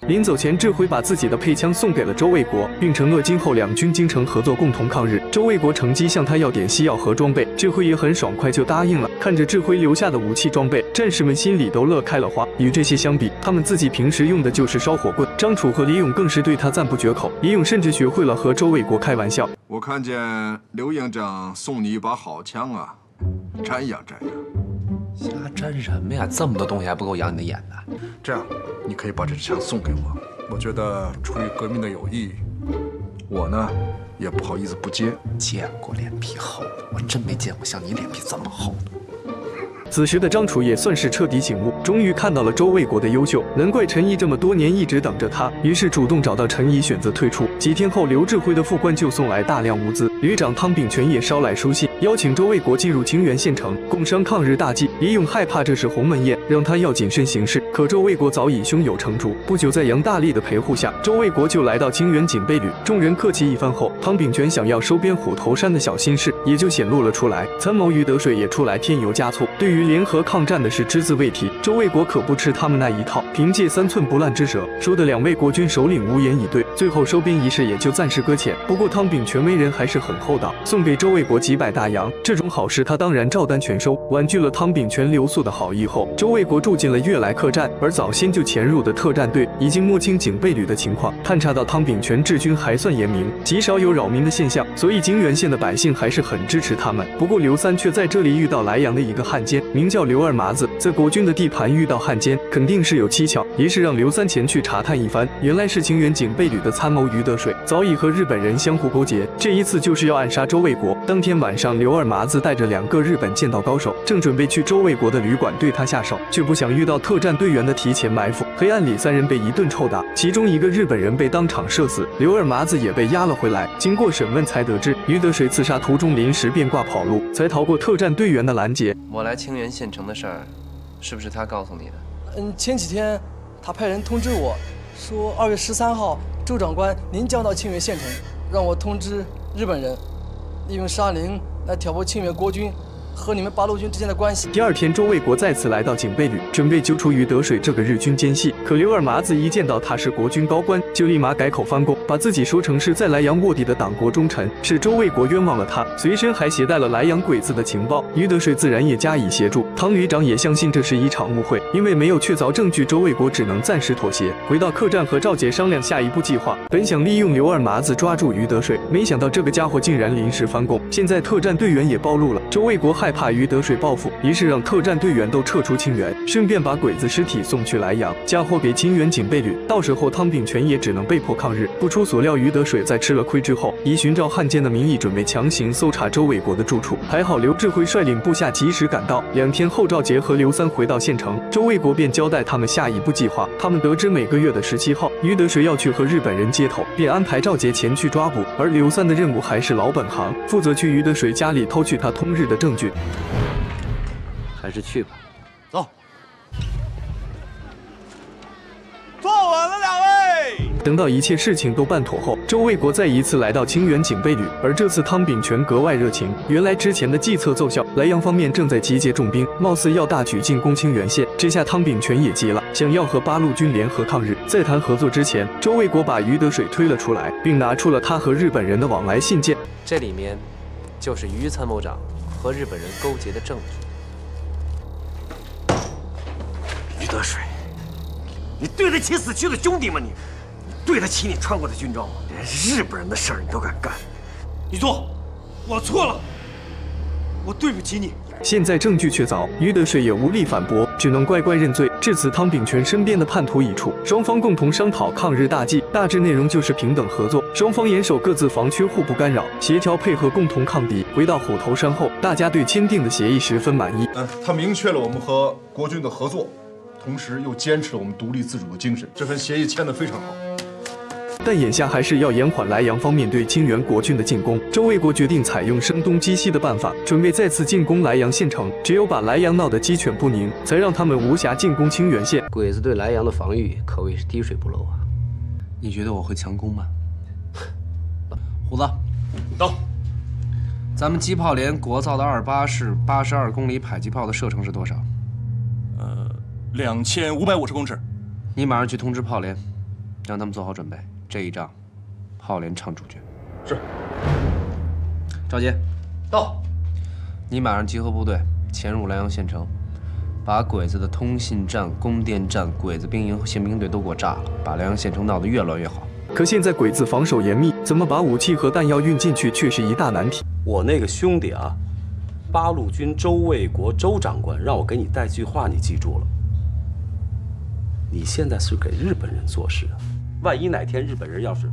临走前，智辉把自己的配枪送给了周卫国，并承诺今后两军精诚合作，共同抗日。周卫国乘机向他要点西药和装备，智辉也很爽快就答应了。看着智辉留下的武器装备，战士们心里都乐开了花。与这些相比，他们自己平时用的就是烧火棍。张楚和李勇更是对他赞不绝口，李勇甚至学会了和周卫国开玩笑。我看见刘营长送你一把好枪啊，瞻仰瞻仰。瞎粘什么呀？这么多东西还不够养你的眼的？这样，你可以把这支枪送给我。我觉得出于革命的友谊，我呢也不好意思不接。见过脸皮厚的，我真没见过像你脸皮这么厚的。此时的张楚也算是彻底醒悟，终于看到了周卫国的优秀，难怪陈毅这么多年一直等着他，于是主动找到陈毅，选择退出。几天后，刘志辉的副官就送来大量物资，旅长汤炳全也捎来书信，邀请周卫国进入清源县城，共商抗日大计。李勇害怕这是鸿门宴，让他要谨慎行事。可周卫国早已胸有成竹，不久在杨大力的陪护下，周卫国就来到清源警备旅。众人客气一番后，汤炳全想要收编虎头山的小心事也就显露了出来。参谋于德水也出来添油加醋，对于。联合抗战的事只字未提，周卫国可不吃他们那一套。凭借三寸不烂之舌，说的两位国军首领无言以对。最后收编仪式也就暂时搁浅。不过汤炳全为人还是很厚道，送给周卫国几百大洋，这种好事他当然照单全收。婉拒了汤炳全留宿的好意后，周卫国住进了悦来客栈。而早先就潜入的特战队已经摸清警备旅的情况，探查到汤炳全治军还算严明，极少有扰民的现象，所以泾源县的百姓还是很支持他们。不过刘三却在这里遇到莱阳的一个汉奸。名叫刘二麻子，在国军的地盘遇到汉奸，肯定是有蹊跷。于是让刘三前去查探一番。原来是清源警备旅的参谋于德水，早已和日本人相互勾结，这一次就是要暗杀周卫国。当天晚上，刘二麻子带着两个日本剑道高手，正准备去周卫国的旅馆对他下手，却不想遇到特战队员的提前埋伏。黑暗里，三人被一顿臭打，其中一个日本人被当场射死，刘二麻子也被押了回来。经过审问，才得知于德水刺杀途中临时变卦跑路，才逃过特战队员的拦截。我来清源县城的事儿，是不是他告诉你的？嗯，前几天他派人通知我，说二月十三号周长官您将到清源县城，让我通知日本人，利用沙林来挑拨庆元国军。和你们八路军之间的关系。第二天，周卫国再次来到警备旅，准备揪出于德水这个日军奸细。可刘二麻子一见到他是国军高官，就立马改口翻供，把自己说成是在莱阳卧底的党国忠臣，是周卫国冤枉了他，随身还携带了莱阳鬼子的情报。于德水自然也加以协助。汤旅长也相信这是一场误会，因为没有确凿证据，周卫国只能暂时妥协，回到客栈和赵杰商量下一步计划。本想利用刘二麻子抓住于德水，没想到这个家伙竟然临时翻供。现在特战队员也暴露了，周卫国害。害怕于得水报复，于是让特战队员都撤出清源，顺便把鬼子尸体送去莱阳，嫁祸给清源警备旅。到时候汤炳全也只能被迫抗日。不出所料，于得水在吃了亏之后，以寻找汉奸的名义，准备强行搜查周卫国的住处。还好刘志辉率领部下及时赶到。两天后，赵杰和刘三回到县城，周卫国便交代他们下一步计划。他们得知每个月的十七号，于德水要去和日本人接头，便安排赵杰前去抓捕。而刘三的任务还是老本行，负责去于德水家里偷去他通日的证据。还是去吧，走。坐稳了，两位。等到一切事情都办妥后，周卫国再一次来到清源警备旅，而这次汤炳全格外热情。原来之前的计策奏效，莱阳方面正在集结重兵，貌似要大举进攻清源县。这下汤炳全也急了，想要和八路军联合抗日。在谈合作之前，周卫国把于德水推了出来，并拿出了他和日本人的往来信件。这里面就是于参谋长和日本人勾结的证据。于德水，你对得起死去的兄弟吗？你，你对得起你穿过的军装吗？连日本人的事儿你都敢干！你坐，我错了，我对不起你。现在证据确凿，于德水也无力反驳，只能乖乖认罪。至此，汤炳全身边的叛徒已除，双方共同商讨抗日大计，大致内容就是平等合作，双方严守各自防区，互不干扰，协调配合，共同抗敌。回到虎头山后，大家对签订的协议十分满意。嗯，他明确了我们和国军的合作。同时又坚持了我们独立自主的精神，这份协议签得非常好。但眼下还是要延缓莱阳方面对清源国军的进攻。周卫国决定采用声东击西的办法，准备再次进攻莱阳县城。只有把莱阳闹得鸡犬不宁，才让他们无暇进攻清源县。鬼子对莱阳的防御可谓是滴水不漏啊！你觉得我会强攻吗？虎子，走。咱们机炮连国造的二八式八十二公里迫击炮的射程是多少？呃两千五百五十公尺。你马上去通知炮连，让他们做好准备。这一仗，炮连唱主角。是。赵杰，到。你马上集合部队，潜入莱阳县城，把鬼子的通信站、供电站、鬼子兵营和宪兵队都给我炸了，把莱阳县城闹得越乱越好。可现在鬼子防守严密，怎么把武器和弹药运进去却是一大难题。我那个兄弟啊，八路军周卫国周长官让我给你带句话，你记住了。你现在是给日本人做事啊，万一哪天日本人要是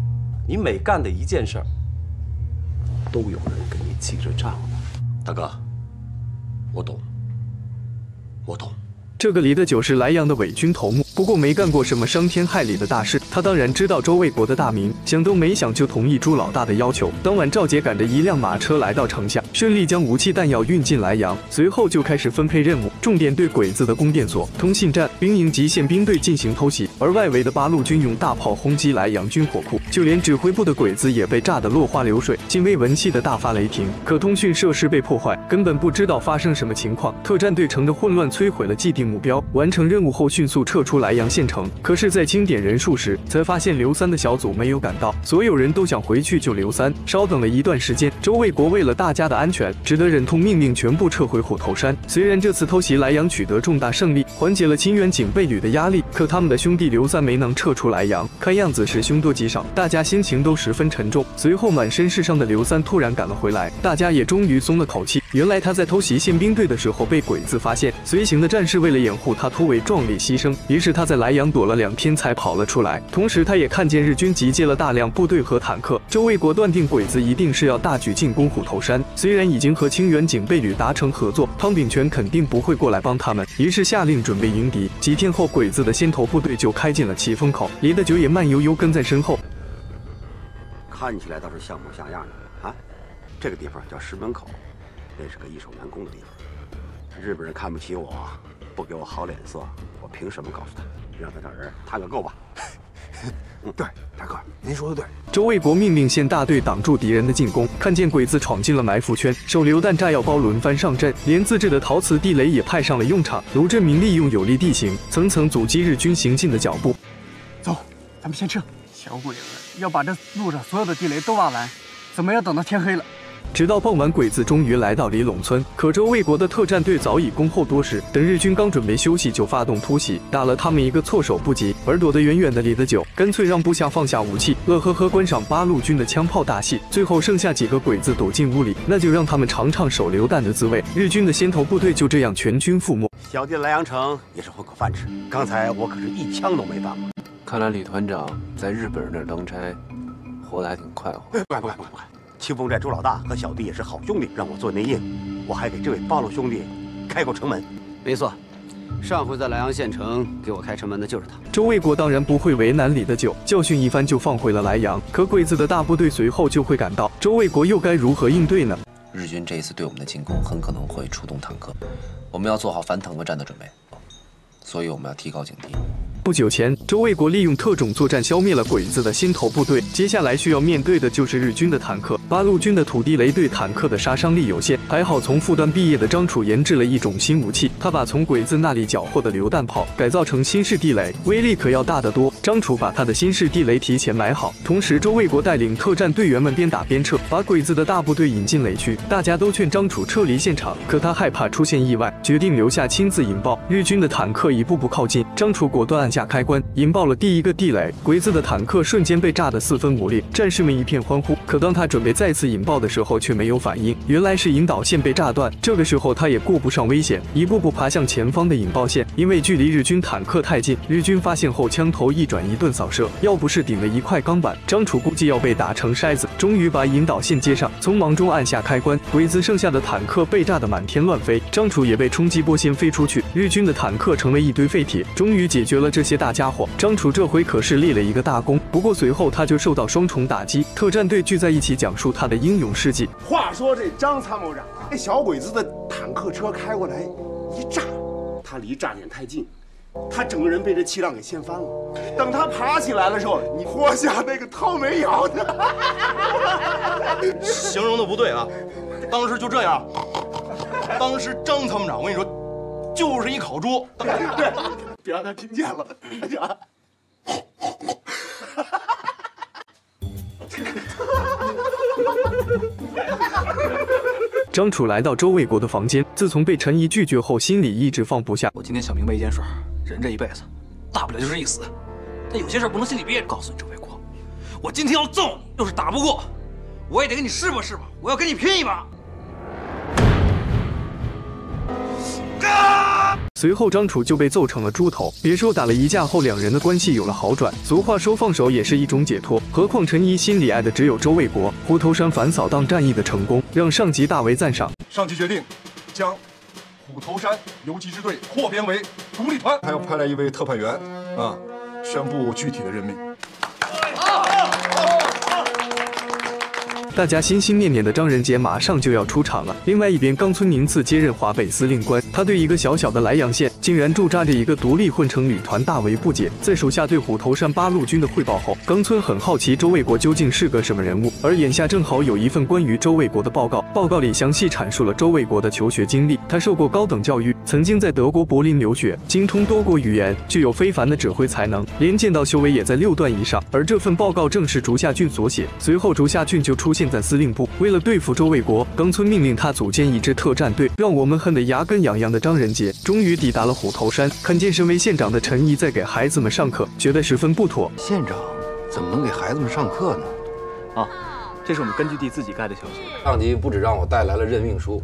你每干的一件事儿，都有人跟你记着账呢。大哥，我懂，我懂。这个李德九是莱阳的伪军头目，不过没干过什么伤天害理的大事。他当然知道周卫国的大名，想都没想就同意朱老大的要求。当晚，赵杰赶着一辆马车来到城下，顺利将武器弹药运进莱阳，随后就开始分配任务，重点对鬼子的供电所、通信站、兵营及宪兵队进行偷袭，而外围的八路军用大炮轰击莱阳军火库，就连指挥部的鬼子也被炸得落花流水。禁卫闻气的大发雷霆，可通讯设施被破坏，根本不知道发生什么情况。特战队乘着混乱摧毁了既定目标，完成任务后迅速撤出莱阳县城。可是，在清点人数时，才发现刘三的小组没有赶到，所有人都想回去救刘三。稍等了一段时间，周卫国为了大家的安全，只得忍痛命令全部撤回虎头山。虽然这次偷袭莱阳取得重大胜利，缓解了清远警备旅的压力，可他们的兄弟刘三没能撤出莱阳，看样子是凶多吉少，大家心情都十分沉重。随后，满身是伤的刘三突然赶了回来，大家也终于松了口气。原来他在偷袭宪兵队的时候被鬼子发现，随行的战士为了掩护他，突围壮烈牺牲，于是他在莱阳躲了两天才跑了出来。同时，他也看见日军集结了大量部队和坦克。周卫国断定鬼子一定是要大举进攻虎头山，虽然已经和清远警备旅达成合作，汤炳全肯定不会过来帮他们，于是下令准备迎敌。几天后，鬼子的先头部队就开进了奇峰口，李德九也慢悠悠跟在身后。看起来倒是像模像样的啊！这个地方叫石门口，那是个易守难攻的地方。日本人看不起我，不给我好脸色，我凭什么告诉他？让他找人探个够吧。对，大哥，您说的对。周卫国命令县大队挡住敌人的进攻，看见鬼子闯进了埋伏圈，手榴弹、炸药包轮番上阵，连自制的陶瓷地雷也派上了用场。卢振明利用有利地形，层层阻击日军行进的脚步。走，咱们先撤。小鬼子要把这路上所有的地雷都挖完，怎么要等到天黑了？直到傍晚，鬼子终于来到李陇村，可周卫国的特战队早已恭候多时。等日军刚准备休息，就发动突袭，打了他们一个措手不及。而躲得远远的李德久，干脆让部下放下武器，乐呵呵观赏八路军的枪炮大戏。最后剩下几个鬼子躲进屋里，那就让他们尝尝手榴弹的滋味。日军的先头部队就这样全军覆没。小弟来阳城也是混口饭吃，刚才我可是一枪都没放过。看来李团长在日本人那儿当差，活得还挺快活。不敢不敢不敢不敢。清风寨周老大和小弟也是好兄弟，让我做内应，我还给这位八路兄弟开过城门。没错，上回在莱阳县城给我开城门的就是他。周卫国当然不会为难李德九，教训一番就放回了莱阳。可鬼子的大部队随后就会赶到，周卫国又该如何应对呢？日军这一次对我们的进攻很可能会出动坦克，我们要做好反坦克战的准备，所以我们要提高警惕。不久前，周卫国利用特种作战消灭了鬼子的新头部队，接下来需要面对的就是日军的坦克。八路军的土地雷对坦克的杀伤力有限，还好从复旦毕业的张楚研制了一种新武器，他把从鬼子那里缴获的榴弹炮改造成新式地雷，威力可要大得多。张楚把他的新式地雷提前埋好，同时周卫国带领特战队员们边打边撤，把鬼子的大部队引进雷区。大家都劝张楚撤离现场，可他害怕出现意外，决定留下亲自引爆。日军的坦克一步步靠近，张楚果断按下开关，引爆了第一个地雷，鬼子的坦克瞬间被炸得四分五裂，战士们一片欢呼。可当他准备再次引爆的时候，却没有反应，原来是引导线被炸断。这个时候他也顾不上危险，一步步爬向前方的引爆线，因为距离日军坦克太近，日军发现后枪头一转，一顿扫射，要不是顶了一块钢板，张楚估计要被打成筛子。终于把引导线接上，匆忙中按下开关，鬼子剩下的坦克被炸得满天乱飞，张楚也被冲击波先飞出去，日军的坦克成了一堆废铁。终于解决了这些大家伙，张楚这回可是立了一个大功。不过随后他就受到双重打击，特战队聚在一起讲述他的英勇事迹。话说这张参谋长，那小鬼子的坦克车开过来一炸，他离炸点太近，他整个人被这气浪给掀翻了。等他爬起来的时候，你活下那个掏煤窑的。形容的不对啊，当时就这样。当时张参谋长，我跟你说，就是一烤猪。对，别让他听见了。啊 张楚来到周卫国的房间，自从被陈怡拒绝后，心里一直放不下。我今天想明白一件事：人这一辈子，大不了就是一死。但有些事不能心里憋着。告诉你，周卫国，我今天要揍你，要是打不过，我也得跟你试吧试吧，我要跟你拼一把。随后，张楚就被揍成了猪头。别说打了一架后，两人的关系有了好转。俗话说，放手也是一种解脱。何况陈怡心里爱的只有周卫国。虎头山反扫荡战役的成功，让上级大为赞赏。上级决定将虎头山游击支队扩编为独立团，还要派来一位特派员啊，宣布具体的任命。大家心心念念的张仁杰马上就要出场了。另外一边，冈村宁次接任华北司令官，他对一个小小的莱阳县竟然驻扎着一个独立混成旅团大为不解。在手下对虎头山八路军的汇报后，冈村很好奇周卫国究竟是个什么人物。而眼下正好有一份关于周卫国的报告，报告里详细阐述了周卫国的求学经历。他受过高等教育，曾经在德国柏林留学，精通多国语言，具有非凡的指挥才能，连剑道修为也在六段以上。而这份报告正是竹下俊所写。随后，竹下俊就出现。在司令部，为了对付周卫国，冈村命令他组建一支特战队。让我们恨得牙根痒痒的张仁杰，终于抵达了虎头山。看见身为县长的陈毅在给孩子们上课，觉得十分不妥。县长怎么能给孩子们上课呢？啊，这是我们根据地自己盖的小学。上级不止让我带来了任命书，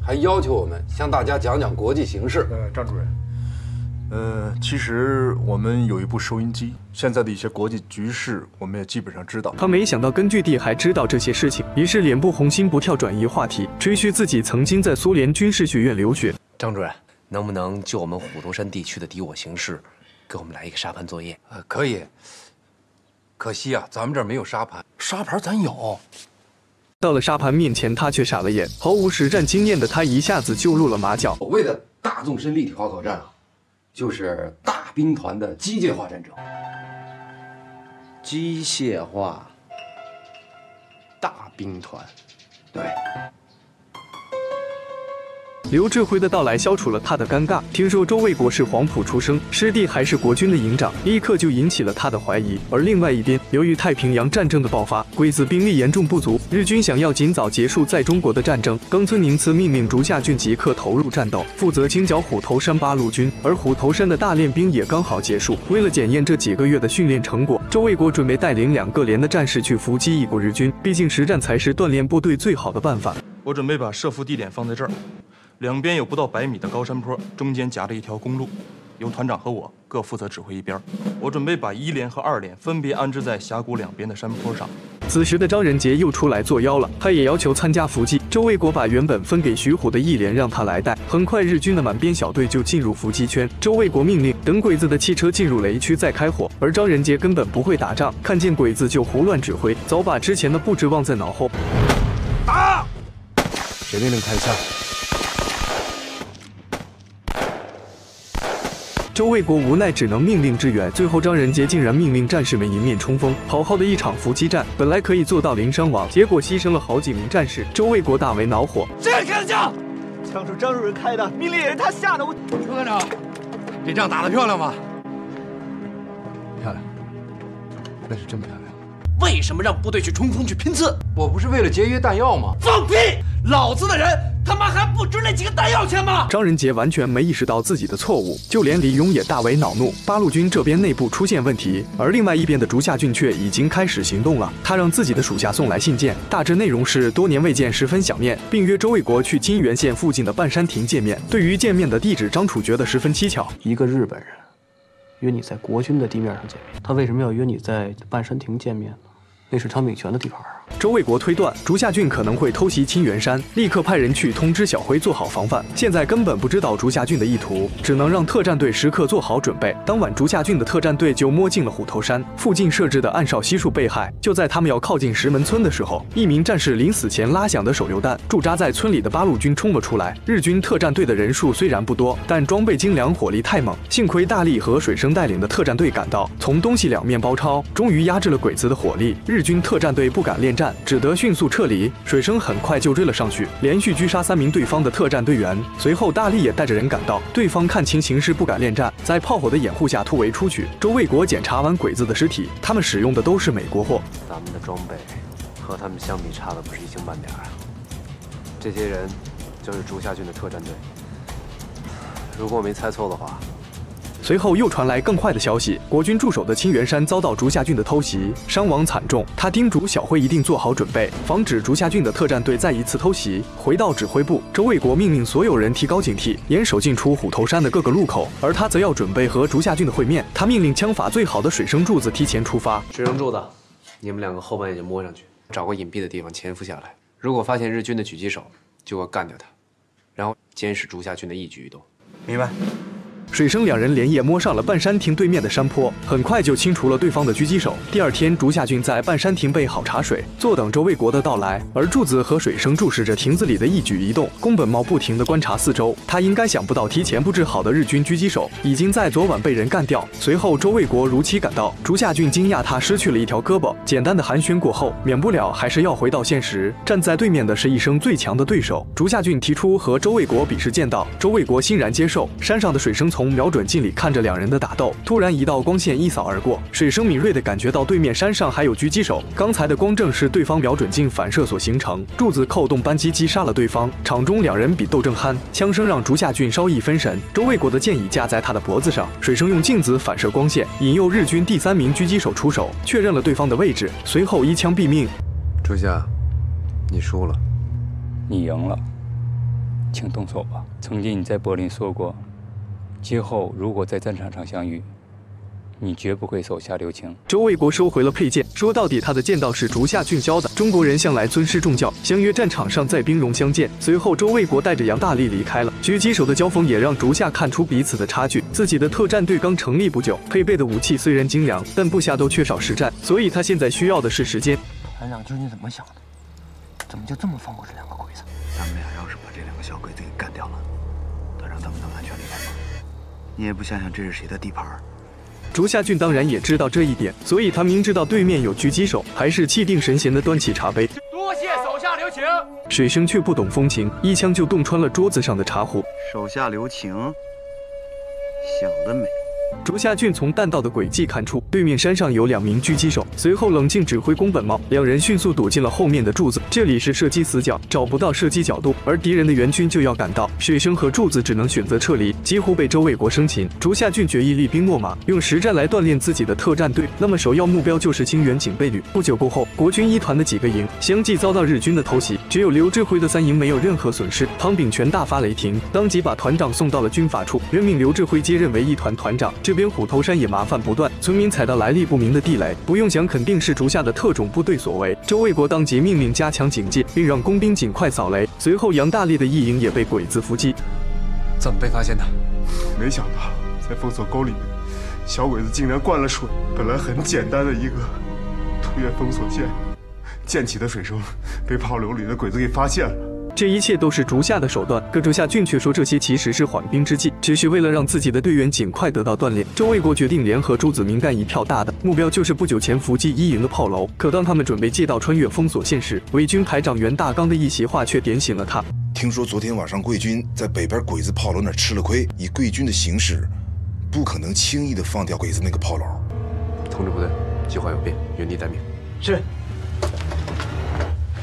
还要求我们向大家讲讲国际形势。呃，张主任。呃，其实我们有一部收音机，现在的一些国际局势，我们也基本上知道。他没想到根据地还知道这些事情，于是脸不红心不跳，转移话题，吹嘘自己曾经在苏联军事学院留学。张主任，能不能就我们虎头山地区的敌我形势，给我们来一个沙盘作业？呃，可以。可惜啊，咱们这儿没有沙盘。沙盘咱有。到了沙盘面前，他却傻了眼。毫无实战经验的他，一下子就露了马脚。所谓的大纵深立体化作战啊。就是大兵团的机械化战争，机械化大兵团，对。刘志辉的到来消除了他的尴尬。听说周卫国是黄埔出生，师弟还是国军的营长，立刻就引起了他的怀疑。而另外一边，由于太平洋战争的爆发，鬼子兵力严重不足，日军想要尽早结束在中国的战争。冈村宁次命令竹下俊即刻投入战斗，负责清剿虎头山八路军。而虎头山的大练兵也刚好结束。为了检验这几个月的训练成果，周卫国准备带领两个连的战士去伏击一国日军。毕竟实战才是锻炼部队最好的办法。我准备把设伏地点放在这儿。两边有不到百米的高山坡，中间夹着一条公路，由团长和我各负责指挥一边。我准备把一连和二连分别安置在峡谷两边的山坡上。此时的张仁杰又出来作妖了，他也要求参加伏击。周卫国把原本分给徐虎的一连让他来带。很快，日军的满编小队就进入伏击圈。周卫国命令等鬼子的汽车进入雷区再开火。而张仁杰根本不会打仗，看见鬼子就胡乱指挥，早把之前的布置忘在脑后。打！谁命令开枪？周卫国无奈，只能命令支援。最后，张仁杰竟然命令战士们迎面冲锋。好好的一场伏击战，本来可以做到零伤亡，结果牺牲了好几名战士。周卫国大为恼火。谁开的枪？枪是张主任开的，命令也是他下的。我，周团长，这仗打得漂亮吗？漂亮，那是真漂亮。为什么让部队去冲锋去拼刺？我不是为了节约弹药吗？放屁！老子的人他妈还不值那几个弹药钱吗？张仁杰完全没意识到自己的错误，就连李勇也大为恼怒。八路军这边内部出现问题，而另外一边的竹下俊却已经开始行动了。他让自己的属下送来信件，大致内容是多年未见，十分想念，并约周卫国去金源县附近的半山亭见面。对于见面的地址，张楚觉得十分蹊跷。一个日本人约你在国军的地面上见面，他为什么要约你在半山亭见面呢？那是汤炳全的地盘！周卫国推断竹下俊可能会偷袭清源山，立刻派人去通知小辉做好防范。现在根本不知道竹下俊的意图，只能让特战队时刻做好准备。当晚，竹下俊的特战队就摸进了虎头山附近设置的暗哨悉数被害。就在他们要靠近石门村的时候，一名战士临死前拉响的手榴弹，驻扎在村里的八路军冲了出来。日军特战队的人数虽然不多，但装备精良，火力太猛。幸亏大力和水生带领的特战队赶到，从东西两面包抄，终于压制了鬼子的火力。日军特战队不敢恋战。战，只得迅速撤离。水生很快就追了上去，连续狙杀三名对方的特战队员。随后大力也带着人赶到，对方看清形势不敢恋战，在炮火的掩护下突围出去。周卫国检查完鬼子的尸体，他们使用的都是美国货。咱们的装备和他们相比差的不是一星半点啊！这些人就是竹下郡的特战队。如果我没猜错的话，随后又传来更坏的消息，国军驻守的清源山遭到竹下郡的偷袭，伤亡惨重。他叮嘱小辉一定做好准备，防止竹下郡的特战队再一次偷袭。回到指挥部，周卫国命令所有人提高警惕，严守进出虎头山的各个路口，而他则要准备和竹下郡的会面。他命令枪法最好的水生柱子提前出发。水生柱子，你们两个后半夜就摸上去，找个隐蔽的地方潜伏下来。如果发现日军的狙击手，就要干掉他，然后监视竹下郡的一举一动。明白。水生两人连夜摸上了半山亭对面的山坡，很快就清除了对方的狙击手。第二天，竹下郡在半山亭备好茶水，坐等周卫国的到来。而柱子和水生注视着亭子里的一举一动。宫本茂不停地观察四周，他应该想不到提前布置好的日军狙击手已经在昨晚被人干掉。随后，周卫国如期赶到，竹下郡惊讶他失去了一条胳膊。简单的寒暄过后，免不了还是要回到现实。站在对面的是一生最强的对手。竹下郡提出和周卫国比试剑道，周卫国欣然接受。山上的水生从瞄准镜里看着两人的打斗，突然一道光线一扫而过，水生敏锐地感觉到对面山上还有狙击手，刚才的光正是对方瞄准镜反射所形成。柱子扣动扳机击杀了对方，场中两人比斗正酣，枪声让竹下俊稍一分神。周卫国的剑已架在他的脖子上，水生用镜子反射光线，引诱日军第三名狙击手出手，确认了对方的位置，随后一枪毙命。竹下，你输了，你赢了，请动手吧。曾经你在柏林说过。今后如果在战场上相遇，你绝不会手下留情。周卫国收回了佩剑，说到底他的剑道是竹下俊教的。中国人向来尊师重教，相约战场上再兵戎相见。随后，周卫国带着杨大力离开了。狙击手的交锋也让竹下看出彼此的差距。自己的特战队刚成立不久，配备的武器虽然精良，但部下都缺少实战，所以他现在需要的是时间。团长究竟怎么想的？怎么就这么放过这两个鬼子？咱们俩要是把这两个小鬼子给干掉了，你也不想想这是谁的地盘？竹下俊当然也知道这一点，所以他明知道对面有狙击手，还是气定神闲地端起茶杯。多谢手下留情。水生却不懂风情，一枪就洞穿了桌子上的茶壶。手下留情，想得美。竹下俊从弹道的轨迹看出，对面山上有两名狙击手。随后冷静指挥宫本茂，两人迅速躲进了后面的柱子。这里是射击死角，找不到射击角度，而敌人的援军就要赶到，水生和柱子只能选择撤离，几乎被周卫国生擒。竹下俊决意厉兵秣马，用实战来锻炼自己的特战队。那么首要目标就是清源警备旅。不久过后，国军一团的几个营相继遭到日军的偷袭，只有刘志辉的三营没有任何损失。汤炳全大发雷霆，当即把团长送到了军法处，任命刘志辉接任为一团团长。这边虎头山也麻烦不断，村民踩到来历不明的地雷，不用想肯定是竹下的特种部队所为。周卫国当即命令加强警戒，并让工兵尽快扫雷。随后，杨大力的一营也被鬼子伏击。怎么被发现的？没想到在封锁沟里面，小鬼子竟然灌了水。本来很简单的一个突越封锁线，溅起的水声被炮流里的鬼子给发现了。这一切都是竹下的手段，可竹下俊却说这些其实是缓兵之计，只是为了让自己的队员尽快得到锻炼。周卫国决定联合朱子明干一票大的，目标就是不久前伏击一营的炮楼。可当他们准备借道穿越封锁线时，伪军排长袁大刚的一席话却点醒了他。听说昨天晚上贵军在北边鬼子炮楼那儿吃了亏，以贵军的形势，不可能轻易的放掉鬼子那个炮楼。通知部队，计划有变，原地待命。是。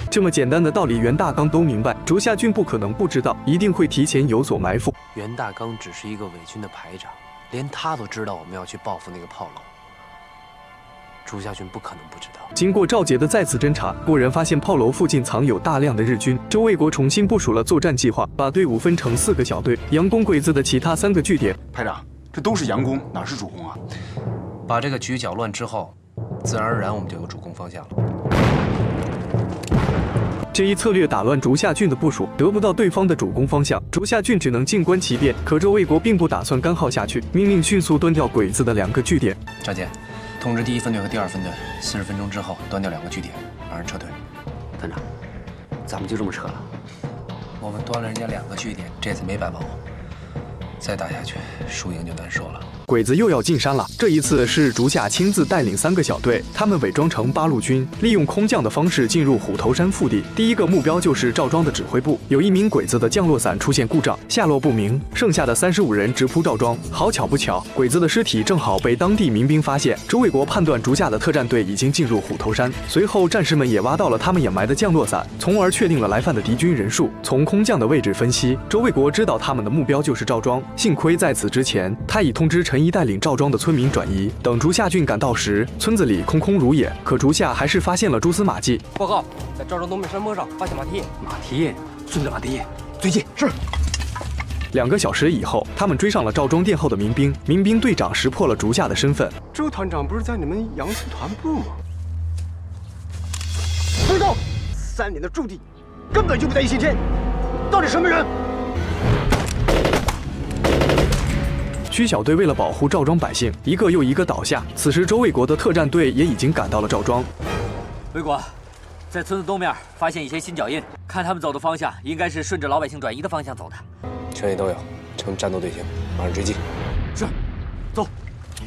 这么简单的道理，袁大刚都明白，竹下俊不可能不知道，一定会提前有所埋伏。袁大刚只是一个伪军的排长，连他都知道我们要去报复那个炮楼。竹下俊不可能不知道。经过赵杰的再次侦查，果然发现炮楼附近藏有大量的日军。周卫国重新部署了作战计划，把队伍分成四个小队，佯攻鬼子的其他三个据点。排长，这都是佯攻，哪是主攻啊？把这个局搅乱之后，自然而然我们就有主攻方向了。这一策略打乱竹下郡的部署，得不到对方的主攻方向，竹下郡只能静观其变。可这魏国并不打算干耗下去，命令迅速端掉鬼子的两个据点。赵杰，通知第一分队和第二分队，四十分钟之后端掉两个据点，让人撤退。团长，咱们就这么撤了？我们端了人家两个据点，这次没白忙活。再打下去，输赢就难说了。鬼子又要进山了。这一次是竹下亲自带领三个小队，他们伪装成八路军，利用空降的方式进入虎头山腹地。第一个目标就是赵庄的指挥部，有一名鬼子的降落伞出现故障，下落不明。剩下的三十五人直扑赵庄。好巧不巧，鬼子的尸体正好被当地民兵发现。周卫国判断竹下的特战队已经进入虎头山，随后战士们也挖到了他们掩埋的降落伞，从而确定了来犯的敌军人数。从空降的位置分析，周卫国知道他们的目标就是赵庄。幸亏在此之前，他已通知陈怡带领赵庄的村民转移。等竹下郡赶到时，村子里空空如也。可竹下还是发现了蛛丝马迹。报告，在赵庄东面山坡上发现马蹄印。马蹄印，顺着马蹄印，最近是。两个小时以后，他们追上了赵庄殿后的民兵。民兵队长识破了竹下的身份。周团长不是在你们杨氏团部吗？报告，三连的驻地根本就不在一线天，到底什么人？区小队为了保护赵庄百姓，一个又一个倒下。此时，周卫国的特战队也已经赶到了赵庄。卫国，在村子东面发现一些新脚印，看他们走的方向，应该是顺着老百姓转移的方向走的。全里都有，呈战斗队形，马上追击。是，走。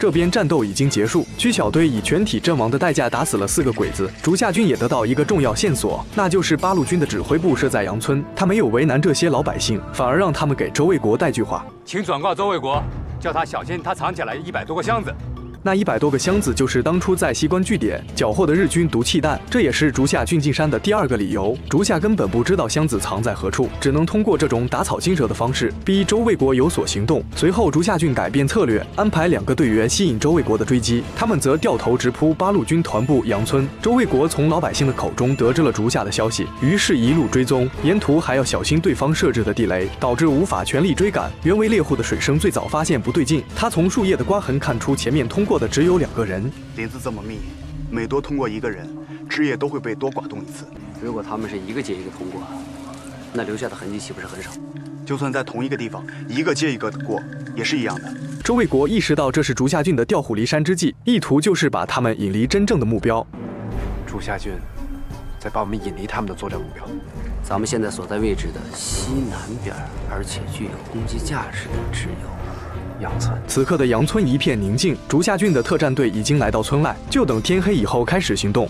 这边战斗已经结束，区小队以全体阵亡的代价打死了四个鬼子。竹下军也得到一个重要线索，那就是八路军的指挥部设在杨村。他没有为难这些老百姓，反而让他们给周卫国带句话，请转告周卫国，叫他小心他藏起来一百多个箱子。那一百多个箱子就是当初在西关据点缴获的日军毒气弹，这也是竹下俊进山的第二个理由。竹下根本不知道箱子藏在何处，只能通过这种打草惊蛇的方式逼周卫国有所行动。随后，竹下俊改变策略，安排两个队员吸引周卫国的追击，他们则掉头直扑八路军团部杨村。周卫国从老百姓的口中得知了竹下的消息，于是一路追踪，沿途还要小心对方设置的地雷，导致无法全力追赶。原为猎户的水生最早发现不对劲，他从树叶的刮痕看出前面通过的只有两个人。林子这么密，每多通过一个人，枝叶都会被多刮动一次。如果他们是一个接一个通过，那留下的痕迹岂不是很少？就算在同一个地方，一个接一个的过，也是一样的。周卫国意识到这是竹下郡的调虎离山之计，意图就是把他们引离真正的目标。竹下郡在把我们引离他们的作战目标。咱们现在所在位置的西南边，而且具有攻击价值的只有。杨村。此刻的杨村一片宁静，竹下郡的特战队已经来到村外，就等天黑以后开始行动。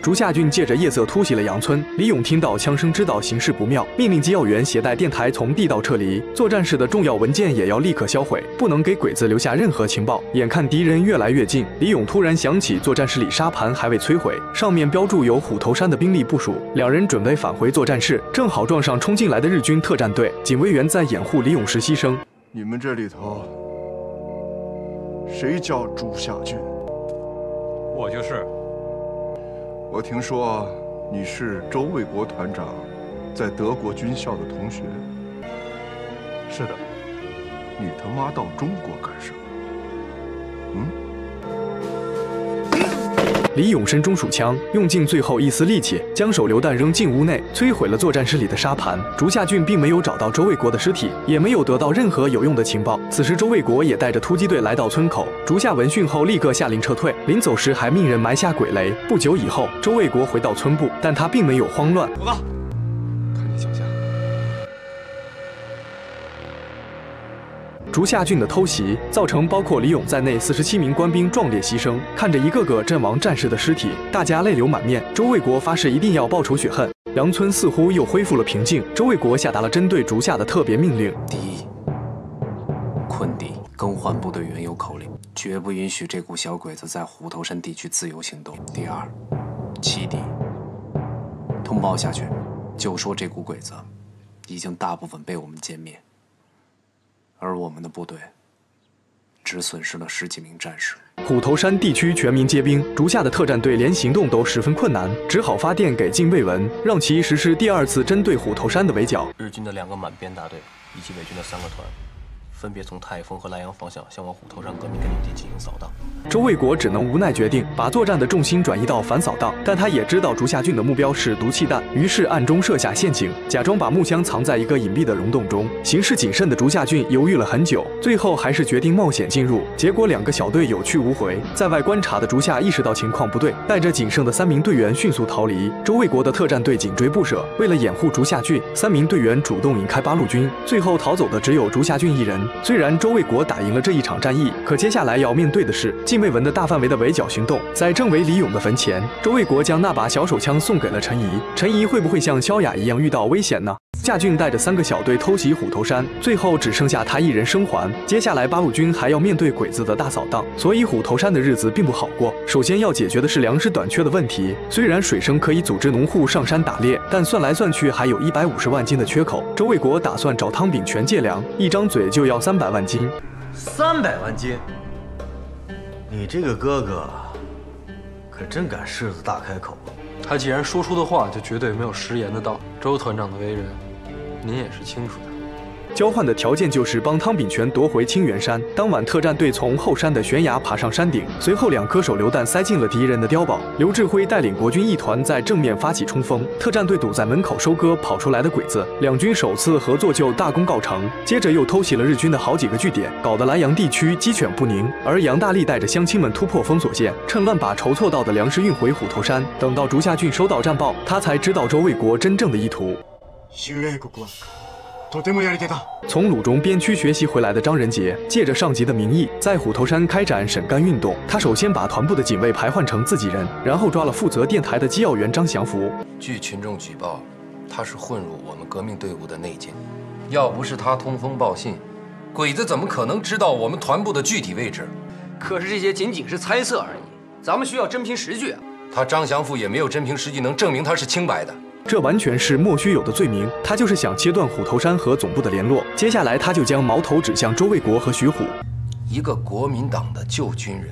竹下郡借着夜色突袭了杨村，李勇听到枪声，知道形势不妙，命令机要员携带电台从地道撤离，作战室的重要文件也要立刻销毁，不能给鬼子留下任何情报。眼看敌人越来越近，李勇突然想起作战室里沙盘还未摧毁，上面标注有虎头山的兵力部署。两人准备返回作战室，正好撞上冲进来的日军特战队，警卫员在掩护李勇时牺牲。你们这里头谁叫朱夏俊？我就是。我听说你是周卫国团长在德国军校的同学。是的。你他妈到中国干什么？李永生中暑枪，用尽最后一丝力气，将手榴弹扔进屋内，摧毁了作战室里的沙盘。竹下俊并没有找到周卫国的尸体，也没有得到任何有用的情报。此时，周卫国也带着突击队来到村口。竹下闻讯后，立刻下令撤退，临走时还命人埋下鬼雷。不久以后，周卫国回到村部，但他并没有慌乱。报告，竹下郡的偷袭造成包括李勇在内四十七名官兵壮烈牺牲。看着一个个阵亡战士的尸体，大家泪流满面。周卫国发誓一定要报仇雪恨。杨村似乎又恢复了平静。周卫国下达了针对竹下的特别命令：第一，困敌，更换部队原有口令，绝不允许这股小鬼子在虎头山地区自由行动；第二，欺敌，通报下去，就说这股鬼子已经大部分被我们歼灭。而我们的部队只损失了十几名战士。虎头山地区全民皆兵，竹下的特战队连行动都十分困难，只好发电给近卫文，让其实施第二次针对虎头山的围剿。日军的两个满编大队以及伪军的三个团，分别从泰丰和莱阳方向向往虎头山革命根据地进行扫荡。周卫国只能无奈决定把作战的重心转移到反扫荡，但他也知道竹下俊的目标是毒气弹，于是暗中设下陷阱，假装把木枪藏在一个隐蔽的溶洞中。行事谨慎的竹下俊犹豫了很久，最后还是决定冒险进入。结果两个小队有去无回，在外观察的竹下意识到情况不对，带着仅剩的三名队员迅速逃离。周卫国的特战队紧追不舍，为了掩护竹下俊，三名队员主动引开八路军，最后逃走的只有竹下俊一人。虽然周卫国打赢了这一场战役，可接下来要面对的是禁卫文的大范围的围剿行动。在政委李勇的坟前，周卫国将那把小手枪送给了陈怡。陈怡会不会像萧雅一样遇到危险呢？夏俊带着三个小队偷袭虎头山，最后只剩下他一人生还。接下来八路军还要面对鬼子的大扫荡，所以虎头山的日子并不好过。首先要解决的是粮食短缺的问题。虽然水生可以组织农户上山打猎，但算来算去还有一百五十万斤的缺口。周卫国打算找汤炳全借粮，一张嘴就要三百万斤。三百万斤，你这个哥哥可真敢狮子大开口。他既然说出的话，就绝对没有食言的道。周团长的为人，您也是清楚的。交换的条件就是帮汤炳全夺回清源山。当晚，特战队从后山的悬崖爬上山顶，随后两颗手榴弹塞进了敌人的碉堡。刘志辉带领国军一团在正面发起冲锋，特战队堵在门口收割跑出来的鬼子。两军首次合作就大功告成，接着又偷袭了日军的好几个据点，搞得莱阳地区鸡犬不宁。而杨大力带着乡亲们突破封锁线，趁乱把筹措到的粮食运回虎头山。等到竹下郡收到战报，他才知道周卫国真正的意图。从鲁中边区学习回来的张仁杰，借着上级的名义，在虎头山开展审干运动。他首先把团部的警卫排换成自己人，然后抓了负责电台的机要员张祥福。据群众举报，他是混入我们革命队伍的内奸。要不是他通风报信，鬼子怎么可能知道我们团部的具体位置？可是这些仅仅是猜测而已，咱们需要真凭实据啊！他张祥福也没有真凭实据能证明他是清白的。这完全是莫须有的罪名，他就是想切断虎头山和总部的联络。接下来，他就将矛头指向周卫国和徐虎。一个国民党的旧军人，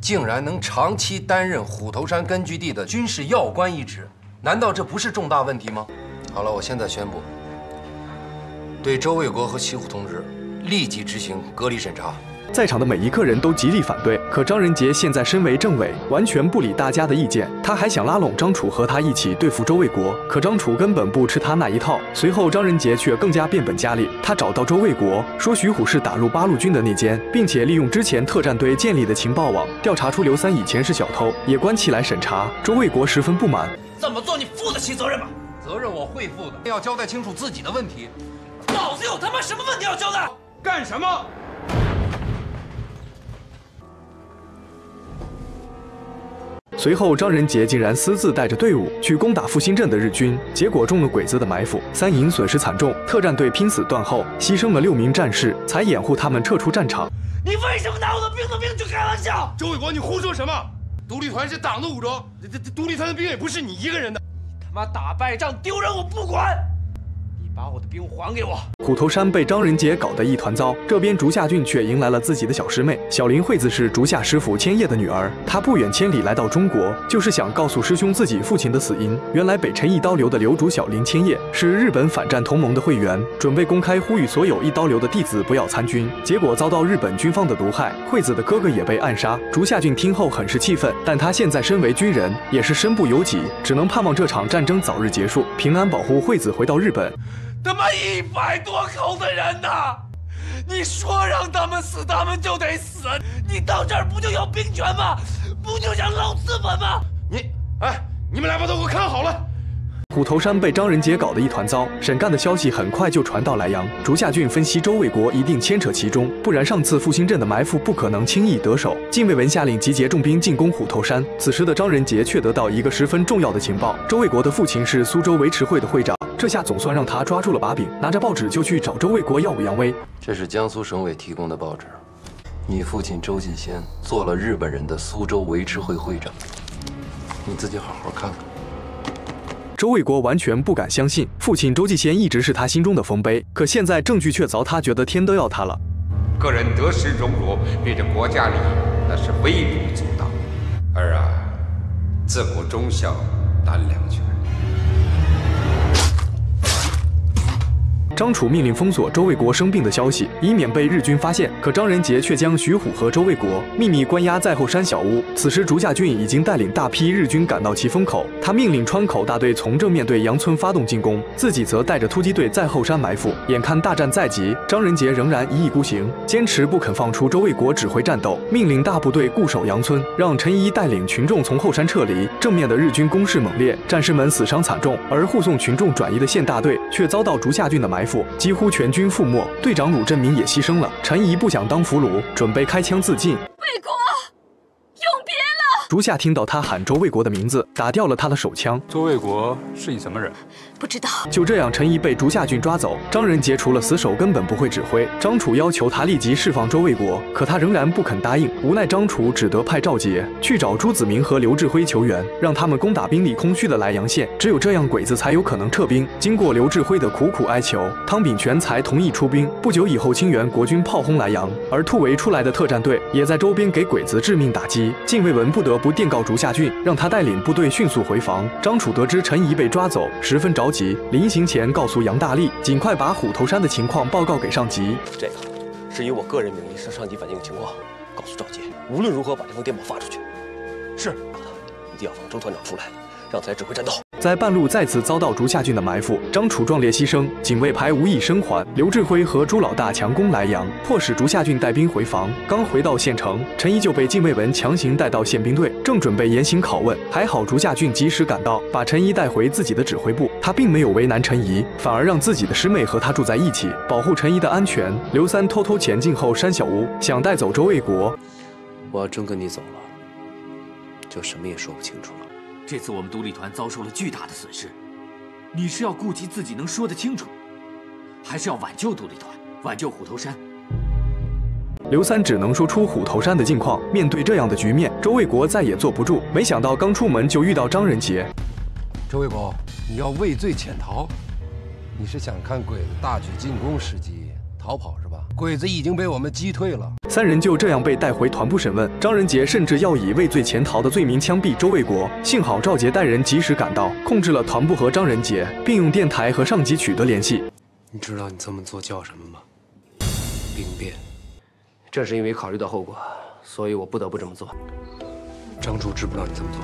竟然能长期担任虎头山根据地的军事要官一职，难道这不是重大问题吗？好了，我现在宣布，对周卫国和徐虎同志立即执行隔离审查。在场的每一个人都极力反对，可张仁杰现在身为政委，完全不理大家的意见。他还想拉拢张楚和他一起对付周卫国，可张楚根本不吃他那一套。随后，张仁杰却更加变本加厉，他找到周卫国，说徐虎是打入八路军的内奸，并且利用之前特战队建立的情报网，调查出刘三以前是小偷，也关起来审查。周卫国十分不满，怎么做你负得起责任吗？责任我会负的，要交代清楚自己的问题。老子有他妈什么问题要交代？干什么？随后，张仁杰竟然私自带着队伍去攻打复兴镇的日军，结果中了鬼子的埋伏，三营损失惨重，特战队拼死断后，牺牲了六名战士，才掩护他们撤出战场。你为什么拿我的兵的命去开玩笑？周卫国，你胡说什么？独立团是党的武装，这这独立团的兵也不是你一个人的。你他妈打败仗丢人我不管。把我的兵还给我！虎头山被张仁杰搞得一团糟，这边竹下郡却迎来了自己的小师妹小林惠子，是竹下师傅千叶的女儿。她不远千里来到中国，就是想告诉师兄自己父亲的死因。原来北辰一刀流的流主小林千叶是日本反战同盟的会员，准备公开呼吁所有一刀流的弟子不要参军，结果遭到日本军方的毒害，惠子的哥哥也被暗杀。竹下郡听后很是气愤，但他现在身为军人，也是身不由己，只能盼望这场战争早日结束，平安保护惠子回到日本。他妈一百多口的人呐！你说让他们死，他们就得死。你到这儿不就要兵权吗？不就想捞资本吗？你，哎，你们俩把他给我看好了。虎头山被张仁杰搞得一团糟，沈干的消息很快就传到莱阳。竹下俊分析周卫国一定牵扯其中，不然上次复兴镇的埋伏不可能轻易得手。禁卫文下令集结重兵进攻虎头山，此时的张仁杰却得到一个十分重要的情报：周卫国的父亲是苏州维持会的会长。这下总算让他抓住了把柄，拿着报纸就去找周卫国耀武扬威。这是江苏省委提供的报纸，你父亲周进先做了日本人的苏州维持会会长，你自己好好看看。周卫国完全不敢相信，父亲周继先一直是他心中的丰碑，可现在证据确凿他，觉得天都要塌了。个人得失荣辱，比这国家利益，那是微不足道。儿啊，自古忠孝难两全。张楚命令封锁周卫国生病的消息，以免被日军发现。可张仁杰却将徐虎和周卫国秘密关押在后山小屋。此时竹下俊已经带领大批日军赶到其风口，他命令川口大队从正面对杨村发动进攻，自己则带着突击队在后山埋伏。眼看大战在即，张仁杰仍然一意孤行，坚持不肯放出周卫国指挥战斗，命令大部队固守杨村，让陈一带领群众从后山撤离。正面的日军攻势猛烈，战士们死伤惨重，而护送群众转移的县大队却遭到竹下俊的埋伏。伏，几乎全军覆没，队长鲁振明也牺牲了。陈怡不想当俘虏，准备开枪自尽。卫国，永别了！竹下听到他喊周卫国的名字，打掉了他的手枪。周卫国是你什么人？不知道。就这样，陈怡被竹下郡抓走。张仁杰除了死守，根本不会指挥。张楚要求他立即释放周卫国，可他仍然不肯答应。无奈张楚只得派赵杰去找朱子明和刘志辉求援，让他们攻打兵力空虚的莱阳县。只有这样，鬼子才有可能撤兵。经过刘志辉的苦苦哀求，汤炳全才同意出兵。不久以后，清源国军炮轰莱阳，而突围出来的特战队也在周边给鬼子致命打击。禁卫文不得不电告竹下郡，让他带领部队迅速回防。张楚得知陈怡被抓走，十分着急，临行前告诉杨大力，尽快把虎头山的情况报告给上级。这个是以我个人名义向上级反映情况，告诉赵杰，无论如何把这封电报发出去。是，一定要放周团长出来，让他来指挥战斗。在半路再次遭到竹下郡的埋伏，张楚壮烈牺牲，警卫排无一生还。刘志辉和朱老大强攻莱阳，迫使竹下郡带兵回防。刚回到县城，陈怡就被禁卫文强行带到宪兵队，正准备严刑拷问，还好竹下郡及时赶到，把陈怡带回自己的指挥部。他并没有为难陈怡，反而让自己的师妹和他住在一起，保护陈怡的安全。刘三偷偷潜进后山小屋，想带走周卫国。我要真跟你走了，就什么也说不清楚了。这次我们独立团遭受了巨大的损失，你是要顾及自己能说得清楚，还是要挽救独立团，挽救虎头山？刘三只能说出虎头山的近况。面对这样的局面，周卫国再也坐不住。没想到刚出门就遇到张仁杰。周卫国，你要畏罪潜逃？你是想看鬼子大举进攻时机逃跑是吧？鬼子已经被我们击退了。三人就这样被带回团部审问，张仁杰甚至要以畏罪潜逃的罪名枪毙周卫国。幸好赵杰带人及时赶到，控制了团部和张仁杰，并用电台和上级取得联系。你知道你这么做叫什么吗？兵变。正是因为考虑到后果，所以我不得不这么做。张柱知不知道你这么做？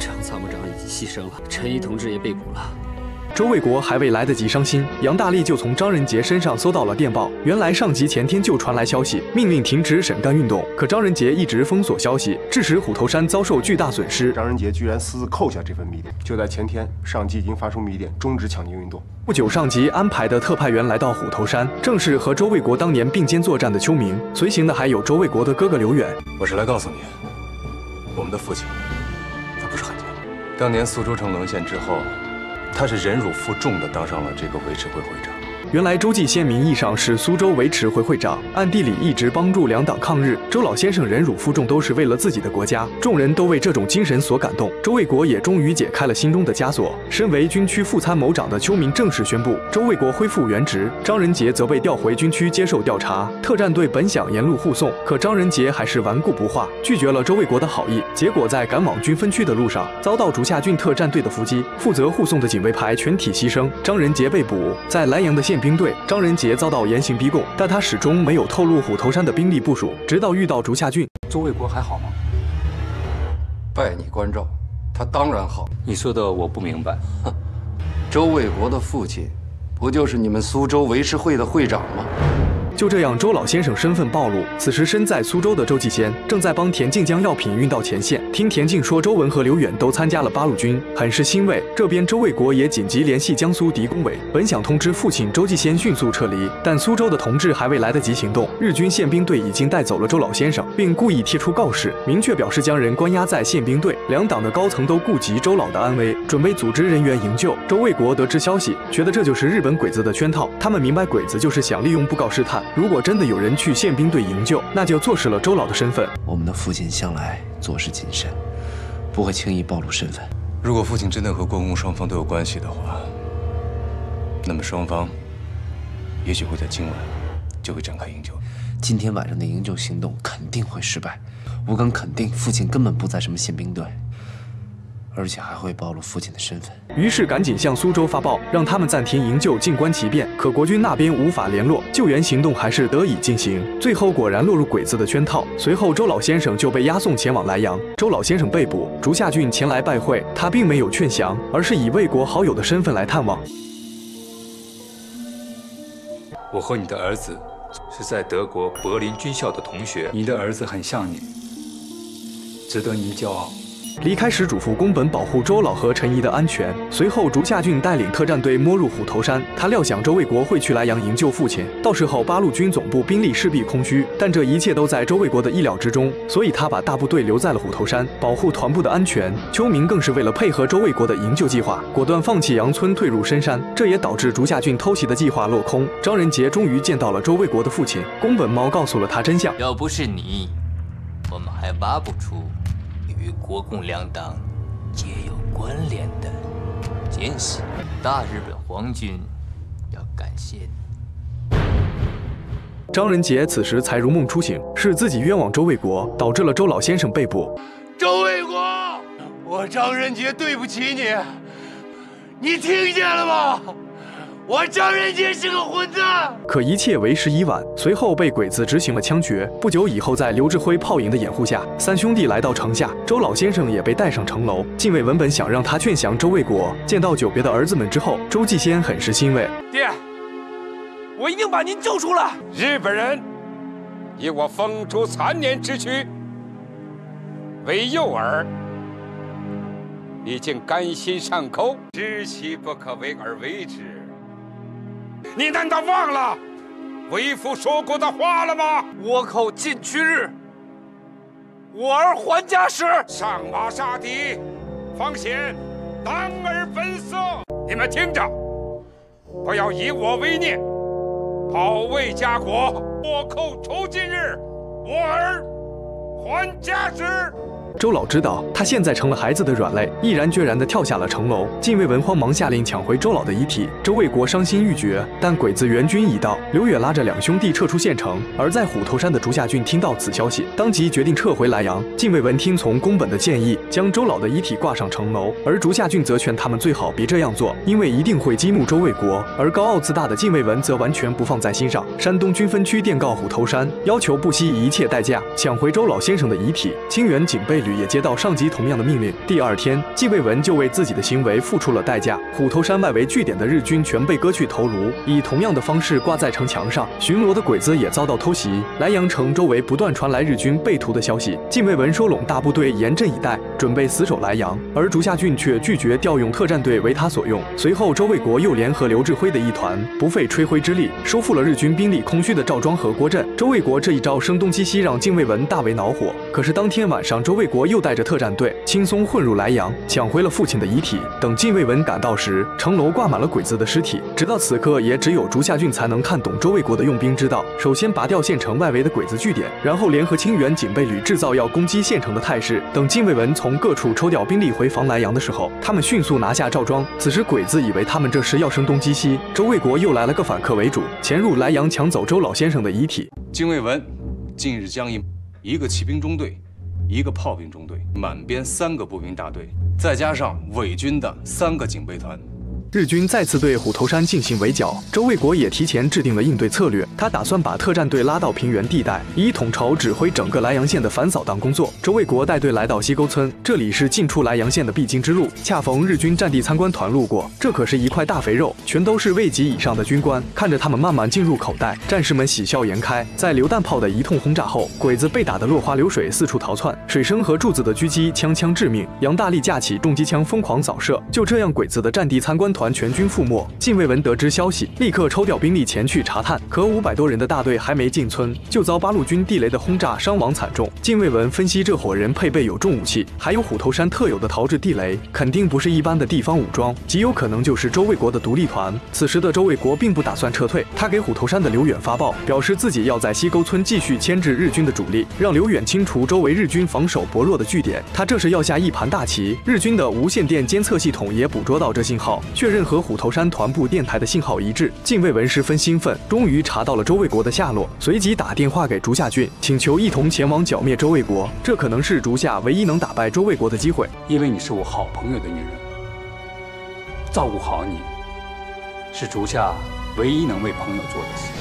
张参谋长已经牺牲了，陈毅同志也被捕了。周卫国还未来得及伤心，杨大力就从张仁杰身上搜到了电报。原来上级前天就传来消息，命令停止沈干运动。可张仁杰一直封锁消息，致使虎头山遭受巨大损失。张仁杰居然私自扣下这份密电。就在前天，上级已经发出密电，终止抢劫运动。不久，上级安排的特派员来到虎头山，正是和周卫国当年并肩作战的邱明。随行的还有周卫国的哥哥刘远。我是来告诉你，我们的父亲，他不是汉奸。当年苏州城沦陷之后。他是忍辱负重的当上了这个维持会会长。原来周继先名义上是苏州维持会会长，暗地里一直帮助两党抗日。周老先生忍辱负重都是为了自己的国家，众人都为这种精神所感动。周卫国也终于解开了心中的枷锁。身为军区副参谋长的邱明正式宣布，周卫国恢复原职，张仁杰则被调回军区接受调查。特战队本想沿路护送，可张仁杰还是顽固不化，拒绝了周卫国的好意。结果在赶往军分区的路上，遭到竹下郡特战队的伏击，负责护送的警卫排全体牺牲，张仁杰被捕。在莱阳的宪兵兵队，张仁杰遭到严刑逼供，但他始终没有透露虎头山的兵力部署，直到遇到竹下郡。周卫国还好吗？拜你关照，他当然好。你说的我不明白。哼，周卫国的父亲，不就是你们苏州维持会的会长吗？就这样，周老先生身份暴露。此时身在苏州的周继先正在帮田径将药品运到前线。听田径说，周文和刘远都参加了八路军，很是欣慰。这边周卫国也紧急联系江苏敌工委，本想通知父亲周继先迅速撤离，但苏州的同志还未来得及行动，日军宪兵队已经带走了周老先生，并故意贴出告示，明确表示将人关押在宪兵队。两党的高层都顾及周老的安危，准备组织人员营救。周卫国得知消息，觉得这就是日本鬼子的圈套，他们明白鬼子就是想利用布告试探。如果真的有人去宪兵队营救，那就坐实了周老的身份。我们的父亲向来做事谨慎，不会轻易暴露身份。如果父亲真的和国共双方都有关系的话，那么双方也许会在今晚就会展开营救。今天晚上的营救行动肯定会失败，我敢肯定，父亲根本不在什么宪兵队。而且还会暴露父亲的身份，于是赶紧向苏州发报，让他们暂停营救，静观其变。可国军那边无法联络，救援行动还是得以进行。最后果然落入鬼子的圈套。随后周老先生就被押送前往莱阳。周老先生被捕，竹下俊前来拜会，他并没有劝降，而是以魏国好友的身份来探望。我和你的儿子是在德国柏林军校的同学，你的儿子很像你，值得您骄傲。离开时嘱咐宫本保护周老和陈怡的安全。随后，竹下俊带领特战队摸入虎头山，他料想周卫国会去莱阳营救父亲，到时候八路军总部兵力势必空虚。但这一切都在周卫国的意料之中，所以他把大部队留在了虎头山，保护团部的安全。秋明更是为了配合周卫国的营救计划，果断放弃杨村，退入深山。这也导致竹下俊偷袭的计划落空。张仁杰终于见到了周卫国的父亲，宫本茂告诉了他真相。要不是你，我们还挖不出与国共两党皆有关联的奸细。大日本皇军要感谢你。张仁杰此时才如梦初醒，是自己冤枉周卫国，导致了周老先生被捕。周卫国，我张仁杰对不起你，你听见了吗？我张仁杰是个混蛋。可一切为时已晚，随后被鬼子执行了枪决。不久以后，在刘志辉炮营的掩护下，三兄弟来到城下，周老先生也被带上城楼。禁卫文本想让他劝降周卫国。见到久别的儿子们之后，周继先很是欣慰。爹，我一定把您救出来。日本人以我风烛残年之躯为诱饵，你竟甘心上钩，知其不可为而为之。你难道忘了为父说过的话了吗？倭寇进去日，我儿还家时。上马杀敌，方显男儿本色。你们听着，不要以我为念，保卫家国。倭寇出尽日，我儿还家时。周老知道他现在成了孩子的软肋，毅然决然地跳下了城楼。禁卫文慌忙下令抢回周老的遗体。周卫国伤心欲绝，但鬼子援军已到，刘远拉着两兄弟撤出县城。而在虎头山的竹下俊听到此消息，当即决定撤回莱阳。禁卫文听从宫本的建议，将周老的遗体挂上城楼，而竹下俊则劝他们最好别这样做，因为一定会激怒周卫国。而高傲自大的禁卫文则完全不放在心上。山东军分区电告虎头山，要求不惜一切代价抢回周老先生的遗体。清源警备。也接到上级同样的命令。第二天，纪卫文就为自己的行为付出了代价。虎头山外围据点的日军全被割去头颅，以同样的方式挂在城墙上。巡逻的鬼子也遭到偷袭。莱阳城周围不断传来日军被屠的消息。纪卫文收拢大部队，严阵以待，准备死守莱阳。而竹下俊却拒绝调用特战队为他所用。随后，周卫国又联合刘志辉的一团，不费吹灰之力，收复了日军兵力空虚的赵庄和郭镇。周卫国这一招声东击西，让禁卫文大为恼火。可是当天晚上，周卫国。国又带着特战队轻松混入莱阳，抢回了父亲的遗体。等禁卫文赶到时，城楼挂满了鬼子的尸体。直到此刻，也只有竹下俊才能看懂周卫国的用兵之道。首先拔掉县城外围的鬼子据点，然后联合清源警备旅制造要攻击县城的态势。等禁卫文从各处抽调兵力回防莱阳的时候，他们迅速拿下赵庄。此时鬼子以为他们这时要声东击西，周卫国又来了个反客为主，潜入莱阳抢走周老先生的遗体。禁卫文近日将一一个骑兵中队。一个炮兵中队，满编三个步兵大队，再加上伪军的三个警备团。日军再次对虎头山进行围剿，周卫国也提前制定了应对策略。他打算把特战队拉到平原地带，以统筹指挥整个莱阳县的反扫荡工作。周卫国带队来到西沟村，这里是进出莱阳县的必经之路。恰逢日军战地参观团路过，这可是一块大肥肉，全都是尉级以上的军官。看着他们慢慢进入口袋，战士们喜笑颜开。在榴弹炮的一通轰炸后，鬼子被打得落花流水，四处逃窜。水生和柱子的狙击枪枪致命，杨大力架起重机枪疯狂扫射。就这样，鬼子的战地参观团。全军覆没。禁卫文得知消息，立刻抽调兵力前去查探。可五百多人的大队还没进村，就遭八路军地雷的轰炸，伤亡惨重。禁卫文分析，这伙人配备有重武器，还有虎头山特有的陶制地雷，肯定不是一般的地方武装，极有可能就是周卫国的独立团。此时的周卫国并不打算撤退，他给虎头山的刘远发报，表示自己要在西沟村继续牵制日军的主力，让刘远清除周围日军防守薄弱的据点。他这是要下一盘大棋。日军的无线电监测系统也捕捉到这信号，确认。任何虎头山团部电台的信号一致，近卫文十分兴奋，终于查到了周卫国的下落，随即打电话给竹下俊，请求一同前往剿灭周卫国。这可能是竹下唯一能打败周卫国的机会，因为你是我好朋友的女人，照顾好你，是竹下唯一能为朋友做的事。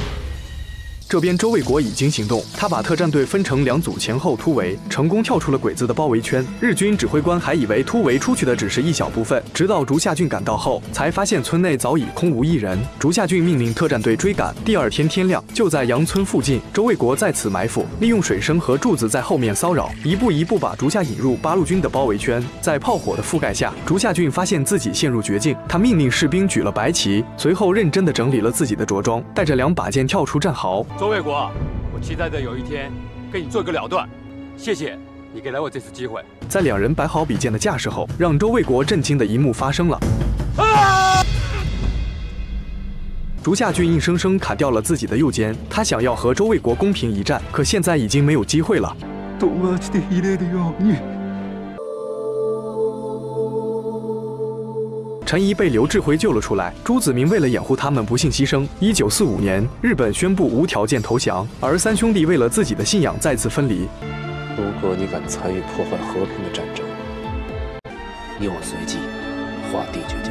这边周卫国已经行动，他把特战队分成两组前后突围，成功跳出了鬼子的包围圈。日军指挥官还以为突围出去的只是一小部分，直到竹下俊赶到后，才发现村内早已空无一人。竹下俊命令特战队追赶。第二天天亮，就在杨村附近，周卫国在此埋伏，利用水声和柱子在后面骚扰，一步一步把竹下引入八路军的包围圈。在炮火的覆盖下，竹下俊发现自己陷入绝境，他命令士兵举了白旗，随后认真地整理了自己的着装，带着两把剑跳出战壕。周卫国，我期待着有一天跟你做一个了断，谢谢你给了我这次机会。在两人摆好比剑的架势后，让周卫国震惊的一幕发生了。竹下俊硬生生砍掉了自己的右肩，他想要和周卫国公平一战，可现在已经没有机会了。陈怡被刘志辉救了出来，朱子明为了掩护他们不幸牺牲。一九四五年，日本宣布无条件投降，而三兄弟为了自己的信仰再次分离。如果你敢参与破坏和平的战争，你我随即画地绝交。